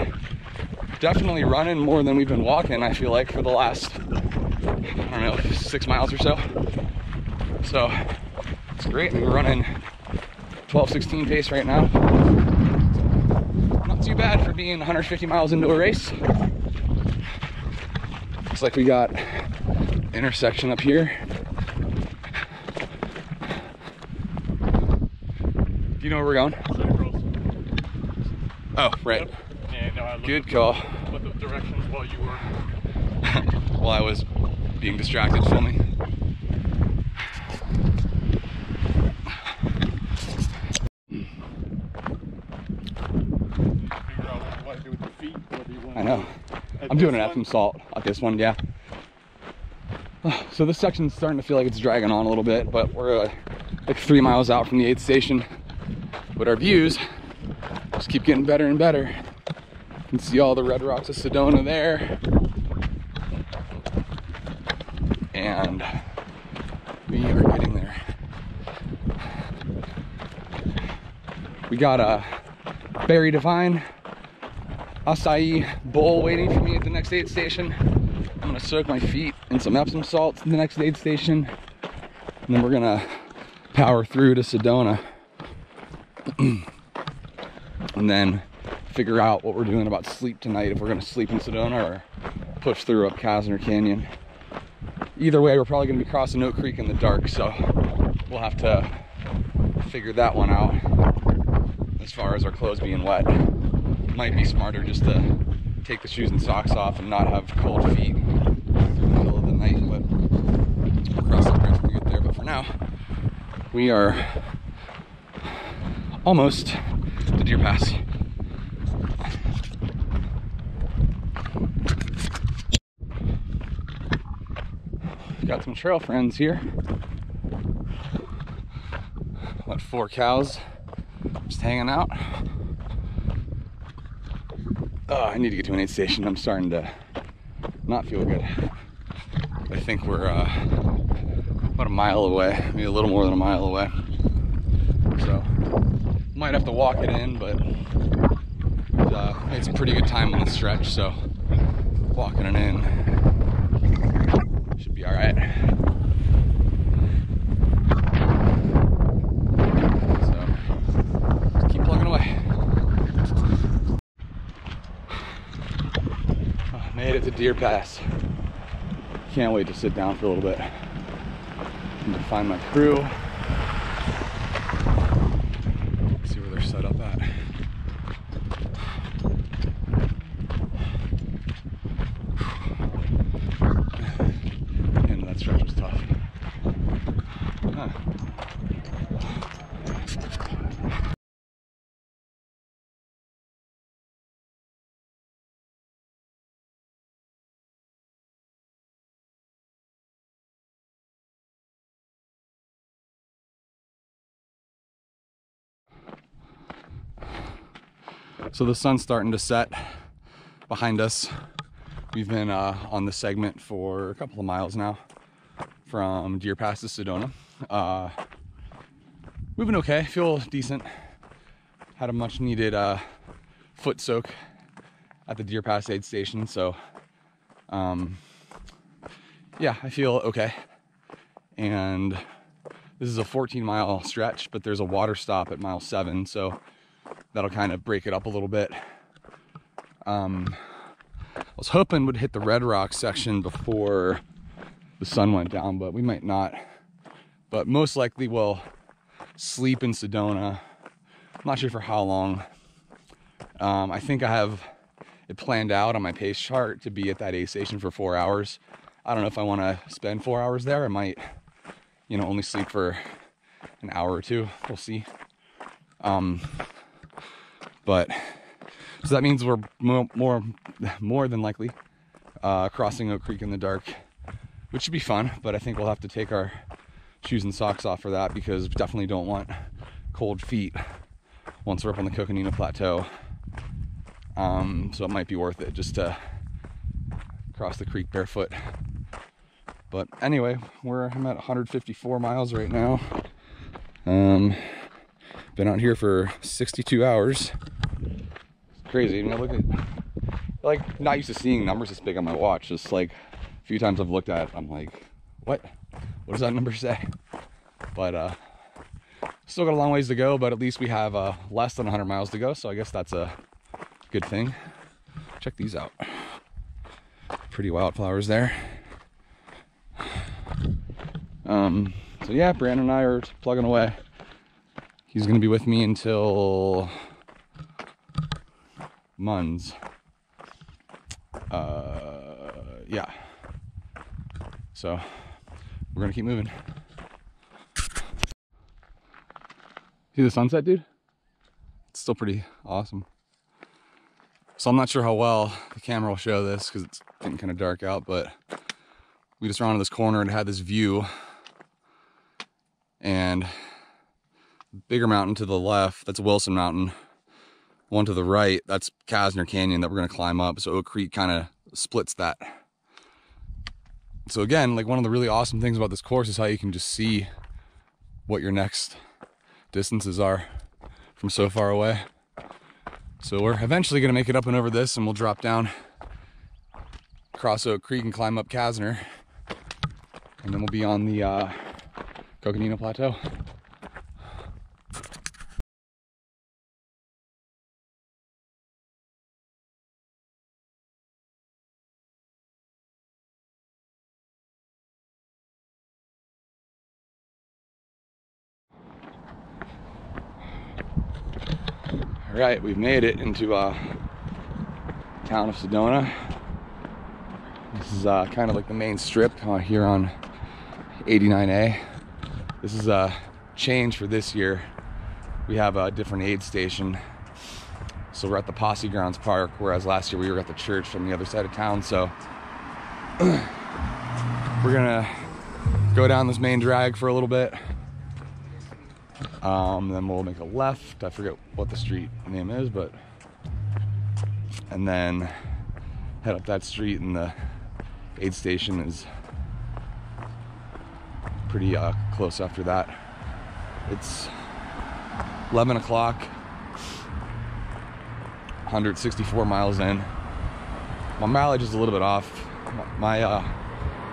[SPEAKER 1] definitely running more than we've been walking, I feel like, for the last, I don't know, six miles or so. So it's great. We're running 12, 16 pace right now. Not too bad for being 150 miles into a race. Looks like we got intersection up here. Do you know where we're going? Oh, right.
[SPEAKER 14] And uh, I
[SPEAKER 1] Good call.
[SPEAKER 14] The, looked up directions while you were.
[SPEAKER 1] While I was being distracted filming.
[SPEAKER 14] Figure out what you want to do with your feet, whether you want
[SPEAKER 1] I know. I'm doing an
[SPEAKER 14] one?
[SPEAKER 1] Epsom salt at this one, yeah. So this section's starting to feel like it's dragging on a little bit, but we're uh, like three miles out from the aid station. But our views just keep getting better and better. You can see all the red rocks of Sedona there. And we are getting there. We got a Berry Divine acai bowl waiting for me at the next aid station. I'm gonna soak my feet in some Epsom salts in the next aid station. And then we're gonna power through to Sedona. and then figure out what we're doing about sleep tonight, if we're gonna sleep in Sedona or push through up Casner Canyon. Either way, we're probably gonna be crossing Oak Creek in the dark, so we'll have to figure that one out as far as our clothes being wet. Might be smarter just to take the shoes and socks off and not have cold feet through the middle of the night, but we'll cross that bridge when we get there. But for now, we are almost to Deer Pass. Got some trail friends here. What, four cows just hanging out. Oh, I need to get to an aid station. I'm starting to not feel good. I think we're uh, about a mile away, maybe a little more than a mile away. So, might have to walk it in, but uh, made some pretty good time on the stretch, so walking it in should be all right. So, keep plugging away. Oh, made it to Deer Pass. Can't wait to sit down for a little bit and to find my crew. See where they're set up at. And that stretch was tough. Huh. So the sun's starting to set behind us. We've been uh, on the segment for a couple of miles now from Deer Pass to Sedona. Uh, moving okay, feel decent. Had a much needed uh, foot soak at the Deer Pass aid station, so um, yeah, I feel okay. And this is a 14 mile stretch, but there's a water stop at mile seven, so that'll kind of break it up a little bit. Um, I was hoping would hit the Red Rock section before the sun went down, but we might not. But most likely we'll sleep in Sedona. I'm not sure for how long. Um, I think I have it planned out on my pace chart to be at that aid station for four hours. I don't know if I want to spend four hours there. I might, you know, only sleep for an hour or two. We'll see. Um, but so that means we're more more, more than likely uh, crossing Oak Creek in the dark, which should be fun. But I think we'll have to take our shoes and socks off for that because we definitely don't want cold feet once we're up on the Coconino Plateau. Um, so it might be worth it just to cross the creek barefoot. But anyway, we're I'm at 154 miles right now. Um, been out here for 62 hours. Crazy. I mean, I look at like not used to seeing numbers this big on my watch. Just like a few times I've looked at it, I'm like, what? What does that number say? But uh, still got a long ways to go. But at least we have uh, less than 100 miles to go. So I guess that's a good thing. Check these out. Pretty wildflowers there. Um, so yeah, Brandon and I are plugging away. He's gonna be with me until Munds. Uh, yeah. So we're gonna keep moving. See the sunset, dude? It's still pretty awesome. So I'm not sure how well the camera will show this because it's getting kind of dark out, but we just rounded this corner and had this view and bigger mountain to the left, that's Wilson Mountain. One to the right, that's Casner Canyon that we're gonna climb up. So Oak Creek kind of splits that. So again, like one of the really awesome things about this course is how you can just see what your next distances are from so far away. So we're eventually gonna make it up and over this and we'll drop down, cross Oak Creek and climb up Casner. And then we'll be on the uh, Coconino Plateau. Right, we've made it into uh, town of Sedona. This is uh, kind of like the main strip uh, here on 89A. This is a change for this year. We have a different aid station. So we're at the Posse Grounds Park, whereas last year we were at the church on the other side of town. So we're gonna go down this main drag for a little bit. Um, then we'll make a left. I forget what the street name is, but and then head up that street, and the aid station is pretty uh, close after that. It's 11 o'clock, 164 miles in. My mileage is a little bit off. My uh,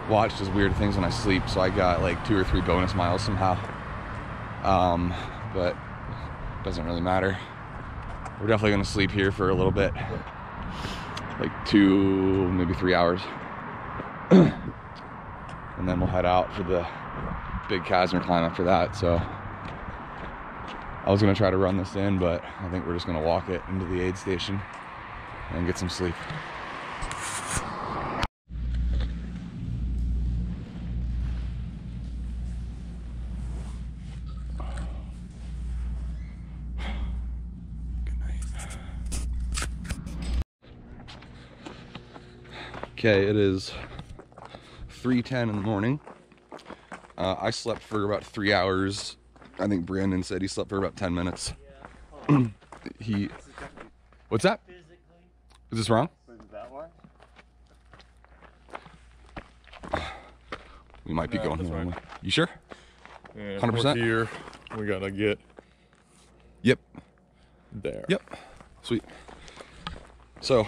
[SPEAKER 1] watch does weird things when I sleep, so I got like two or three bonus miles somehow. Um, but doesn't really matter. We're definitely gonna sleep here for a little bit, like two, maybe three hours, and then we'll head out for the big Casner climb after that. So I was gonna try to run this in, but I think we're just gonna walk it into the aid station and get some sleep. Okay, it is 3:10 in the morning. Uh, I slept for about three hours. I think Brandon said he slept for about 10 minutes. he, what's that? Is this wrong? We might be
[SPEAKER 14] No,
[SPEAKER 1] going the wrong
[SPEAKER 14] right.
[SPEAKER 1] way. You sure? 100%?
[SPEAKER 14] Here, we gotta get
[SPEAKER 1] Yep.
[SPEAKER 14] there.
[SPEAKER 1] Yep. Sweet. So,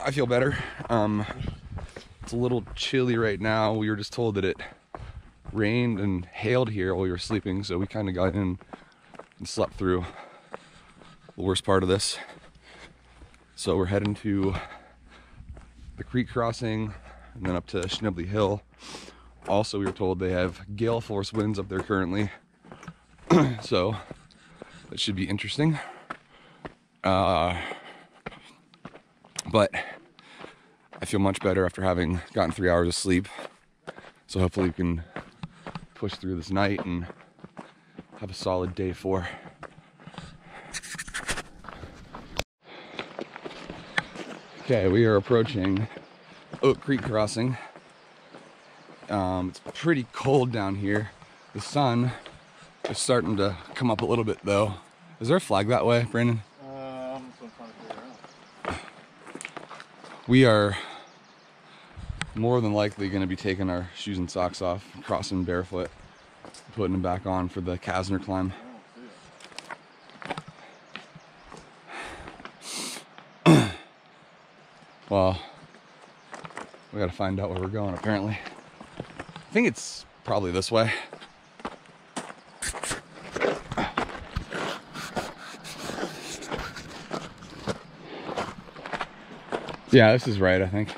[SPEAKER 1] I feel better. Um, it's a little chilly right now. We were just told that it rained and hailed here while we were sleeping, so we kind of got in and slept through the worst part of this. So we're heading to the creek crossing and then up to Schnebly Hill. Also, we were told they have gale force winds up there currently, so that should be interesting. Uh, but I feel much better after having gotten three hours of sleep. So hopefully we can push through this night and have a solid day four. Okay, we are approaching Oak Creek Crossing. Um, it's pretty cold down here. The sun is starting to come up a little bit though. Is there a flag that way, Brandon?
[SPEAKER 14] Um, so I'm trying to figure out.
[SPEAKER 1] We are more than likely going to be taking our shoes and socks off, crossing barefoot, putting them back on for the Casner climb. well, we got to find out where we're going apparently. I think it's probably this way. Yeah, this is right, I think.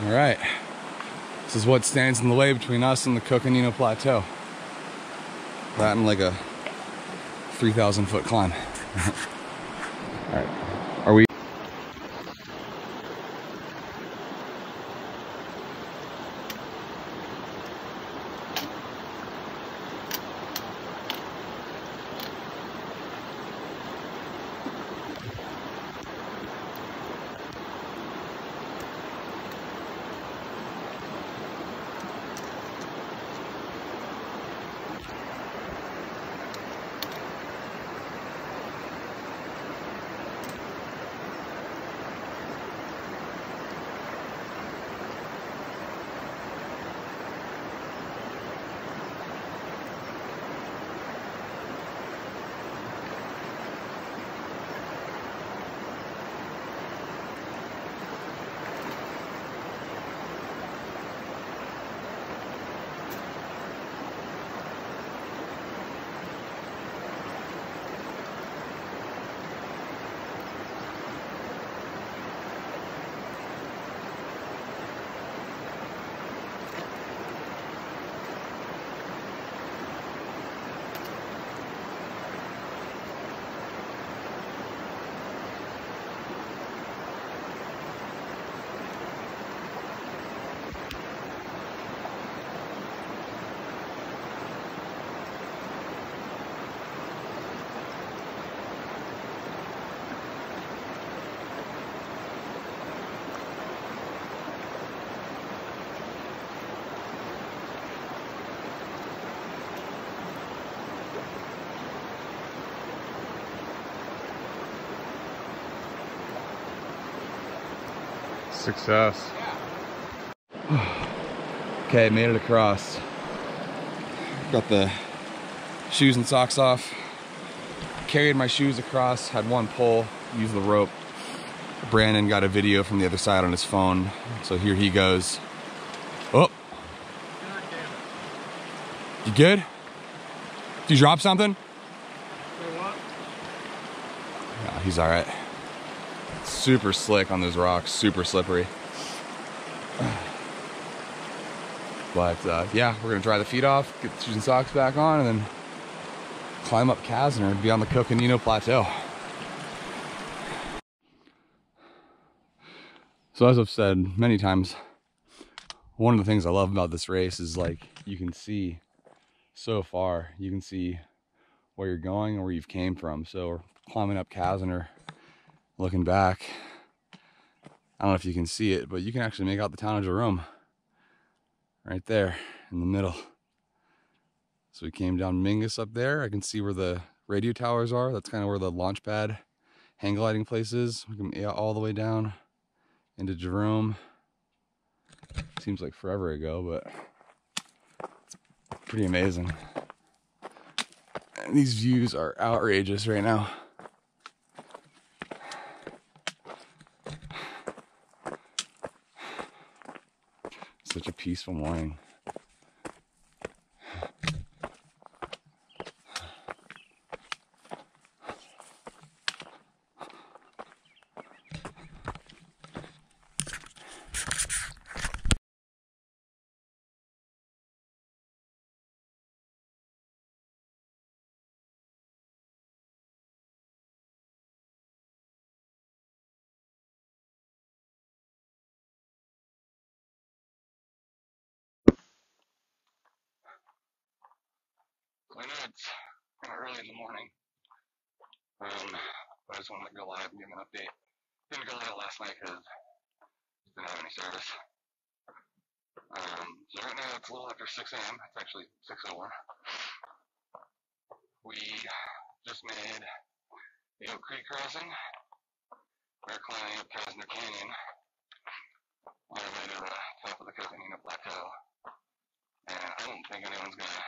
[SPEAKER 1] All right. This is what stands in the way between us and the Coconino Plateau. That and like a 3,000 foot climb. All right.
[SPEAKER 15] Success. okay, made it across. Got the shoes and socks off. Carried my shoes across, had one pull, used the rope. Brandon got a video from the other side on his phone. So here he goes. Oh. You good? Did you drop something? Yeah, he's all right. Super slick on those rocks, super slippery. But uh, yeah, we're gonna dry the feet off, get the shoes and socks back on, and then climb up Casner and be on the Coconino Plateau. So as I've said many times, one of the things I love about this race is like you can see so far. You can see where you're going and where you've came from. So we're climbing up Casner, looking back. I don't know if you can see it, but you can actually make out the town of Jerome right there in the middle. So we came down Mingus up there. I can see where the radio towers are. That's kind of where the launch pad hang gliding place is. We can all the way down into Jerome. Seems like forever ago, but it's pretty amazing. And these views are outrageous right now. Such a peaceful morning. Go live and give an update. Didn't go live last night because didn't have any service. Um, so right now it's a little after 6 a.m. It's actually 6:01. We just made the Oak Creek crossing. We're climbing up Casner Canyon on our way to the top of the Coconino Plateau. And I don't think anyone's gonna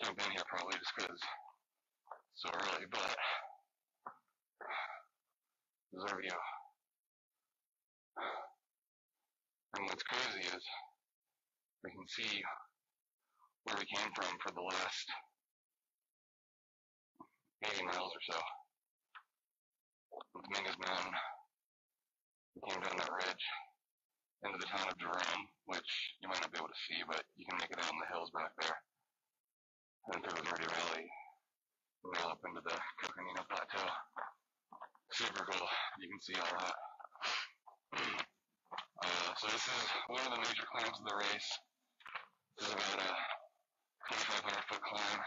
[SPEAKER 15] jump in here probably just because it's so early, but is our. And what's crazy is we can see where we came from for the last 80 miles or so. Mingus Mountain, we came down that ridge into the town of Jerome, which you might not be able to see, but you can make it out in the hills back there and through the Verde Valley, rail up into the Coconino Plateau. Super cool. You can see all that. Uh, so this is one of the major climbs of the race. This is about a 2,500 foot climb.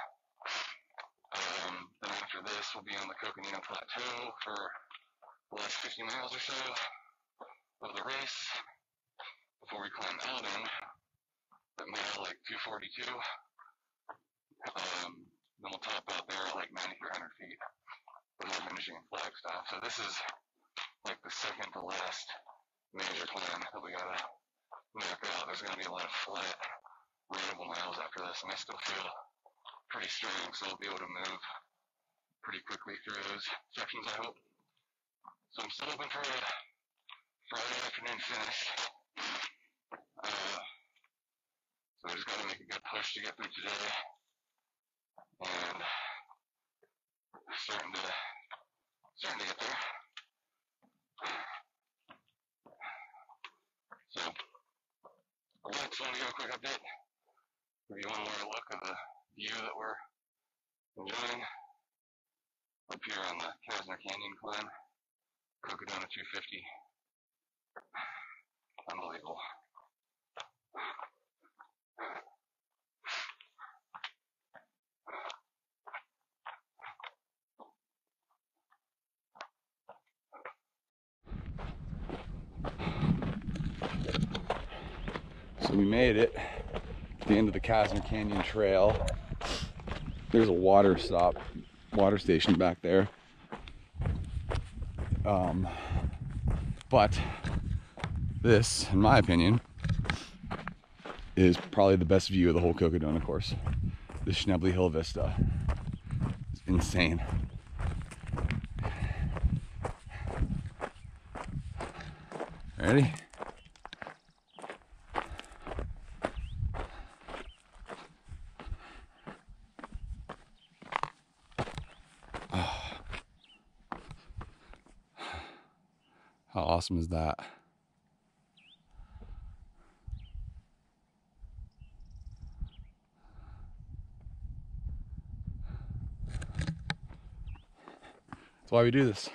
[SPEAKER 15] Um, then after this, we'll be on the Coconino Plateau for the last 50 miles or so of the race before we climb Elden at mile like 242. Um, then we'll top out there at like 9,300 feet before finishing in Flagstaff. So this is like the second to last major climb that we gotta knock out. There's gonna be a lot of flat, runnable miles after this, and I still feel pretty strong, so I'll be able to move pretty quickly through those sections, I hope. So I'm still hoping for a Friday afternoon finish. Uh, so we just gotta make a good push to get through today and starting to starting to get there. So I just want to give a quick update, give you one more look at the view that we're enjoying up here on the Casner Canyon climb, Cocodona 250. Unbelievable. We made it at the end of the Casner Canyon Trail. There's a water stop, water station back there. Um, but
[SPEAKER 1] This, in my opinion, is probably the best view of the whole Cocodona course. The Schnebly Hill Vista. It's insane. Ready? How awesome is that? That's why we do this.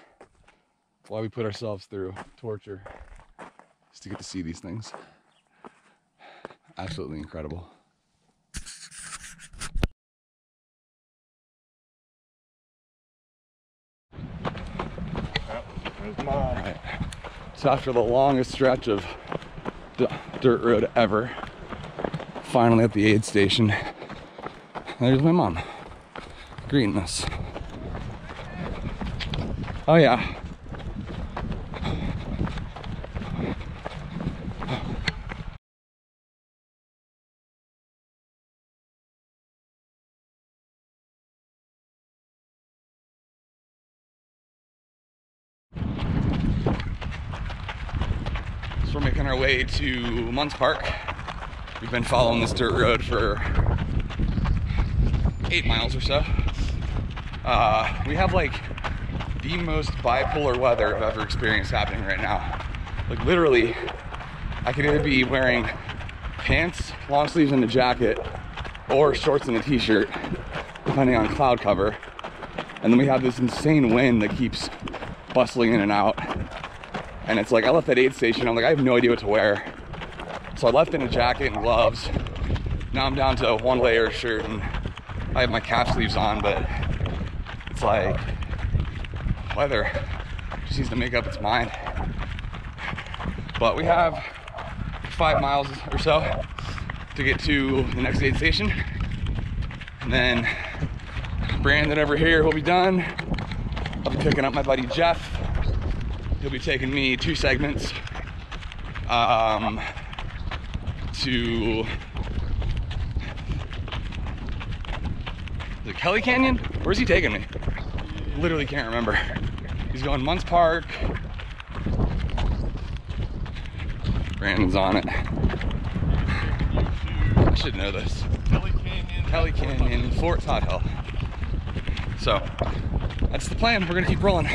[SPEAKER 1] That's why we put ourselves through torture. Just to get to see these things. Absolutely incredible. Alright. After the longest stretch of dirt road ever, finally at the aid station, there's my mom greeting us. Oh yeah. So we're making our way to Munds Park. We've been following this dirt road for eight miles or so. Uh, we have like the most bipolar weather I've ever experienced happening right now. Like literally, I could either be wearing pants, long sleeves, and a jacket, or shorts and a t-shirt, depending on cloud cover. And then we have this insane wind that keeps bustling in and out. And it's like I left that aid station. I'm like I have no idea what to wear. So I left in a jacket and gloves. Now I'm down to one layer shirt and I have my cap sleeves on, but it's like weather just needs to make up its mind. But we have five miles or so to get to the next aid station. And then Brandon over here will be done. I'll be picking up my buddy Jeff. He'll be taking me two segments um, to the Kelly Canyon. Where's he taking me? Literally can't remember. He's going Munds Park. Brandon's on it. I should know this.
[SPEAKER 14] Kelly Canyon.
[SPEAKER 1] Kelly Canyon, Fort Tuthill. So that's the plan. We're gonna keep rolling.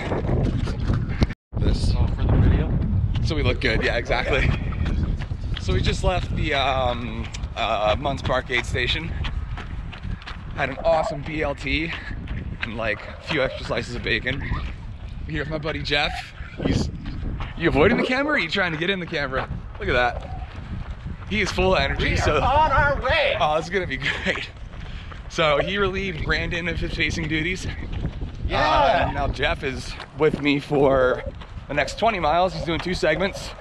[SPEAKER 1] This
[SPEAKER 6] for the video.
[SPEAKER 1] so we look good. Yeah, exactly. So we just left the um, uh, Munds Park aid station. Had an awesome BLT and like a few extra slices of bacon. Here with my buddy Jeff. He's you avoiding the camera or are you trying to get in the camera? Look at that. He is full of energy.
[SPEAKER 11] We are
[SPEAKER 1] so
[SPEAKER 11] on our way.
[SPEAKER 1] Oh, it's gonna be great. So he relieved Brandon of his facing duties.
[SPEAKER 11] Yeah.
[SPEAKER 1] Uh, and now Jeff is with me for the next 20 miles. He's doing two segments,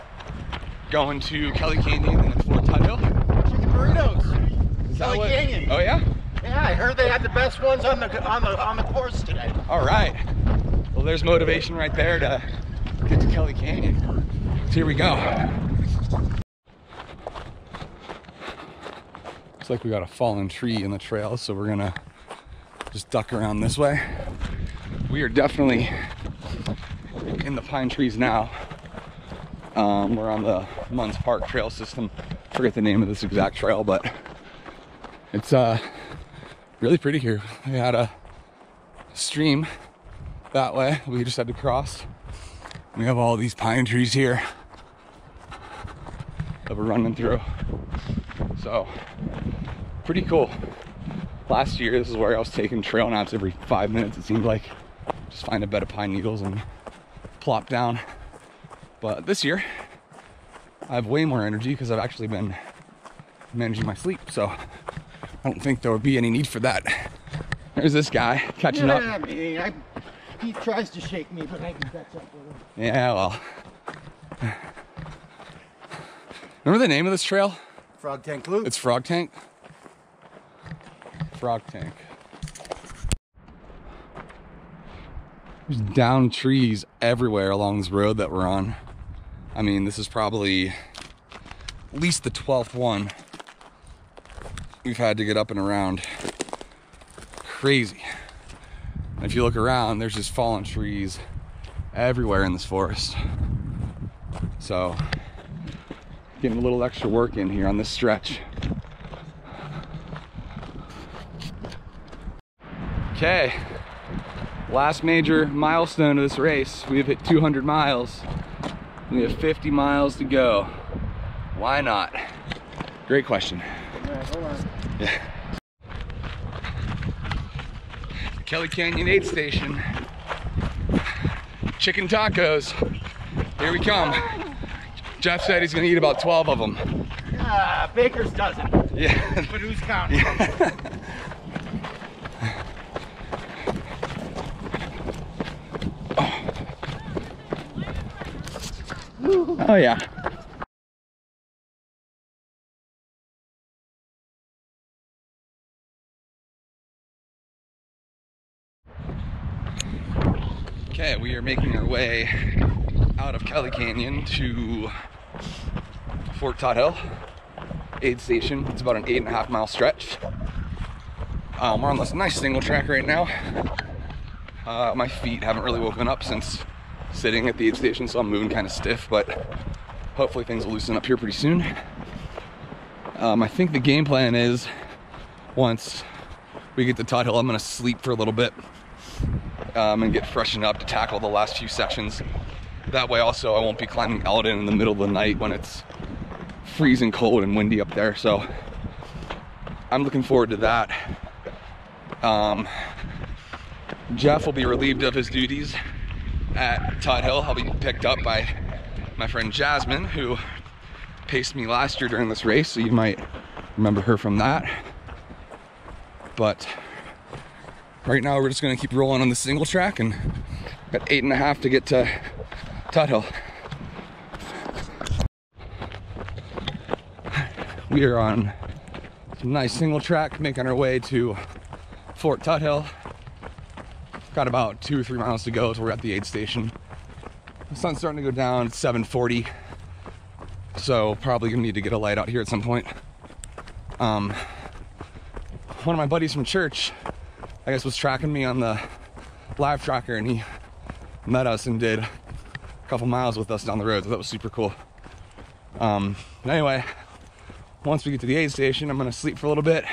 [SPEAKER 1] going to Kelly Canyon and then Fort Todd
[SPEAKER 11] Chicken burritos.
[SPEAKER 1] Is
[SPEAKER 11] Kelly
[SPEAKER 1] what-
[SPEAKER 11] Canyon.
[SPEAKER 1] Oh yeah.
[SPEAKER 11] Yeah, I heard they had the best ones on the on the on the course today.
[SPEAKER 1] All right. Well, there's motivation right there to get to Kelly Canyon. So here we go. Looks like we got a fallen tree in the trail, so we're gonna just duck around this way. We are definitely in the pine trees now. Um, we're on the Munds Park trail system. Forget the name of this exact trail, but it's uh really pretty here. We had a stream that way we just had to cross. We have all these pine trees here that we're running through. So, pretty cool. Last year, this is where I was taking trail naps every five minutes, it seemed like. Just find a bed of pine needles and plop down. But this year, I have way more energy because I've actually been managing my sleep. So, I don't think there would be any need for that. There's this guy catching
[SPEAKER 11] yeah,
[SPEAKER 1] up.
[SPEAKER 11] I mean, I, he tries to shake me, but I can catch up with him.
[SPEAKER 1] Yeah, well. Remember the name of this trail?
[SPEAKER 11] Frog Tank Loop.
[SPEAKER 1] It's Frog Tank. Frog Tank. There's down trees everywhere along this road that we're on. I mean, this is probably at least the 12th one we've had to get up and around. Crazy. And if you look around, there's just fallen trees everywhere in this forest. So, getting a little extra work in here on this stretch. Okay, last major milestone of this race. We have hit 200 miles. We have 50 miles to go. Why not? Great question. Yeah. Kelly Canyon aid station. Chicken tacos. Here we come. Jeff said he's gonna eat about 12 of them.
[SPEAKER 12] Ah, Baker's dozen.
[SPEAKER 1] Yeah.
[SPEAKER 12] But who's counting?
[SPEAKER 1] Oh yeah. Okay, we are making our way out of Kelly Canyon to Fort Tuthill aid station. It's about an eight and a half mile stretch. Um, we're on this nice single track right now. Uh, my feet haven't really woken up since sitting at the aid station, so I'm moving kind of stiff, but hopefully things will loosen up here pretty soon. Um, I think the game plan is once we get to Tuthill, I'm gonna sleep for a little bit um, and get freshened up to tackle the last few sections. That way, also, I won't be climbing Elden in the middle of the night when it's freezing cold and windy up there. So I'm looking forward to that. Um, Jeff will be relieved of his duties at Tuthill. I'll be picked up by my friend Jasmine, who paced me last year during this race, so you might remember her from that. But right now, we're just gonna keep rolling on the single track and got eight and a half to get to Tuthill. We are on some nice single track, making our way to Fort Tuthill. Got about two or three miles to go, so we're at the aid station. The sun's starting to go down. It's 7:40, so probably gonna need to get a light out here at some point. Um, one of my buddies from church, I guess, was tracking me on the live tracker, and he met us and did a couple miles with us down the road. So that was super cool. Um, anyway, once we get to the aid station, I'm gonna sleep for a little bit.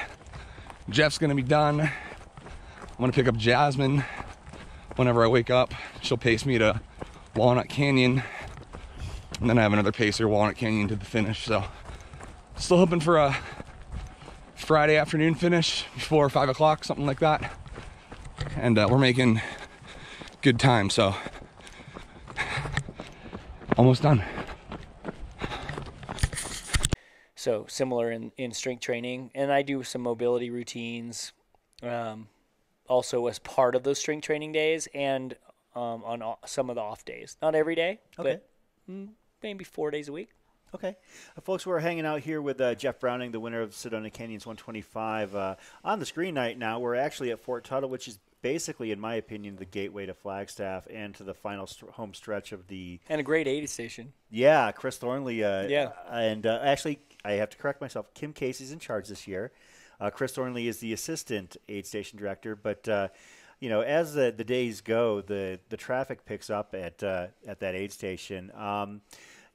[SPEAKER 1] Jeff's gonna be done. I'm gonna pick up Jasmine whenever I wake up. She'll pace me to Walnut Canyon. And then I have another pacer, Walnut Canyon to the finish. So still hoping for a Friday afternoon finish before five o'clock, something like that. And uh, we're making good time, so almost done.
[SPEAKER 2] So similar in, in strength training, and I do some mobility routines, um, also as part of those strength training days, and um, on some of the off days. Not every day,
[SPEAKER 7] Okay.
[SPEAKER 2] but mm, maybe four days a week.
[SPEAKER 7] Okay. Uh, folks, we're hanging out here with uh, Jeff Browning, the winner of Sedona Canyons 125. Uh, on the screen night now, we're actually at Fort Tuthill, which is basically, in my opinion, the gateway to Flagstaff and to the final st- home stretch of the.
[SPEAKER 2] And a great aid station.
[SPEAKER 7] Yeah, Chris Thornley. Uh,
[SPEAKER 2] Yeah.
[SPEAKER 7] And uh, actually, I have to correct myself. Kim Casey's in charge this year. Uh, Chris Thornley is the assistant aid station director. But uh, you know, as the, the days go, the the traffic picks up at uh, at that aid station. Um,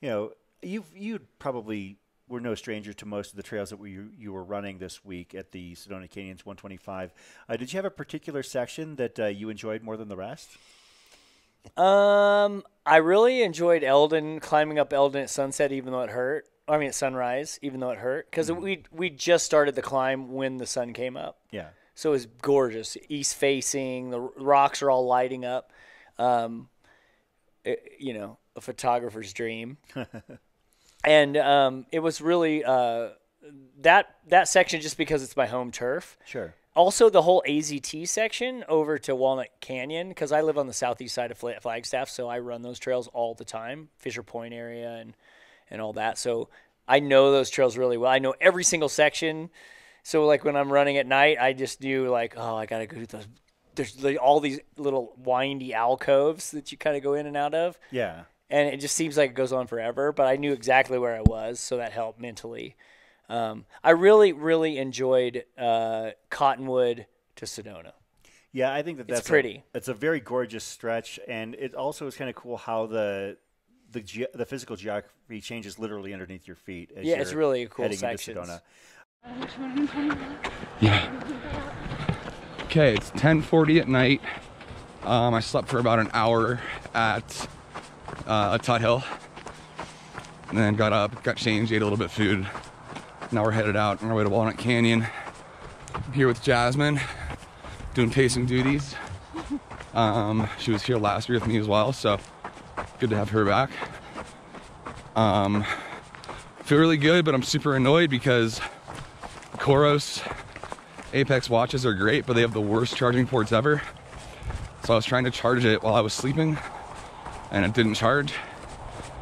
[SPEAKER 7] you know, you you probably were no stranger to most of the trails that we, you you were running this week at the Sedona Canyons 125. Uh, did you have a particular section that uh, you enjoyed more than the rest?
[SPEAKER 2] Um, I really enjoyed Elden climbing up Elden at sunset, even though it hurt. I mean, at sunrise, even though it hurt, because we we just started the climb when the sun came up.
[SPEAKER 7] Yeah.
[SPEAKER 2] So it was gorgeous, east facing. The rocks are all lighting up. Um, it- you know, a photographer's dream. and um, it was really uh, that that section just because it's my home turf.
[SPEAKER 7] Sure.
[SPEAKER 2] Also, the whole AZT section over to Walnut Canyon because I live on the southeast side of Flagstaff, so I run those trails all the time, Fisher Point area and and all that. So I know those trails really well. I know every single section. So like when I'm running at night, I just knew like, oh, I gotta go to those. There's all these little windy alcoves that you kind of go in and out of.
[SPEAKER 7] Yeah.
[SPEAKER 2] and it just seems like it goes on forever. But I knew exactly where I was, so that helped mentally. Um, I really, really enjoyed uh, Cottonwood to Sedona.
[SPEAKER 5] Yeah, I think that
[SPEAKER 2] It's
[SPEAKER 5] that's a-
[SPEAKER 2] pretty.
[SPEAKER 5] it's a very gorgeous stretch, and it also is kind of cool how the the ge- the physical geography changes literally underneath your feet. As
[SPEAKER 2] Yeah, it's
[SPEAKER 5] you're
[SPEAKER 2] really cool
[SPEAKER 5] heading
[SPEAKER 2] sections.
[SPEAKER 5] Into Sedona.
[SPEAKER 1] Yeah. Okay, it's 10:40 at night. Um, I slept for about an hour at uh, at Tuthill, and then got up, got changed, ate a little bit of food. Now we're headed out on our way to Walnut Canyon. I'm here with Jasmine, doing pacing duties. Um, she was here last year with me as well, so good to have her back. Um, feel really good, but I'm super annoyed because Coros Apex watches are great, but they have the worst charging ports ever. So I was trying to charge it while I was sleeping and it didn't charge.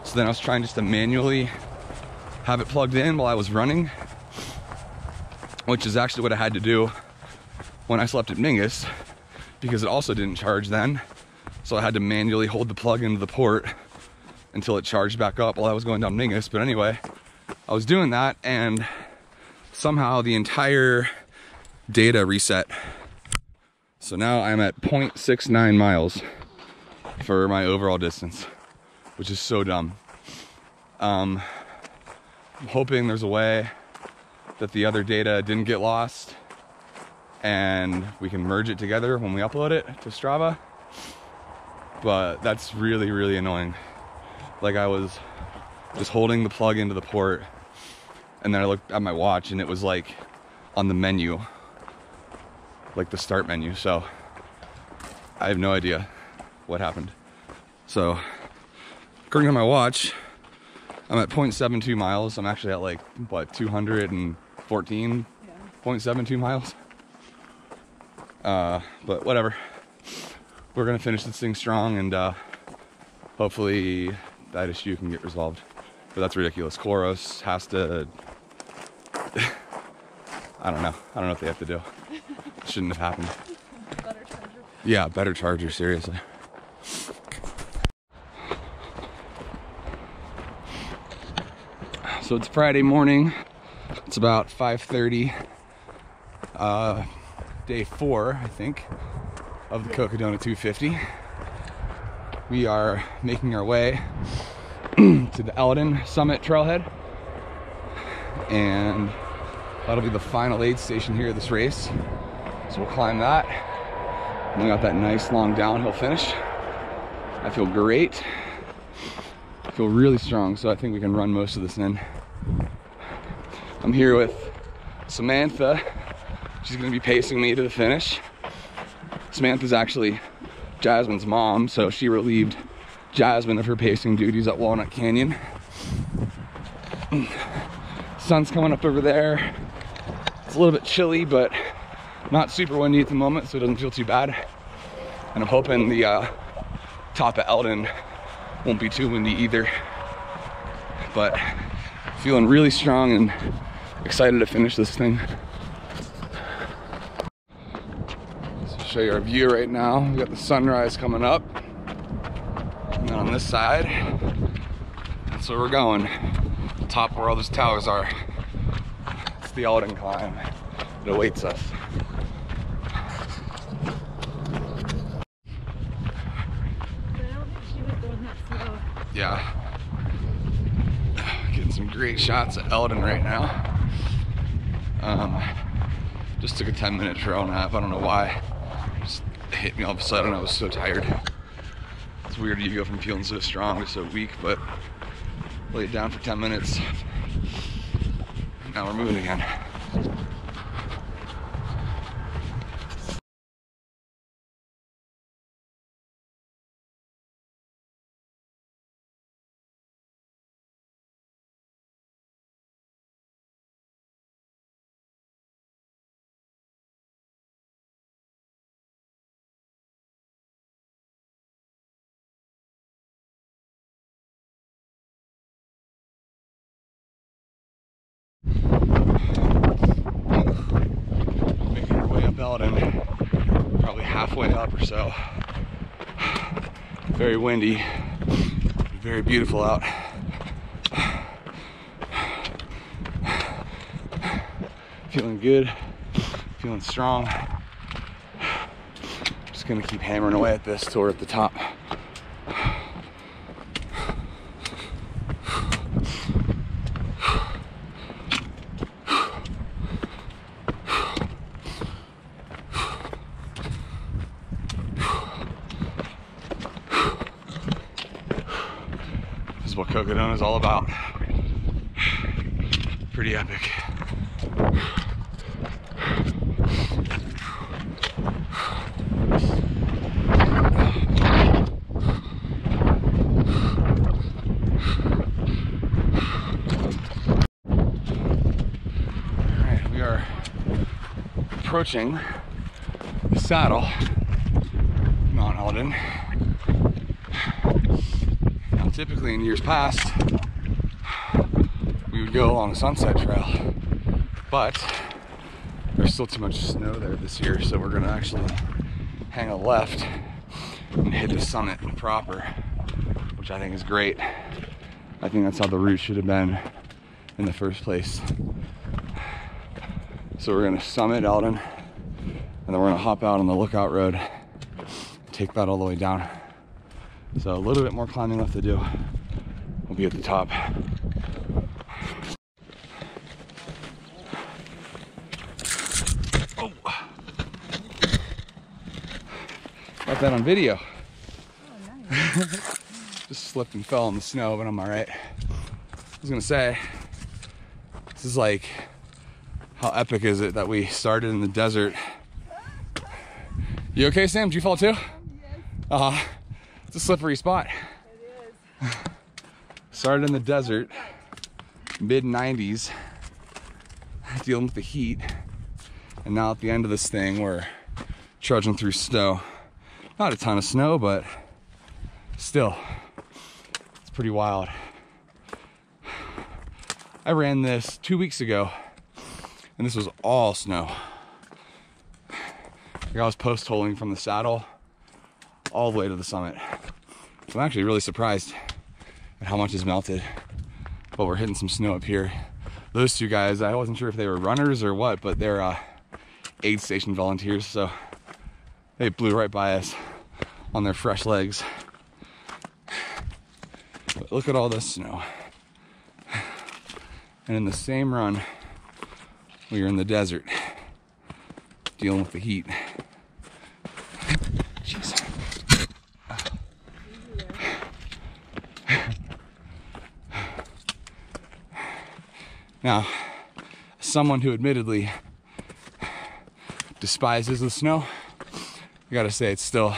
[SPEAKER 1] So then I was trying just to manually have it plugged in while I was running, which is actually what I had to do when I slept at Mingus because it also didn't charge then. So I had to manually hold the plug into the port until it charged back up while I was going down Mingus. But anyway, I was doing that and somehow the entire data reset. So now I'm at 0.69 miles for my overall distance, which is so dumb. Um, I'm hoping there's a way that the other data didn't get lost and we can merge it together when we upload it to Strava. But that's really, really annoying. Like I was just holding the plug into the port and then I looked at my watch and it was like on the menu, like the start menu. So I have no idea what happened. So according to my watch, I'm at 0.72 miles. I'm actually at like what 214.72 miles. Uh, but whatever. We're gonna finish this thing strong and uh, hopefully that issue can get resolved. But that's ridiculous. Coros has to. I don't know. I don't know what they have to do. Shouldn't have happened. Yeah, better charger, seriously. So it's Friday morning. It's about 5:30. Uh, day four, I think, of the Cocodona 250. We are making our way to the Elden Summit Trailhead, and that'll be the final aid station here of this race. So we'll climb that. And we got that nice long downhill finish. I feel great. I feel really strong, so I think we can run most of this in. I'm here with Samantha. She's gonna be pacing me to the finish. Samantha's actually Jasmine's mom, so she relieved Jasmine of her pacing duties at Walnut Canyon. Sun's coming up over there. It's a little bit chilly, but not super windy at the moment, so it doesn't feel too bad. And I'm hoping the uh, top of Elden won't be too windy either. But feeling really strong and excited to finish this thing. So show you our view right now. We got the sunrise coming up. And then on this side, that's where we're going. Top where all those towers are. It's the Elden climb that awaits us. Yeah. Getting some great shots at Elden right now. Um, just took a 10 minute trail nap. I don't know why. Hit me all of a sudden. I was so tired. It's weird you go from feeling so strong to so weak, but laid down for 10 minutes. Now we're moving again. So. Very windy, Very beautiful out. Feeling good, feeling strong. Just gonna keep hammering away at this we're at the top. This is is all about. Pretty epic. We are approaching the saddle, Mount Elden. Now, typically in years past, we would go along the Sunset Trail, but there's still too much snow there this year, so we're gonna actually hang a left and hit the summit proper, which I think is great. I think that's how the route should have been in the first place. So we're gonna summit Elden, and then we're gonna hop out on the lookout road, take that all the way down. So a little bit more climbing left to do. We'll be at the top. Oh. Got that on video. Just slipped and fell in the snow, but I'm all right. I was gonna say, this is like, how epic is it that we started in the desert? You okay, Sam? Did you fall too? Uh huh. It's a slippery spot. It is. Started in the desert, mid 90s, dealing with the heat, and now at the end of this thing, we're trudging through snow. Not a ton of snow, but still, it's pretty wild. I ran this two weeks ago, and this was all snow. I was post holing from the saddle all the way to the summit. So I'm actually really surprised at how much is melted. But we're hitting some snow up here. Those two guys, I wasn't sure if they were runners or what, but they're uh, aid station volunteers, so they blew right by us on their fresh legs. But look at all this snow. And in the same run, we are in the desert, dealing with the heat. Now, someone who admittedly despises the snow, I gotta say it's still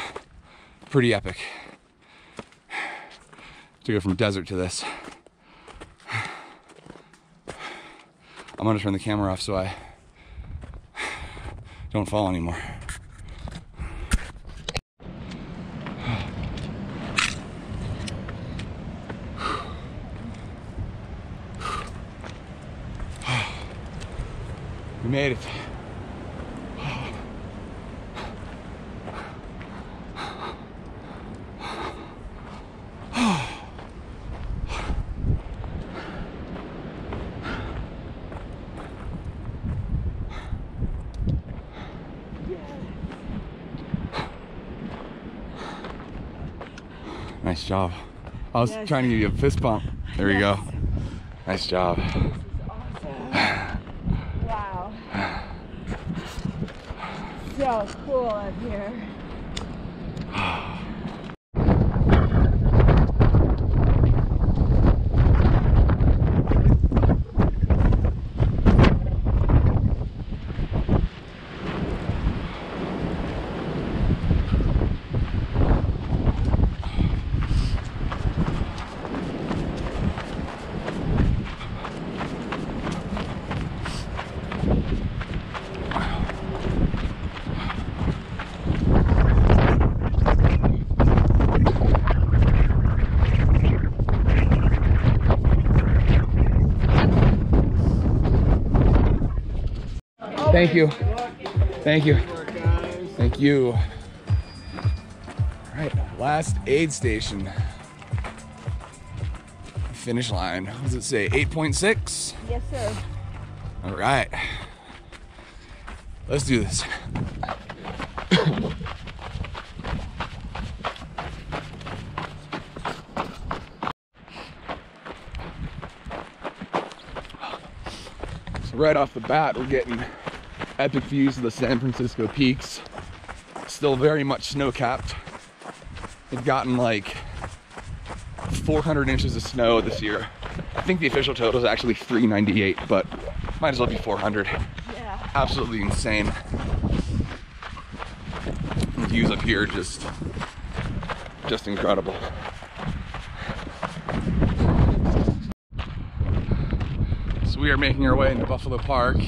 [SPEAKER 1] pretty epic to go from desert to this. I'm gonna turn the camera off so I don't fall anymore. We made it. Nice job. I was
[SPEAKER 3] Yes.
[SPEAKER 1] trying to give you a fist bump. There we go. Nice job.
[SPEAKER 3] Wow. So cool up here.
[SPEAKER 1] Thank you. Thank you. Thank you. All right, last aid station. Finish line. What does it say? 8.6?
[SPEAKER 3] Yes, sir.
[SPEAKER 1] All right. Let's do this. so right off the bat, we're getting epic views of the San Francisco peaks. Still very much snow-capped. They've gotten like 400 inches of snow this year. I think the official total is actually 398, but might as well be 400.
[SPEAKER 3] Yeah.
[SPEAKER 1] Absolutely insane. The views up here just, just incredible. So we are making our way into Buffalo Park.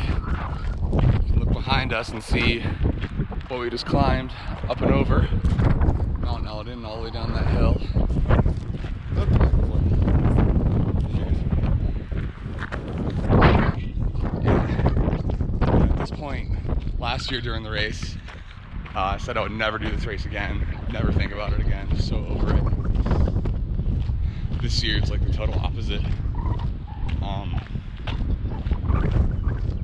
[SPEAKER 1] Behind us and see what we just climbed up and over Mount Elden, all the way down that hill. At this point, last year during the race, uh, I said I would never do this race again, never think about it again, so over it. This year it's like the total opposite. Um,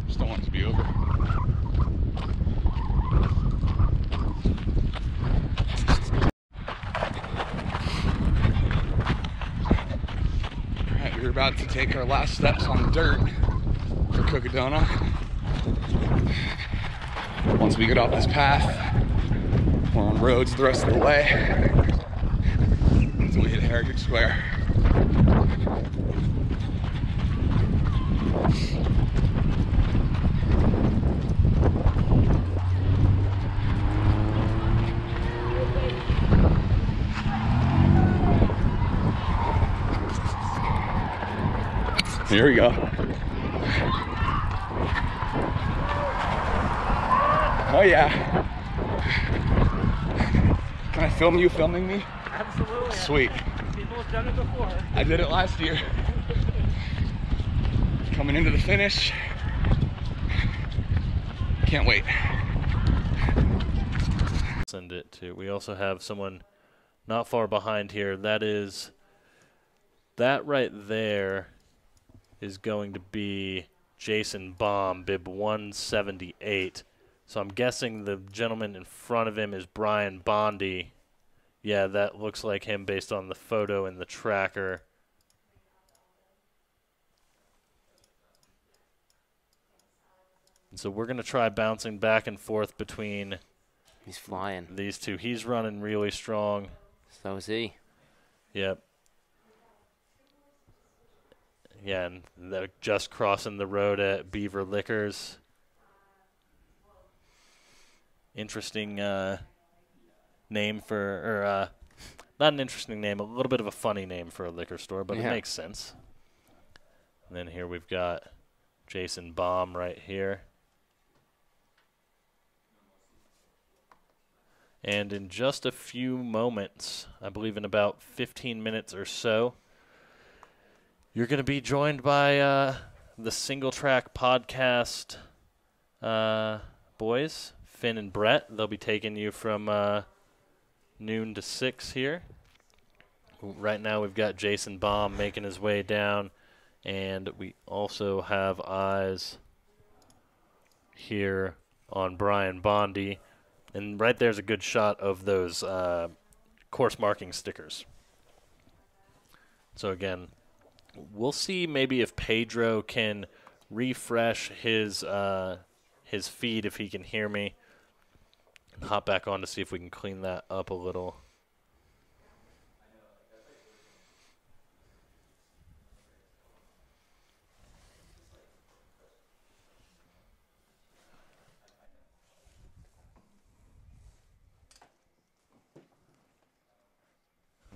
[SPEAKER 1] just don't want it to be over. Alright, we're about to take our last steps on dirt for Cocodona. Once we get off this path, we're on roads the rest of the way until we hit Heritage Square. Here we go. Oh yeah. Can I film you filming me?
[SPEAKER 11] Absolutely.
[SPEAKER 1] Sweet.
[SPEAKER 11] People have done it before.
[SPEAKER 1] I did it last year. Coming into the finish. Can't wait.
[SPEAKER 6] Send it to. We also have someone not far behind here. That is that right there is going to be Jason Baum, bib 178. So I'm guessing the gentleman in front of him is Brian Bondi. Yeah, that looks like him based on the photo in the tracker. And so we're going to try bouncing back and forth between
[SPEAKER 16] He's flying.
[SPEAKER 6] these two. He's running really strong.
[SPEAKER 16] So is he.
[SPEAKER 6] Yep. Yeah, and they're just crossing the road at Beaver Liquors. Interesting uh, name for, or uh, not an interesting name, a little bit of a funny name for a liquor store, but
[SPEAKER 16] Yeah.
[SPEAKER 6] it makes sense. And then here we've got Jason Baum right here. And in just a few moments, I believe in about 15 minutes or so, you're going to be joined by uh, the single track podcast uh, boys, Finn and Brett. They'll be taking you from uh, noon to 6 here. Right now, we've got Jason Baum making his way down, and we also have eyes here on Brian Bondi. And right there's a good shot of those uh, course marking stickers. So again, we'll see maybe if Pedro can refresh his uh, his feed if he can hear me. Hop back on to see if we can clean that up a little.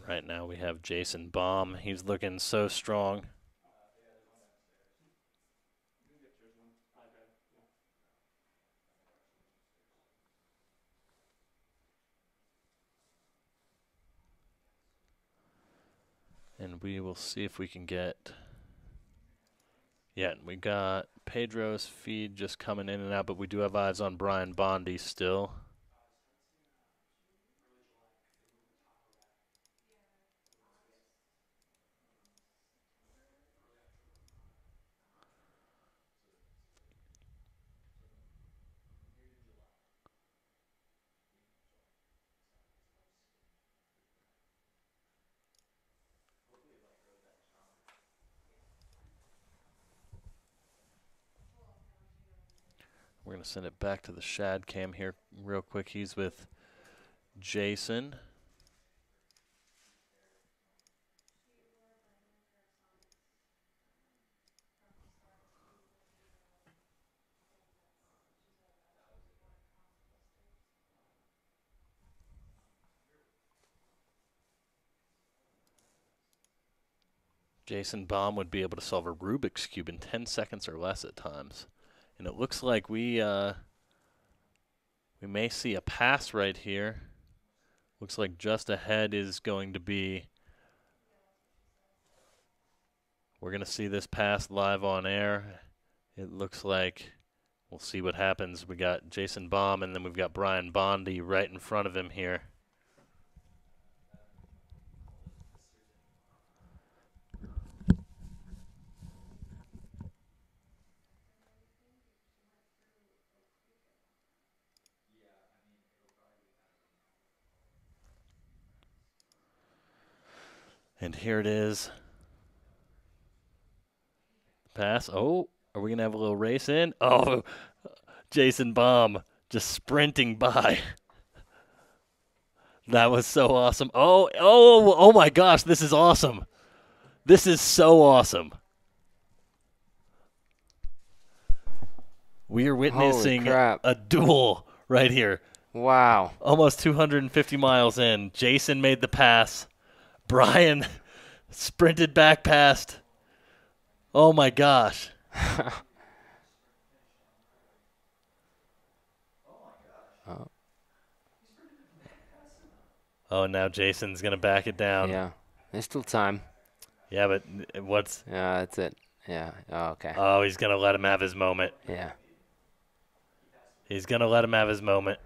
[SPEAKER 6] Right now we have Jason Baum. He's looking so strong. And we will see if we can get. Yeah, we got Pedro's feed just coming in and out, but we do have eyes on Brian Bondi still. Send it back to the Shad cam here real quick. He's with Jason. Jason Baum would be able to solve a Rubik's Cube in 10 seconds or less at times. And it looks like we uh, we may see a pass right here. Looks like just ahead is going to be. We're going to see this pass live on air. It looks like we'll see what happens. We got Jason Baum, and then we've got Brian Bondi right in front of him here. And here it is. Pass. Oh, are we going to have a little race in? Oh, Jason Baum just sprinting by. That was so awesome. Oh, oh, oh my gosh, this is awesome. This is so awesome. We are witnessing a duel right here.
[SPEAKER 16] Wow.
[SPEAKER 6] Almost 250 miles in. Jason made the pass. Brian sprinted back past. Oh my gosh.
[SPEAKER 16] Oh.
[SPEAKER 6] Oh, now Jason's going to back it down.
[SPEAKER 16] Yeah. There's still time.
[SPEAKER 6] Yeah, but what's.
[SPEAKER 16] Yeah, that's it. Yeah. Oh, okay.
[SPEAKER 6] Oh, he's going to let him have his moment.
[SPEAKER 16] Yeah.
[SPEAKER 6] He's going to let him have his moment.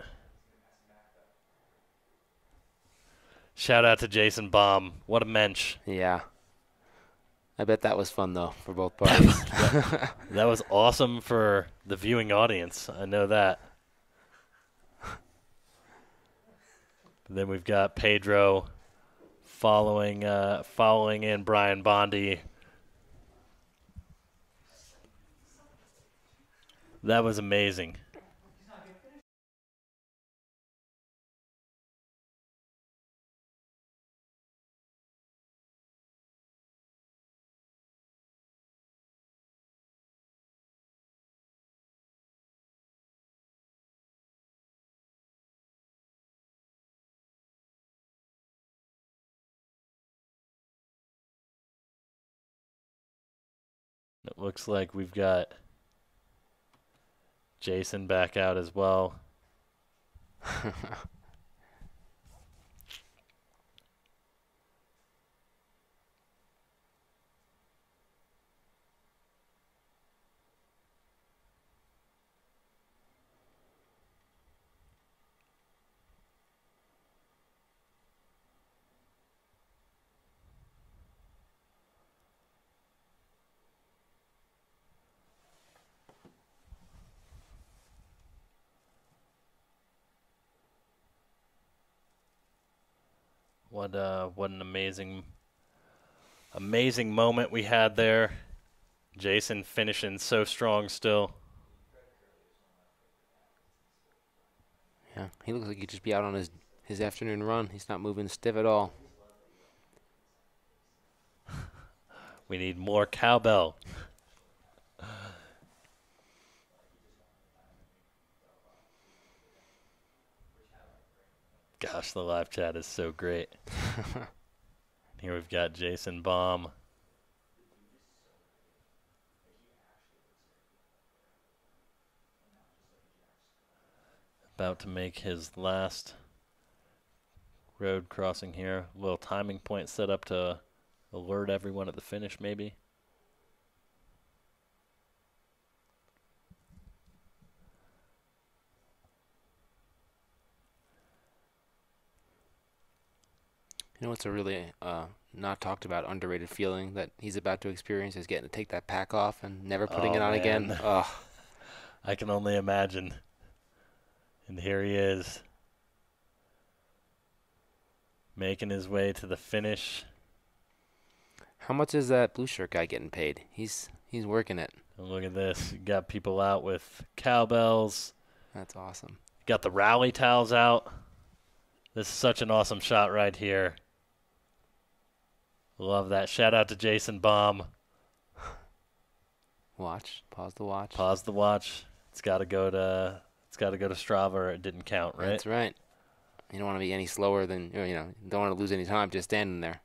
[SPEAKER 6] Shout out to Jason Baum. What a mensch.
[SPEAKER 16] Yeah. I bet that was fun though for both parties.
[SPEAKER 6] That was awesome for the viewing audience. I know that. then we've got Pedro following uh, following in Brian Bondi. That was amazing. Looks like we've got Jason back out as well. What uh what an amazing amazing moment we had there. Jason finishing so strong still.
[SPEAKER 16] yeah. He looks like he'd just be out on his his afternoon run. He's not moving stiff at all.
[SPEAKER 6] We need more cowbell. Gosh, the live chat is so great. Here we've got Jason Baum. About to make his last road crossing here. A little timing point set up to alert everyone at the finish, maybe.
[SPEAKER 16] You know what's a really uh, not talked about, underrated feeling that he's about to experience is getting to take that pack off and never putting
[SPEAKER 6] Oh,
[SPEAKER 16] it on again. Ugh.
[SPEAKER 6] I can only imagine. And here he is. Making his way to the finish.
[SPEAKER 16] How much is that blue shirt guy getting paid? He's he's working it.
[SPEAKER 6] And look at this. You got people out with cowbells.
[SPEAKER 16] That's awesome.
[SPEAKER 6] Got the rally towels out. This is such an awesome shot right here. Love that. Shout out to Jason Baum.
[SPEAKER 16] Watch. Pause the watch.
[SPEAKER 6] Pause the watch. It's got to go to. It's got to go to Strava. Or it didn't count, right?
[SPEAKER 16] That's right. You don't want to be any slower than you know. Don't want to lose any time just standing there.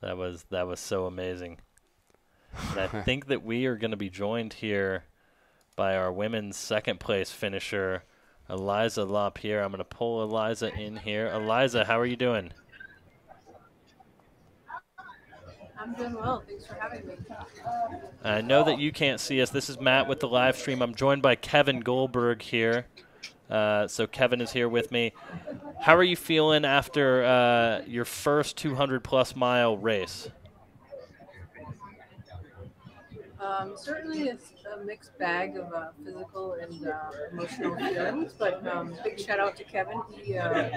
[SPEAKER 6] That was that was so amazing. And I think that we are going to be joined here by our women's second place finisher, Eliza LaPierre. I'm going to pull Eliza in here. Eliza, how are you doing?
[SPEAKER 17] I'm doing well. Thanks for having me.
[SPEAKER 6] I know that you can't see us. This is Matt with the live stream. I'm joined by Kevin Goldberg here. Uh, so Kevin is here with me. How are you feeling after uh, your first 200 plus mile race?
[SPEAKER 17] Um, certainly, it's a mixed bag of uh, physical and uh, emotional feelings. But um, big shout out to Kevin. He uh,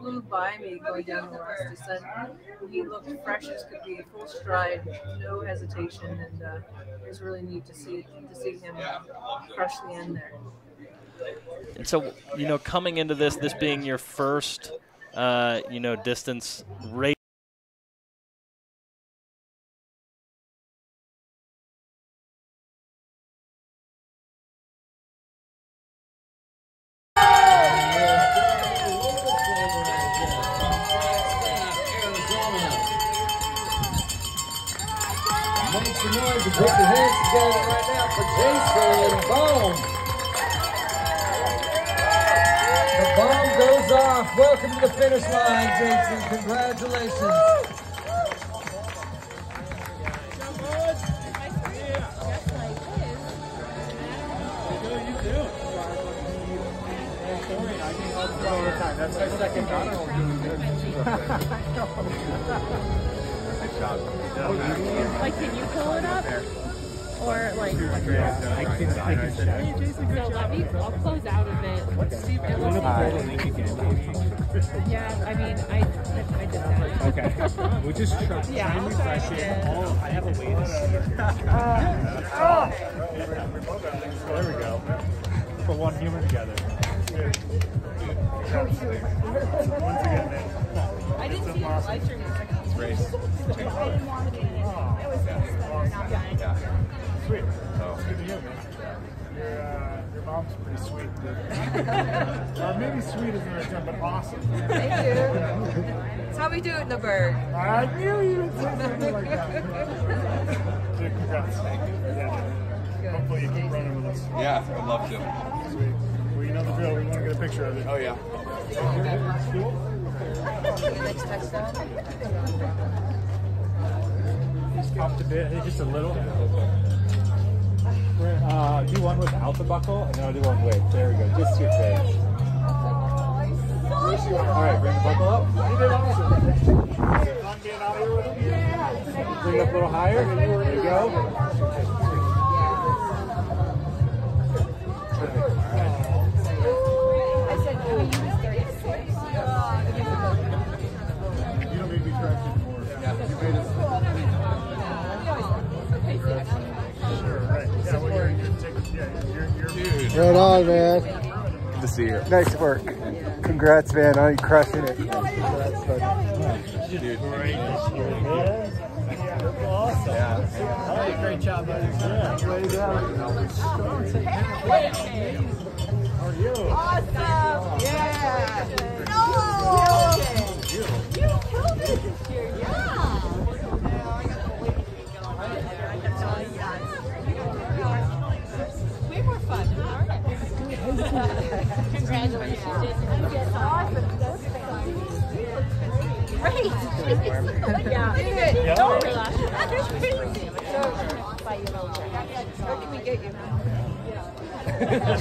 [SPEAKER 17] flew by me going down the last descent. He looked fresh as could be, full stride, no hesitation, and uh, it was really neat to see to see him crush the end there.
[SPEAKER 6] And so, you know, coming into this, this being your first, uh, you know, distance race.
[SPEAKER 14] Bit, just a little.
[SPEAKER 11] Congrats, man. On you crushing it. Congrats, buddy.
[SPEAKER 1] Dude.
[SPEAKER 14] Great. Awesome.
[SPEAKER 1] Yeah.
[SPEAKER 14] Great job, buddy. Yeah. Way to go. How are you?
[SPEAKER 10] Awesome.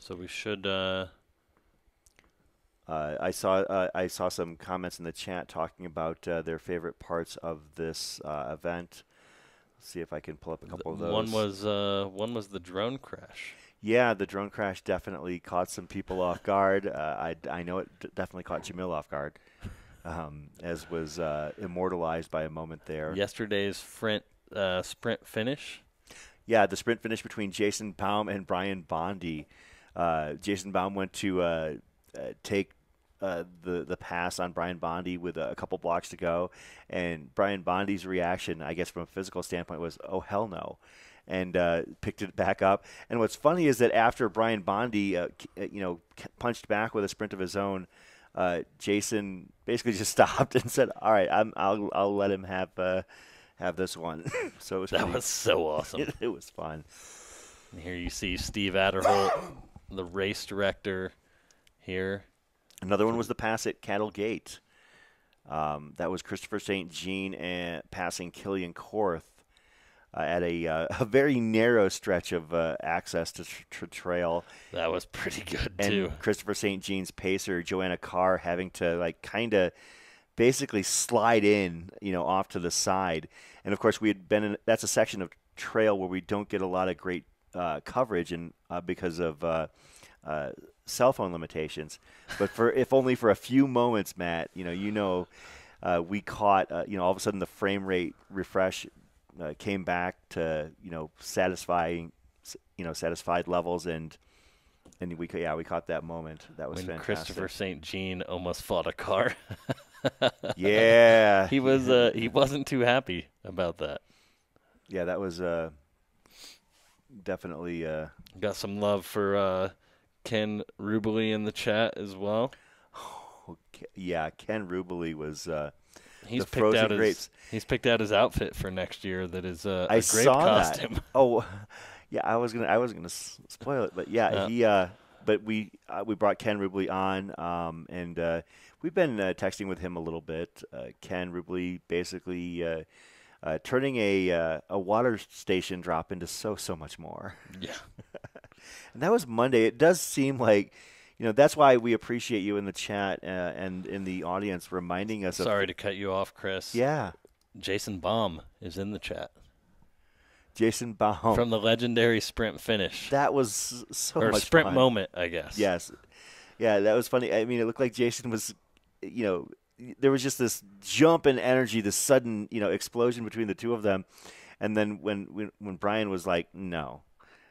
[SPEAKER 6] So we should. Uh,
[SPEAKER 7] Uh, I saw uh, I saw some comments in the chat talking about uh, their favorite parts of this uh, event. Let's see if I can pull up a couple of those.
[SPEAKER 6] one was uh, one was the drone crash.
[SPEAKER 7] Yeah, the drone crash definitely caught some people off guard. Uh, I, I know it d- definitely caught Jamil off guard, um, as was uh, immortalized by a moment there.
[SPEAKER 6] Yesterday's sprint uh, sprint finish.
[SPEAKER 7] Yeah, the sprint finish between Jason Baum and Brian Bondi. Uh, Jason Baum went to uh, uh, take uh, the the pass on Brian Bondi with a, couple blocks to go, and Brian Bondi's reaction, I guess from a physical standpoint, was "Oh hell no," and uh, picked it back up. And what's funny is that after Brian Bondi, uh, uh, you know, punched back with a sprint of his own. Uh, Jason basically just stopped and said, "All right, I'm, I'll I'll let him have uh, have this one." so it was
[SPEAKER 6] That
[SPEAKER 7] pretty-
[SPEAKER 6] was so awesome.
[SPEAKER 7] It, it was fun.
[SPEAKER 6] And here you see Steve Adderholt, the race director. Here,
[SPEAKER 7] Another one was the pass at Cattle Gate. Um, that was Christopher St. Jean and passing Killian Korth uh, at a, uh, a very narrow stretch of uh, access to tr- tr- trail.
[SPEAKER 6] That was pretty good,
[SPEAKER 7] and
[SPEAKER 6] too.
[SPEAKER 7] Christopher St. Jean's pacer Joanna Carr having to like kind of basically slide in, you know, off to the side. And of course, we had been in that's a section of trail where we don't get a lot of great uh, coverage, and uh, because of uh, uh, cell phone limitations. But for if only for a few moments, Matt, you know, you know, uh, we caught, uh, you know, all of a sudden the frame rate refresh uh, came back to you know satisfying, you know, satisfied levels, and and we yeah we caught that moment. That was
[SPEAKER 6] when
[SPEAKER 7] fantastic.
[SPEAKER 6] Christopher St. Jean almost fought a car.
[SPEAKER 7] Yeah.
[SPEAKER 6] he was. Uh, he wasn't too happy about that.
[SPEAKER 7] Yeah, that was uh, definitely. Uh,
[SPEAKER 6] Got some love for uh, Ken Rubely in the chat as well.
[SPEAKER 7] Ke- yeah, Ken Rubely was. Uh,
[SPEAKER 6] He's picked out
[SPEAKER 7] grapes.
[SPEAKER 6] his. He's picked out his outfit for next year. That is uh, a
[SPEAKER 7] I
[SPEAKER 6] grape
[SPEAKER 7] saw
[SPEAKER 6] costume.
[SPEAKER 7] that. Oh, yeah. I was gonna. I was gonna spoil it, but yeah,
[SPEAKER 6] Yeah.
[SPEAKER 7] he. Uh, but we uh, we brought Ken Rubley on, um, and uh, we've been uh, texting with him a little bit. Uh, Ken Rubley basically uh, turning a uh, a water station drop into so so much more.
[SPEAKER 6] Yeah.
[SPEAKER 7] and that was Monday. It does seem like. You know that's why we appreciate you in the chat uh, and in the audience reminding us.
[SPEAKER 6] Sorry to cut you off, Chris.
[SPEAKER 7] Yeah.
[SPEAKER 6] Jason Baum is in the chat.
[SPEAKER 7] Jason Baum
[SPEAKER 6] from the legendary sprint finish.
[SPEAKER 7] That was so
[SPEAKER 6] or
[SPEAKER 7] much
[SPEAKER 6] sprint
[SPEAKER 7] fun.
[SPEAKER 6] moment, I guess.
[SPEAKER 7] Yes. Yeah, that was funny. I mean, it looked like Jason was, you know, there was just this jump in energy, this sudden, you know, explosion between the two of them. And then when when, when Brian was like, no,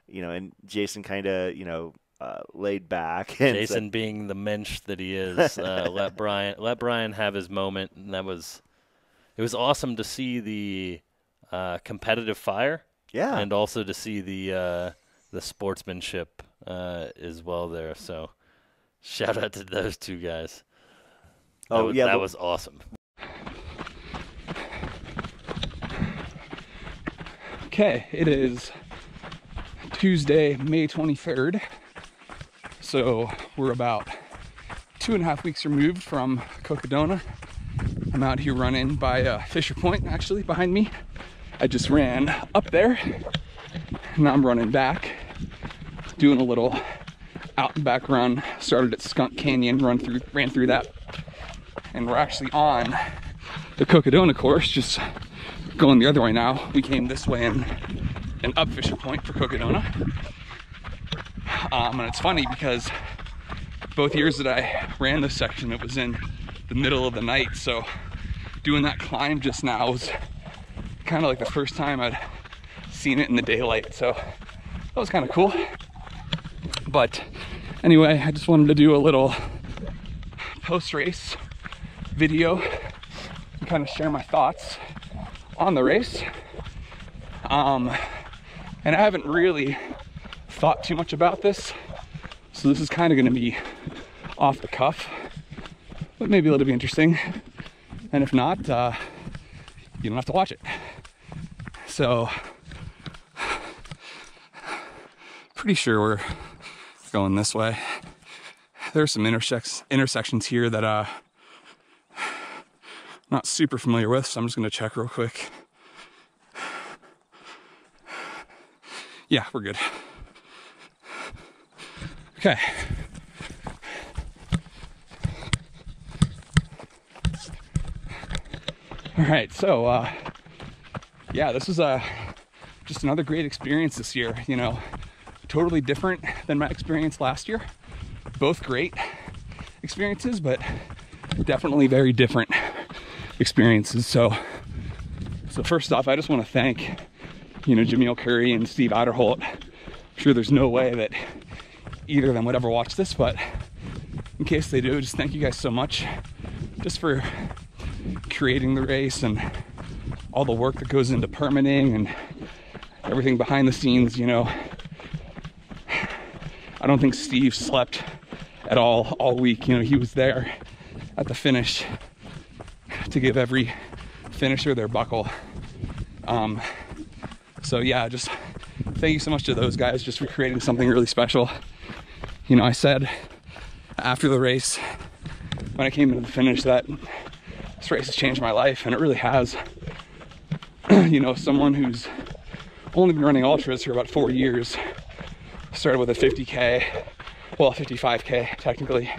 [SPEAKER 7] you know, and Jason kind of, you know, uh, laid back. And
[SPEAKER 6] Jason,
[SPEAKER 7] said-
[SPEAKER 6] being the mensch that he is, uh, let Brian let Brian have his moment, and that was it was awesome to see the uh, competitive fire.
[SPEAKER 7] Yeah.
[SPEAKER 6] and also to see the uh, the sportsmanship uh, as well there. So shout out to those two guys. That
[SPEAKER 7] Oh,
[SPEAKER 6] was,
[SPEAKER 7] yeah,
[SPEAKER 6] that
[SPEAKER 7] the-
[SPEAKER 6] was awesome.
[SPEAKER 1] Okay, it is Tuesday, May 23rd. So we're about two and a half weeks removed from Cocodona. I'm out here running by uh, Fisher Point, actually, behind me. I just ran up there. Now I'm running back, doing a little out and back run. Started at Skunk Canyon, run through, ran through that, and we're actually on the Cocodona course, just going the other way now. We came this way and, and up Fisher Point for Cocodona. Um, and it's funny because both years that I ran this section, it was in the middle of the night. So doing that climb just now was kind of like the first time I'd seen it in the daylight. So that was kind of cool. But anyway, I just wanted to do a little post race video and kind of share my thoughts on the race. Um, And I haven't really thought too much about this. So this is kind of going to be off the cuff, but maybe it'll be interesting. And if not, uh, you don't have to watch it. So, pretty sure we're going this way. There's some intersections here that uh, not super familiar with, so I'm just gonna check real quick. Yeah, we're good. Okay. All right, so uh, yeah, this was uh, just another great experience this year. You know, totally different than my experience last year. Both great experiences, but definitely very different experiences. So, so first off, I just want to thank, you know, Jamil Coury and Steve Otterholt. I'm sure there's no way that either of them would ever watch this, but in case they do, just thank you guys so much just for creating the race and all the work that goes into permitting and everything behind the scenes, you know. I don't think Steve slept at all all week. You know, he was there at the finish to give every finisher their buckle. Um, so yeah, just thank you so much to those guys just for creating something really special. You know, I said after the race when I came into the finish that this race has changed my life, and it really has. you know, someone who's only been running ultras for about four years, started with a 50k, well, 55k technically,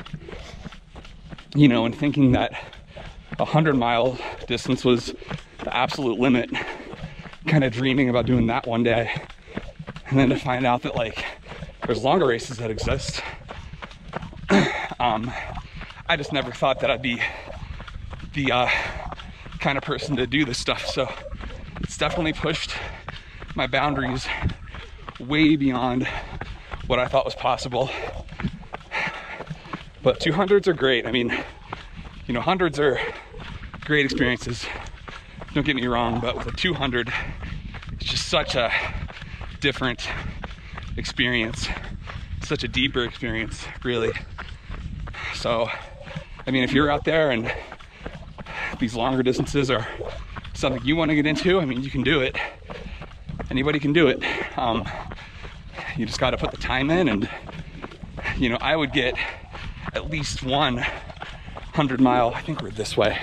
[SPEAKER 1] you know, and thinking that 100 mile distance was the absolute limit, kind of dreaming about doing that one day, and then to find out that, like, there's longer races that exist. um, I just never thought that I'd be the uh, kind of person to do this stuff. So it's definitely pushed my boundaries way beyond what I thought was possible. But 200s are great. I mean, you know, hundreds are great experiences. Don't get me wrong, but with a 200, it's just such a different experience, such a deeper experience, really. So, I mean, if you're out there and these longer distances are something you want to get into, I mean, you can do it. Anybody can do it. Um, you just got to put the time in, and you know, I would get at least one 100 mile. I think we're this way.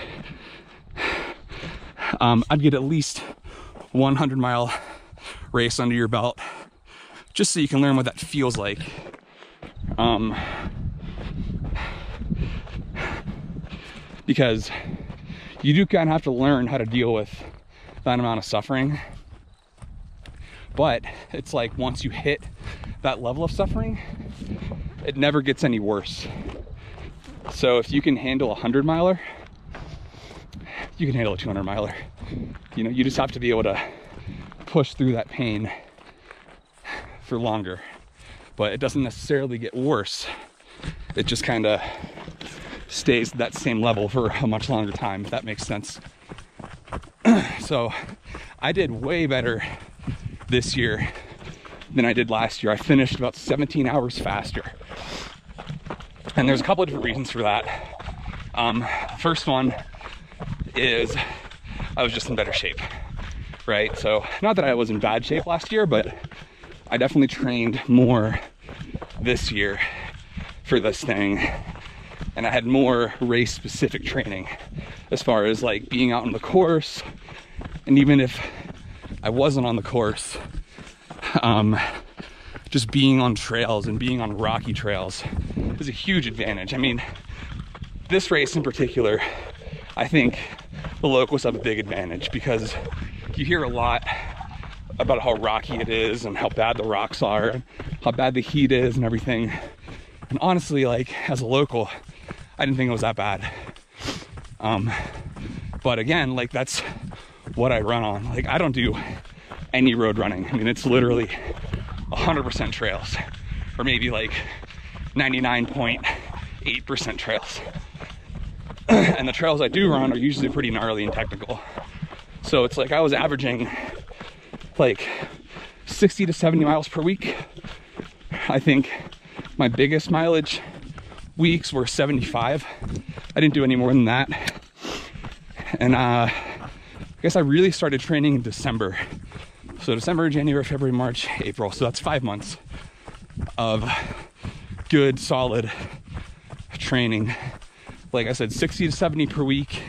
[SPEAKER 1] Um, I'd get at least 100 mile race under your belt, just so you can learn what that feels like. Um, because you do kind of have to learn how to deal with that amount of suffering. But it's like once you hit that level of suffering, it never gets any worse. So if you can handle a 100 miler, you can handle a 200 miler. You know, you just have to be able to push through that pain for longer. But it doesn't necessarily get worse. It just kind of stays at that same level for a much longer time, if that makes sense. so I did way better this year than I did last year. I finished about 17 hours faster. And there's a couple of different reasons for that. Um, first one is I was just in better shape, right? So, not that I was in bad shape last year, but I definitely trained more this year for this thing and I had more race specific training as far as like being out on the course. And even if I wasn't on the course, um, just being on trails and being on rocky trails is a huge advantage. I mean, this race in particular, I think the locals have a big advantage because you hear a lot about how rocky it is and how bad the rocks are and how bad the heat is and everything. And honestly, like as a local, I didn't think it was that bad. Um, but again, like that's what I run on. Like I don't do any road running. I mean, it's literally 100% trails, or maybe like 99.8% trails. And the trails I do run are usually pretty gnarly and technical. So it's like I was averaging like 60 to 70 miles per week. I think my biggest mileage weeks were 75. I didn't do any more than that. And uh, I guess I really started training in December. So December, January, February, March, April. So that's five months of good, solid training. Like I said, 60 to 70 per week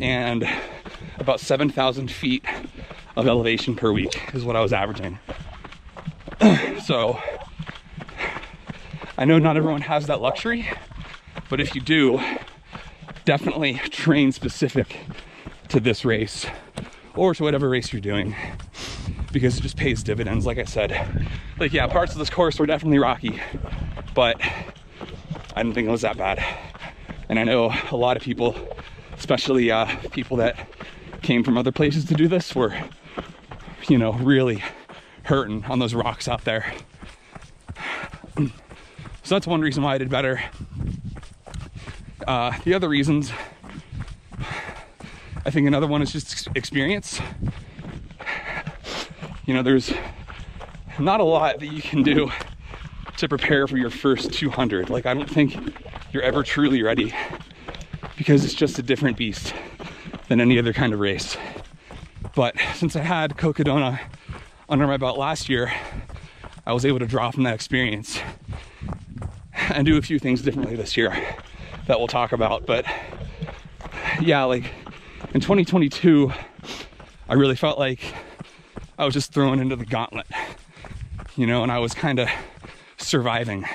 [SPEAKER 1] and about 7,000 feet of elevation per week is what I was averaging. so I know not everyone has that luxury, but if you do, definitely train specific to this race or to whatever race you're doing because it just pays dividends like i said like yeah parts of this course were definitely rocky but i didn't think it was that bad and i know a lot of people especially uh, people that came from other places to do this were you know really hurting on those rocks out there so that's one reason why i did better uh, the other reasons I think another one is just experience. You know, there's not a lot that you can do to prepare for your first 200. Like, I don't think you're ever truly ready because it's just a different beast than any other kind of race. But since I had Cocodona under my belt last year, I was able to draw from that experience and do a few things differently this year that we'll talk about. But yeah, like in 2022, I really felt like I was just thrown into the gauntlet, you know, and I was kind of surviving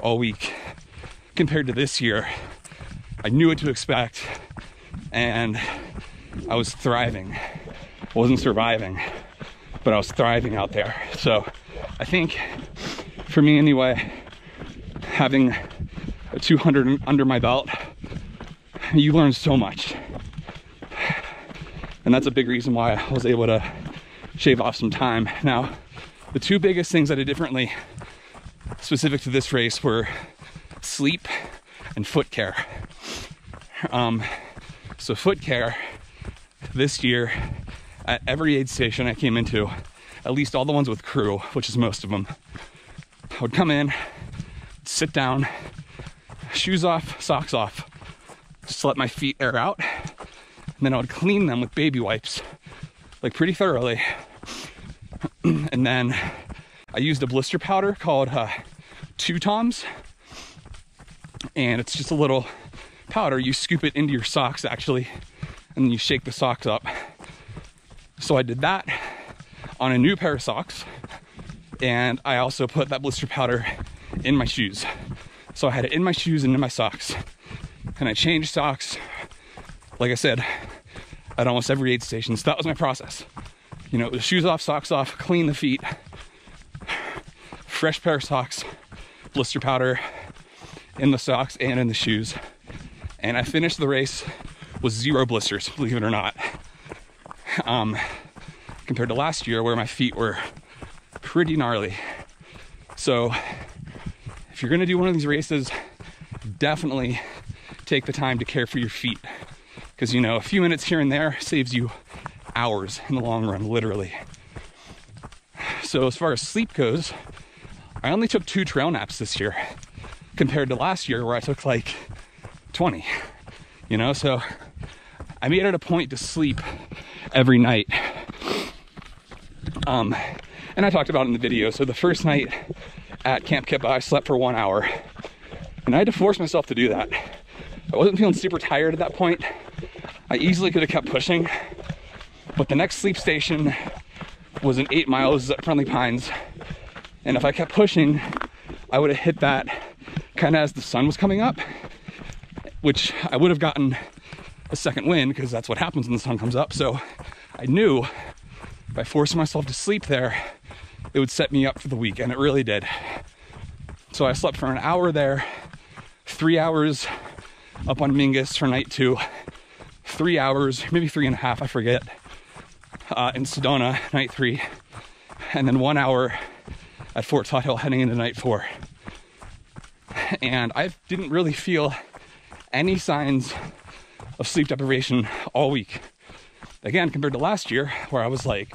[SPEAKER 1] all week. Compared to this year, I knew what to expect and I was thriving. I wasn't surviving, but I was thriving out there. So I think for me anyway, having a 200 under my belt, you learn so much and that's a big reason why I was able to shave off some time. Now, the two biggest things I did differently specific to this race were sleep and foot care. Um, so foot care this year at every aid station I came into, at least all the ones with crew, which is most of them, I would come in, sit down, shoes off, socks off, just let my feet air out, and then I would clean them with baby wipes, like pretty thoroughly. and then I used a blister powder called uh, Two Toms, and it's just a little powder. You scoop it into your socks actually, and then you shake the socks up. So I did that on a new pair of socks, and I also put that blister powder in my shoes. So I had it in my shoes and in my socks, and I changed socks like I said, at almost every aid station. So that was my process. You know, shoes off, socks off, clean the feet, fresh pair of socks, blister powder in the socks and in the shoes. And I finished the race with zero blisters, believe it or not. Um, compared to last year where my feet were pretty gnarly. So if you're gonna do one of these races, definitely take the time to care for your feet because you know a few minutes here and there saves you hours in the long run literally so as far as sleep goes i only took two trail naps this year compared to last year where i took like 20 you know? So i made it a point to sleep every night. Um and i talked about in the video. So the first night at Kamp Kipa i slept for one hour. And i had to force myself to do that. I wasn't feeling super tired at that point. I easily could have kept pushing, but the next sleep station was in eight miles at Friendly Pines. And if I kept pushing, I would have hit that kind of as the sun was coming up, which I would have gotten a second wind because that's what happens when the sun comes up. So I knew by forcing myself to sleep there, it would set me up for the week, and it really did. So I slept for an hour there, three hours up on Mingus for night two, three hours, maybe three and a half, I forget, uh, in Sedona, night three, and then one hour at Fort Tuthill heading into night four. And I didn't really feel any signs of sleep deprivation all week. Again, compared to last year, where I was like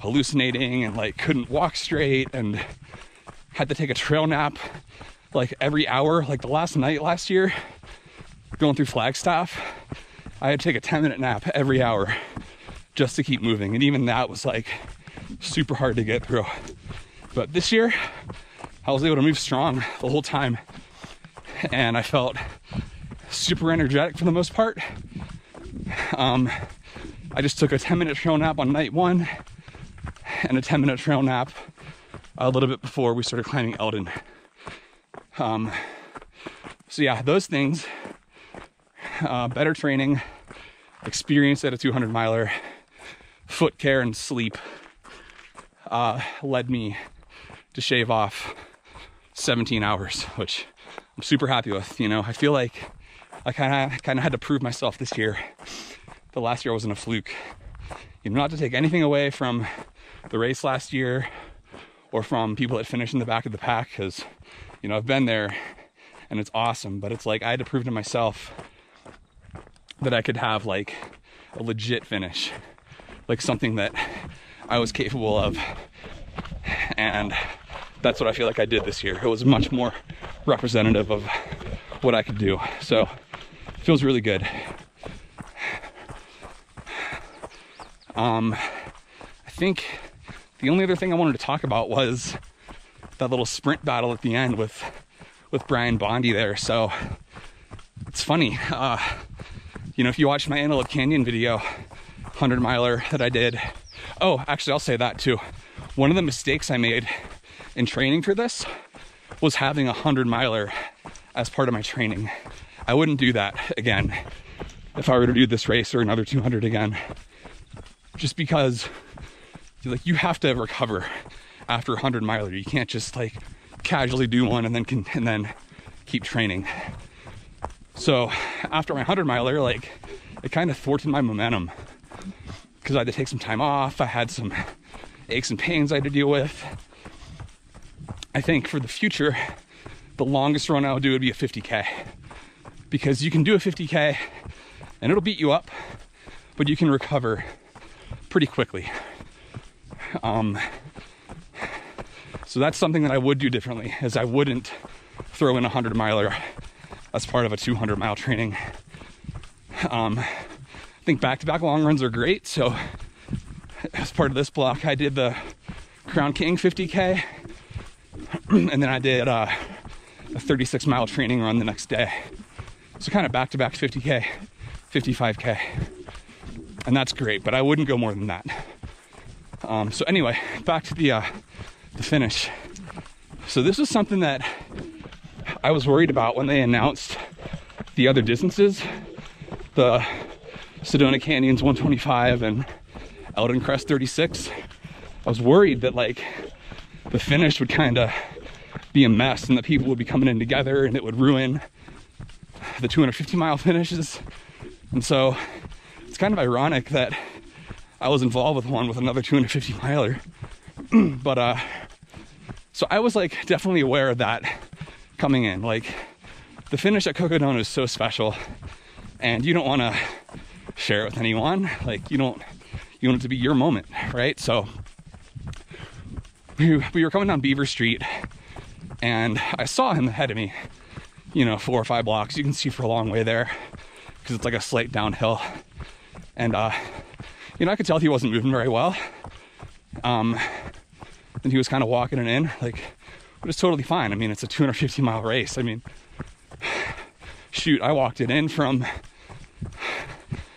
[SPEAKER 1] hallucinating and like couldn't walk straight and had to take a trail nap like every hour. Like the last night last year, going through Flagstaff, I had to take a 10 minute nap every hour just to keep moving. And even that was like super hard to get through. But this year, I was able to move strong the whole time. And I felt super energetic for the most part. Um, I just took a 10 minute trail nap on night one and a 10 minute trail nap a little bit before we started climbing Elden. Um, so, yeah, those things uh, better training, experience at a 200 miler, foot care, and sleep uh, led me to shave off 17 hours, which I'm super happy with. You know, I feel like I kind of kind of had to prove myself this year. The last year I wasn't a fluke. You know, not to take anything away from the race last year or from people that finished in the back of the pack, because you know I've been there and it's awesome. But it's like I had to prove to myself that I could have like a legit finish, like something that I was capable of, and that's what I feel like I did this year. It was much more representative of what I could do. So feels really good. Um, I think the only other thing I wanted to talk about was that little sprint battle at the end with with Brian Bondy there. So it's funny. Uh, you know, if you watch my Antelope Canyon video, 100 miler that I did. Oh, actually, I'll say that too. One of the mistakes I made in training for this was having a 100 miler as part of my training. I wouldn't do that again if I were to do this race or another 200 again. Just because like you have to recover after a 100 miler. You can't just like casually do one and then can, and then keep training. So after my 100 miler, like it kind of thwarted my momentum because I had to take some time off. I had some aches and pains I had to deal with. I think for the future, the longest run I'll do would be a 50K because you can do a 50K and it'll beat you up, but you can recover pretty quickly. Um, so that's something that I would do differently is I wouldn't throw in a 100 miler as part of a 200 mile training. Um, I think back-to-back long runs are great. So as part of this block, I did the Crown King 50K and then I did uh, a 36 mile training run the next day. So kind of back-to-back 50K, 55K. And that's great, but I wouldn't go more than that. Um, so anyway, back to the uh, the finish. So this was something that I was worried about when they announced the other distances, the Sedona Canyons 125 and Elden Crest 36. I was worried that like the finish would kind of be a mess and the people would be coming in together and it would ruin the 250 mile finishes. And so it's kind of ironic that I was involved with one with another 250 miler. but uh so I was like definitely aware of that coming in. Like the finish at Cocodona is so special and you don't want to share it with anyone. Like you don't you want it to be your moment, right? So we, we were coming down Beaver Street and I saw him ahead of me, you know, four or five blocks. You can see for a long way there because it's like a slight downhill. And uh you know, I could tell he wasn't moving very well. Um, and he was kind of walking it in, like, but it's totally fine. I mean, it's a 250 mile race. I mean, shoot, I walked it in from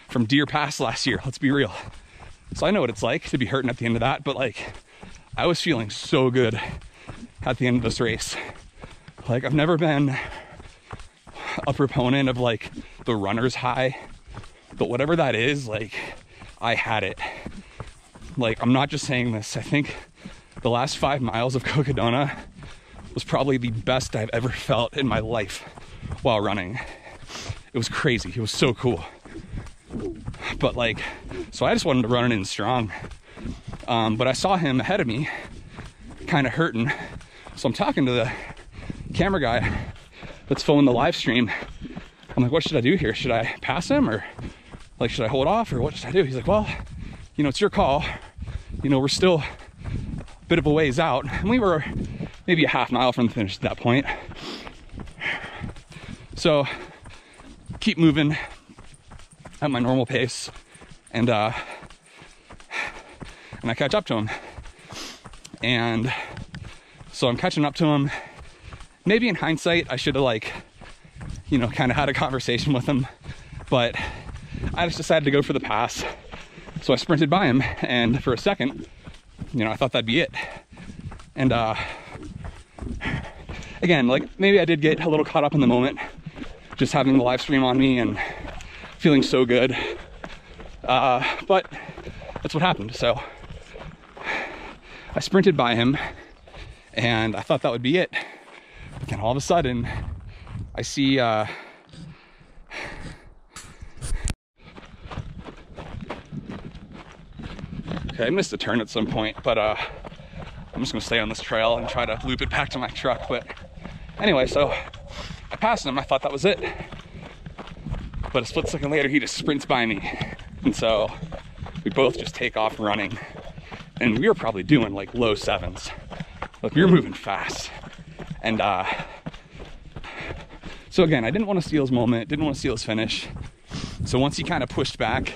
[SPEAKER 1] from Deer Pass last year. Let's be real. So I know what it's like to be hurting at the end of that, but like, I was feeling so good at the end of this race. Like, I've never been a proponent of like the runner's high, but whatever that is, like, I had it. Like, I'm not just saying this. I think the last five miles of Cocodona was probably the best I've ever felt in my life while running. It was crazy. It was so cool. But like, so I just wanted to run it in strong. Um, but I saw him ahead of me, kind of hurting. So I'm talking to the camera guy that's filming the live stream. I'm like, what should I do here? Should I pass him or like, should I hold off or what should I do? He's like, well, you know, it's your call. you know, we're still a bit of a ways out. And we were maybe a half mile from the finish at that point. So keep moving at my normal pace and uh and I catch up to him. And so I'm catching up to him. Maybe in hindsight I should have like you know kind of had a conversation with him, but I just decided to go for the pass. So I sprinted by him and for a second, you know, I thought that'd be it. And uh again, like maybe I did get a little caught up in the moment just having the live stream on me and feeling so good. Uh, but that's what happened. So I sprinted by him and I thought that would be it. But then all of a sudden, I see. Uh, okay, I missed a turn at some point, but uh, I'm just gonna stay on this trail and try to loop it back to my truck. But anyway, so I passed him. I thought that was it. But a split second later, he just sprints by me. And so we both just take off running. And we were probably doing like low sevens. We were moving fast. And uh, so again, I didn't want to steal his moment, didn't want to steal his finish. So once he kind of pushed back,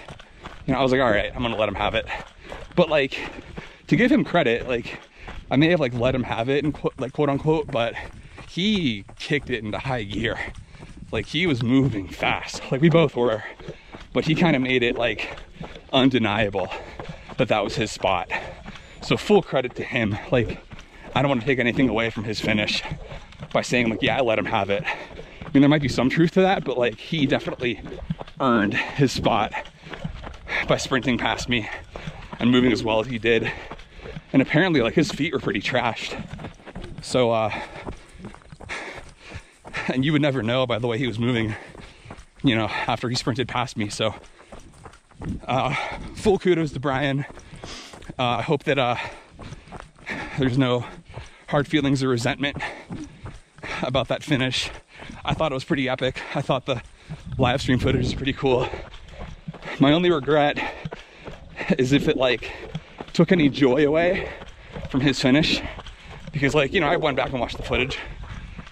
[SPEAKER 1] you know, I was like, all right, I'm gonna let him have it. But like, to give him credit, like, I may have like let him have it and quote, like quote unquote, but he kicked it into high gear. Like he was moving fast, like we both were, but he kind of made it like undeniable that that was his spot. So full credit to him. Like I don't want to take anything away from his finish by saying like, yeah, I let him have it. I mean, there might be some truth to that, but like he definitely earned his spot by sprinting past me and moving as well as he did. And apparently like his feet were pretty trashed. So uh and you would never know by the way he was moving, you know, after he sprinted past me. So, uh, full kudos to Brian. Uh, I hope that uh, there's no hard feelings or resentment about that finish. I thought it was pretty epic. I thought the live stream footage is pretty cool. My only regret is if it like took any joy away from his finish because like you know I went back and watched the footage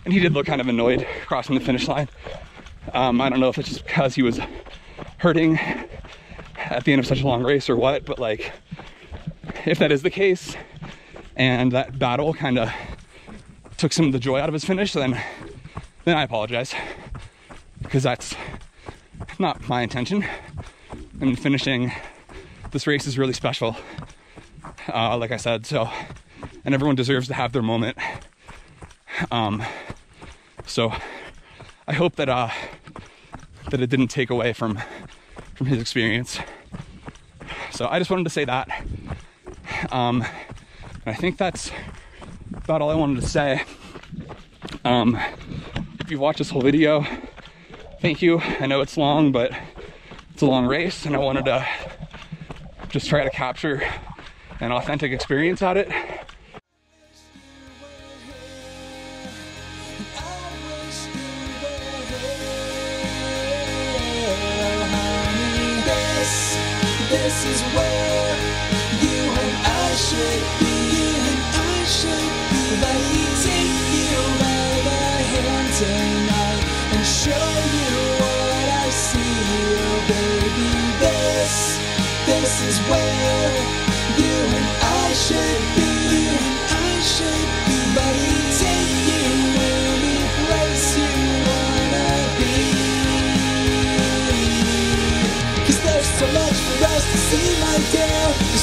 [SPEAKER 1] and he did look kind of annoyed crossing the finish line. Um, I don't know if it's just because he was hurting at the end of such a long race or what, but like, if that is the case, and that battle kind of took some of the joy out of his finish, then then I apologize because that's not my intention. And finishing this race is really special, uh, like I said. So, and everyone deserves to have their moment. Um, so I hope that uh, that it didn't take away from from his experience. So I just wanted to say that. Um, I think that's about all I wanted to say. Um, if you've watched this whole video, thank you. I know it's long, but it's a long race, and I wanted to just try to capture an authentic experience at it.
[SPEAKER 18] This is where you and I should be. You and I should be. Let me take you by the hand tonight and show you what I see, oh baby. This, this is where you and I should be. You and I should be.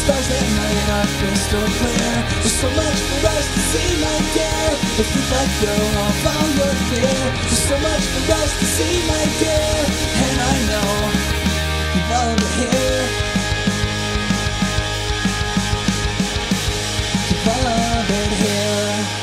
[SPEAKER 18] stars at night are crystal clear There's so much for us to see, my dear If you let go of all your fear There's so much for us to see, my dear And I know you love it here You love it here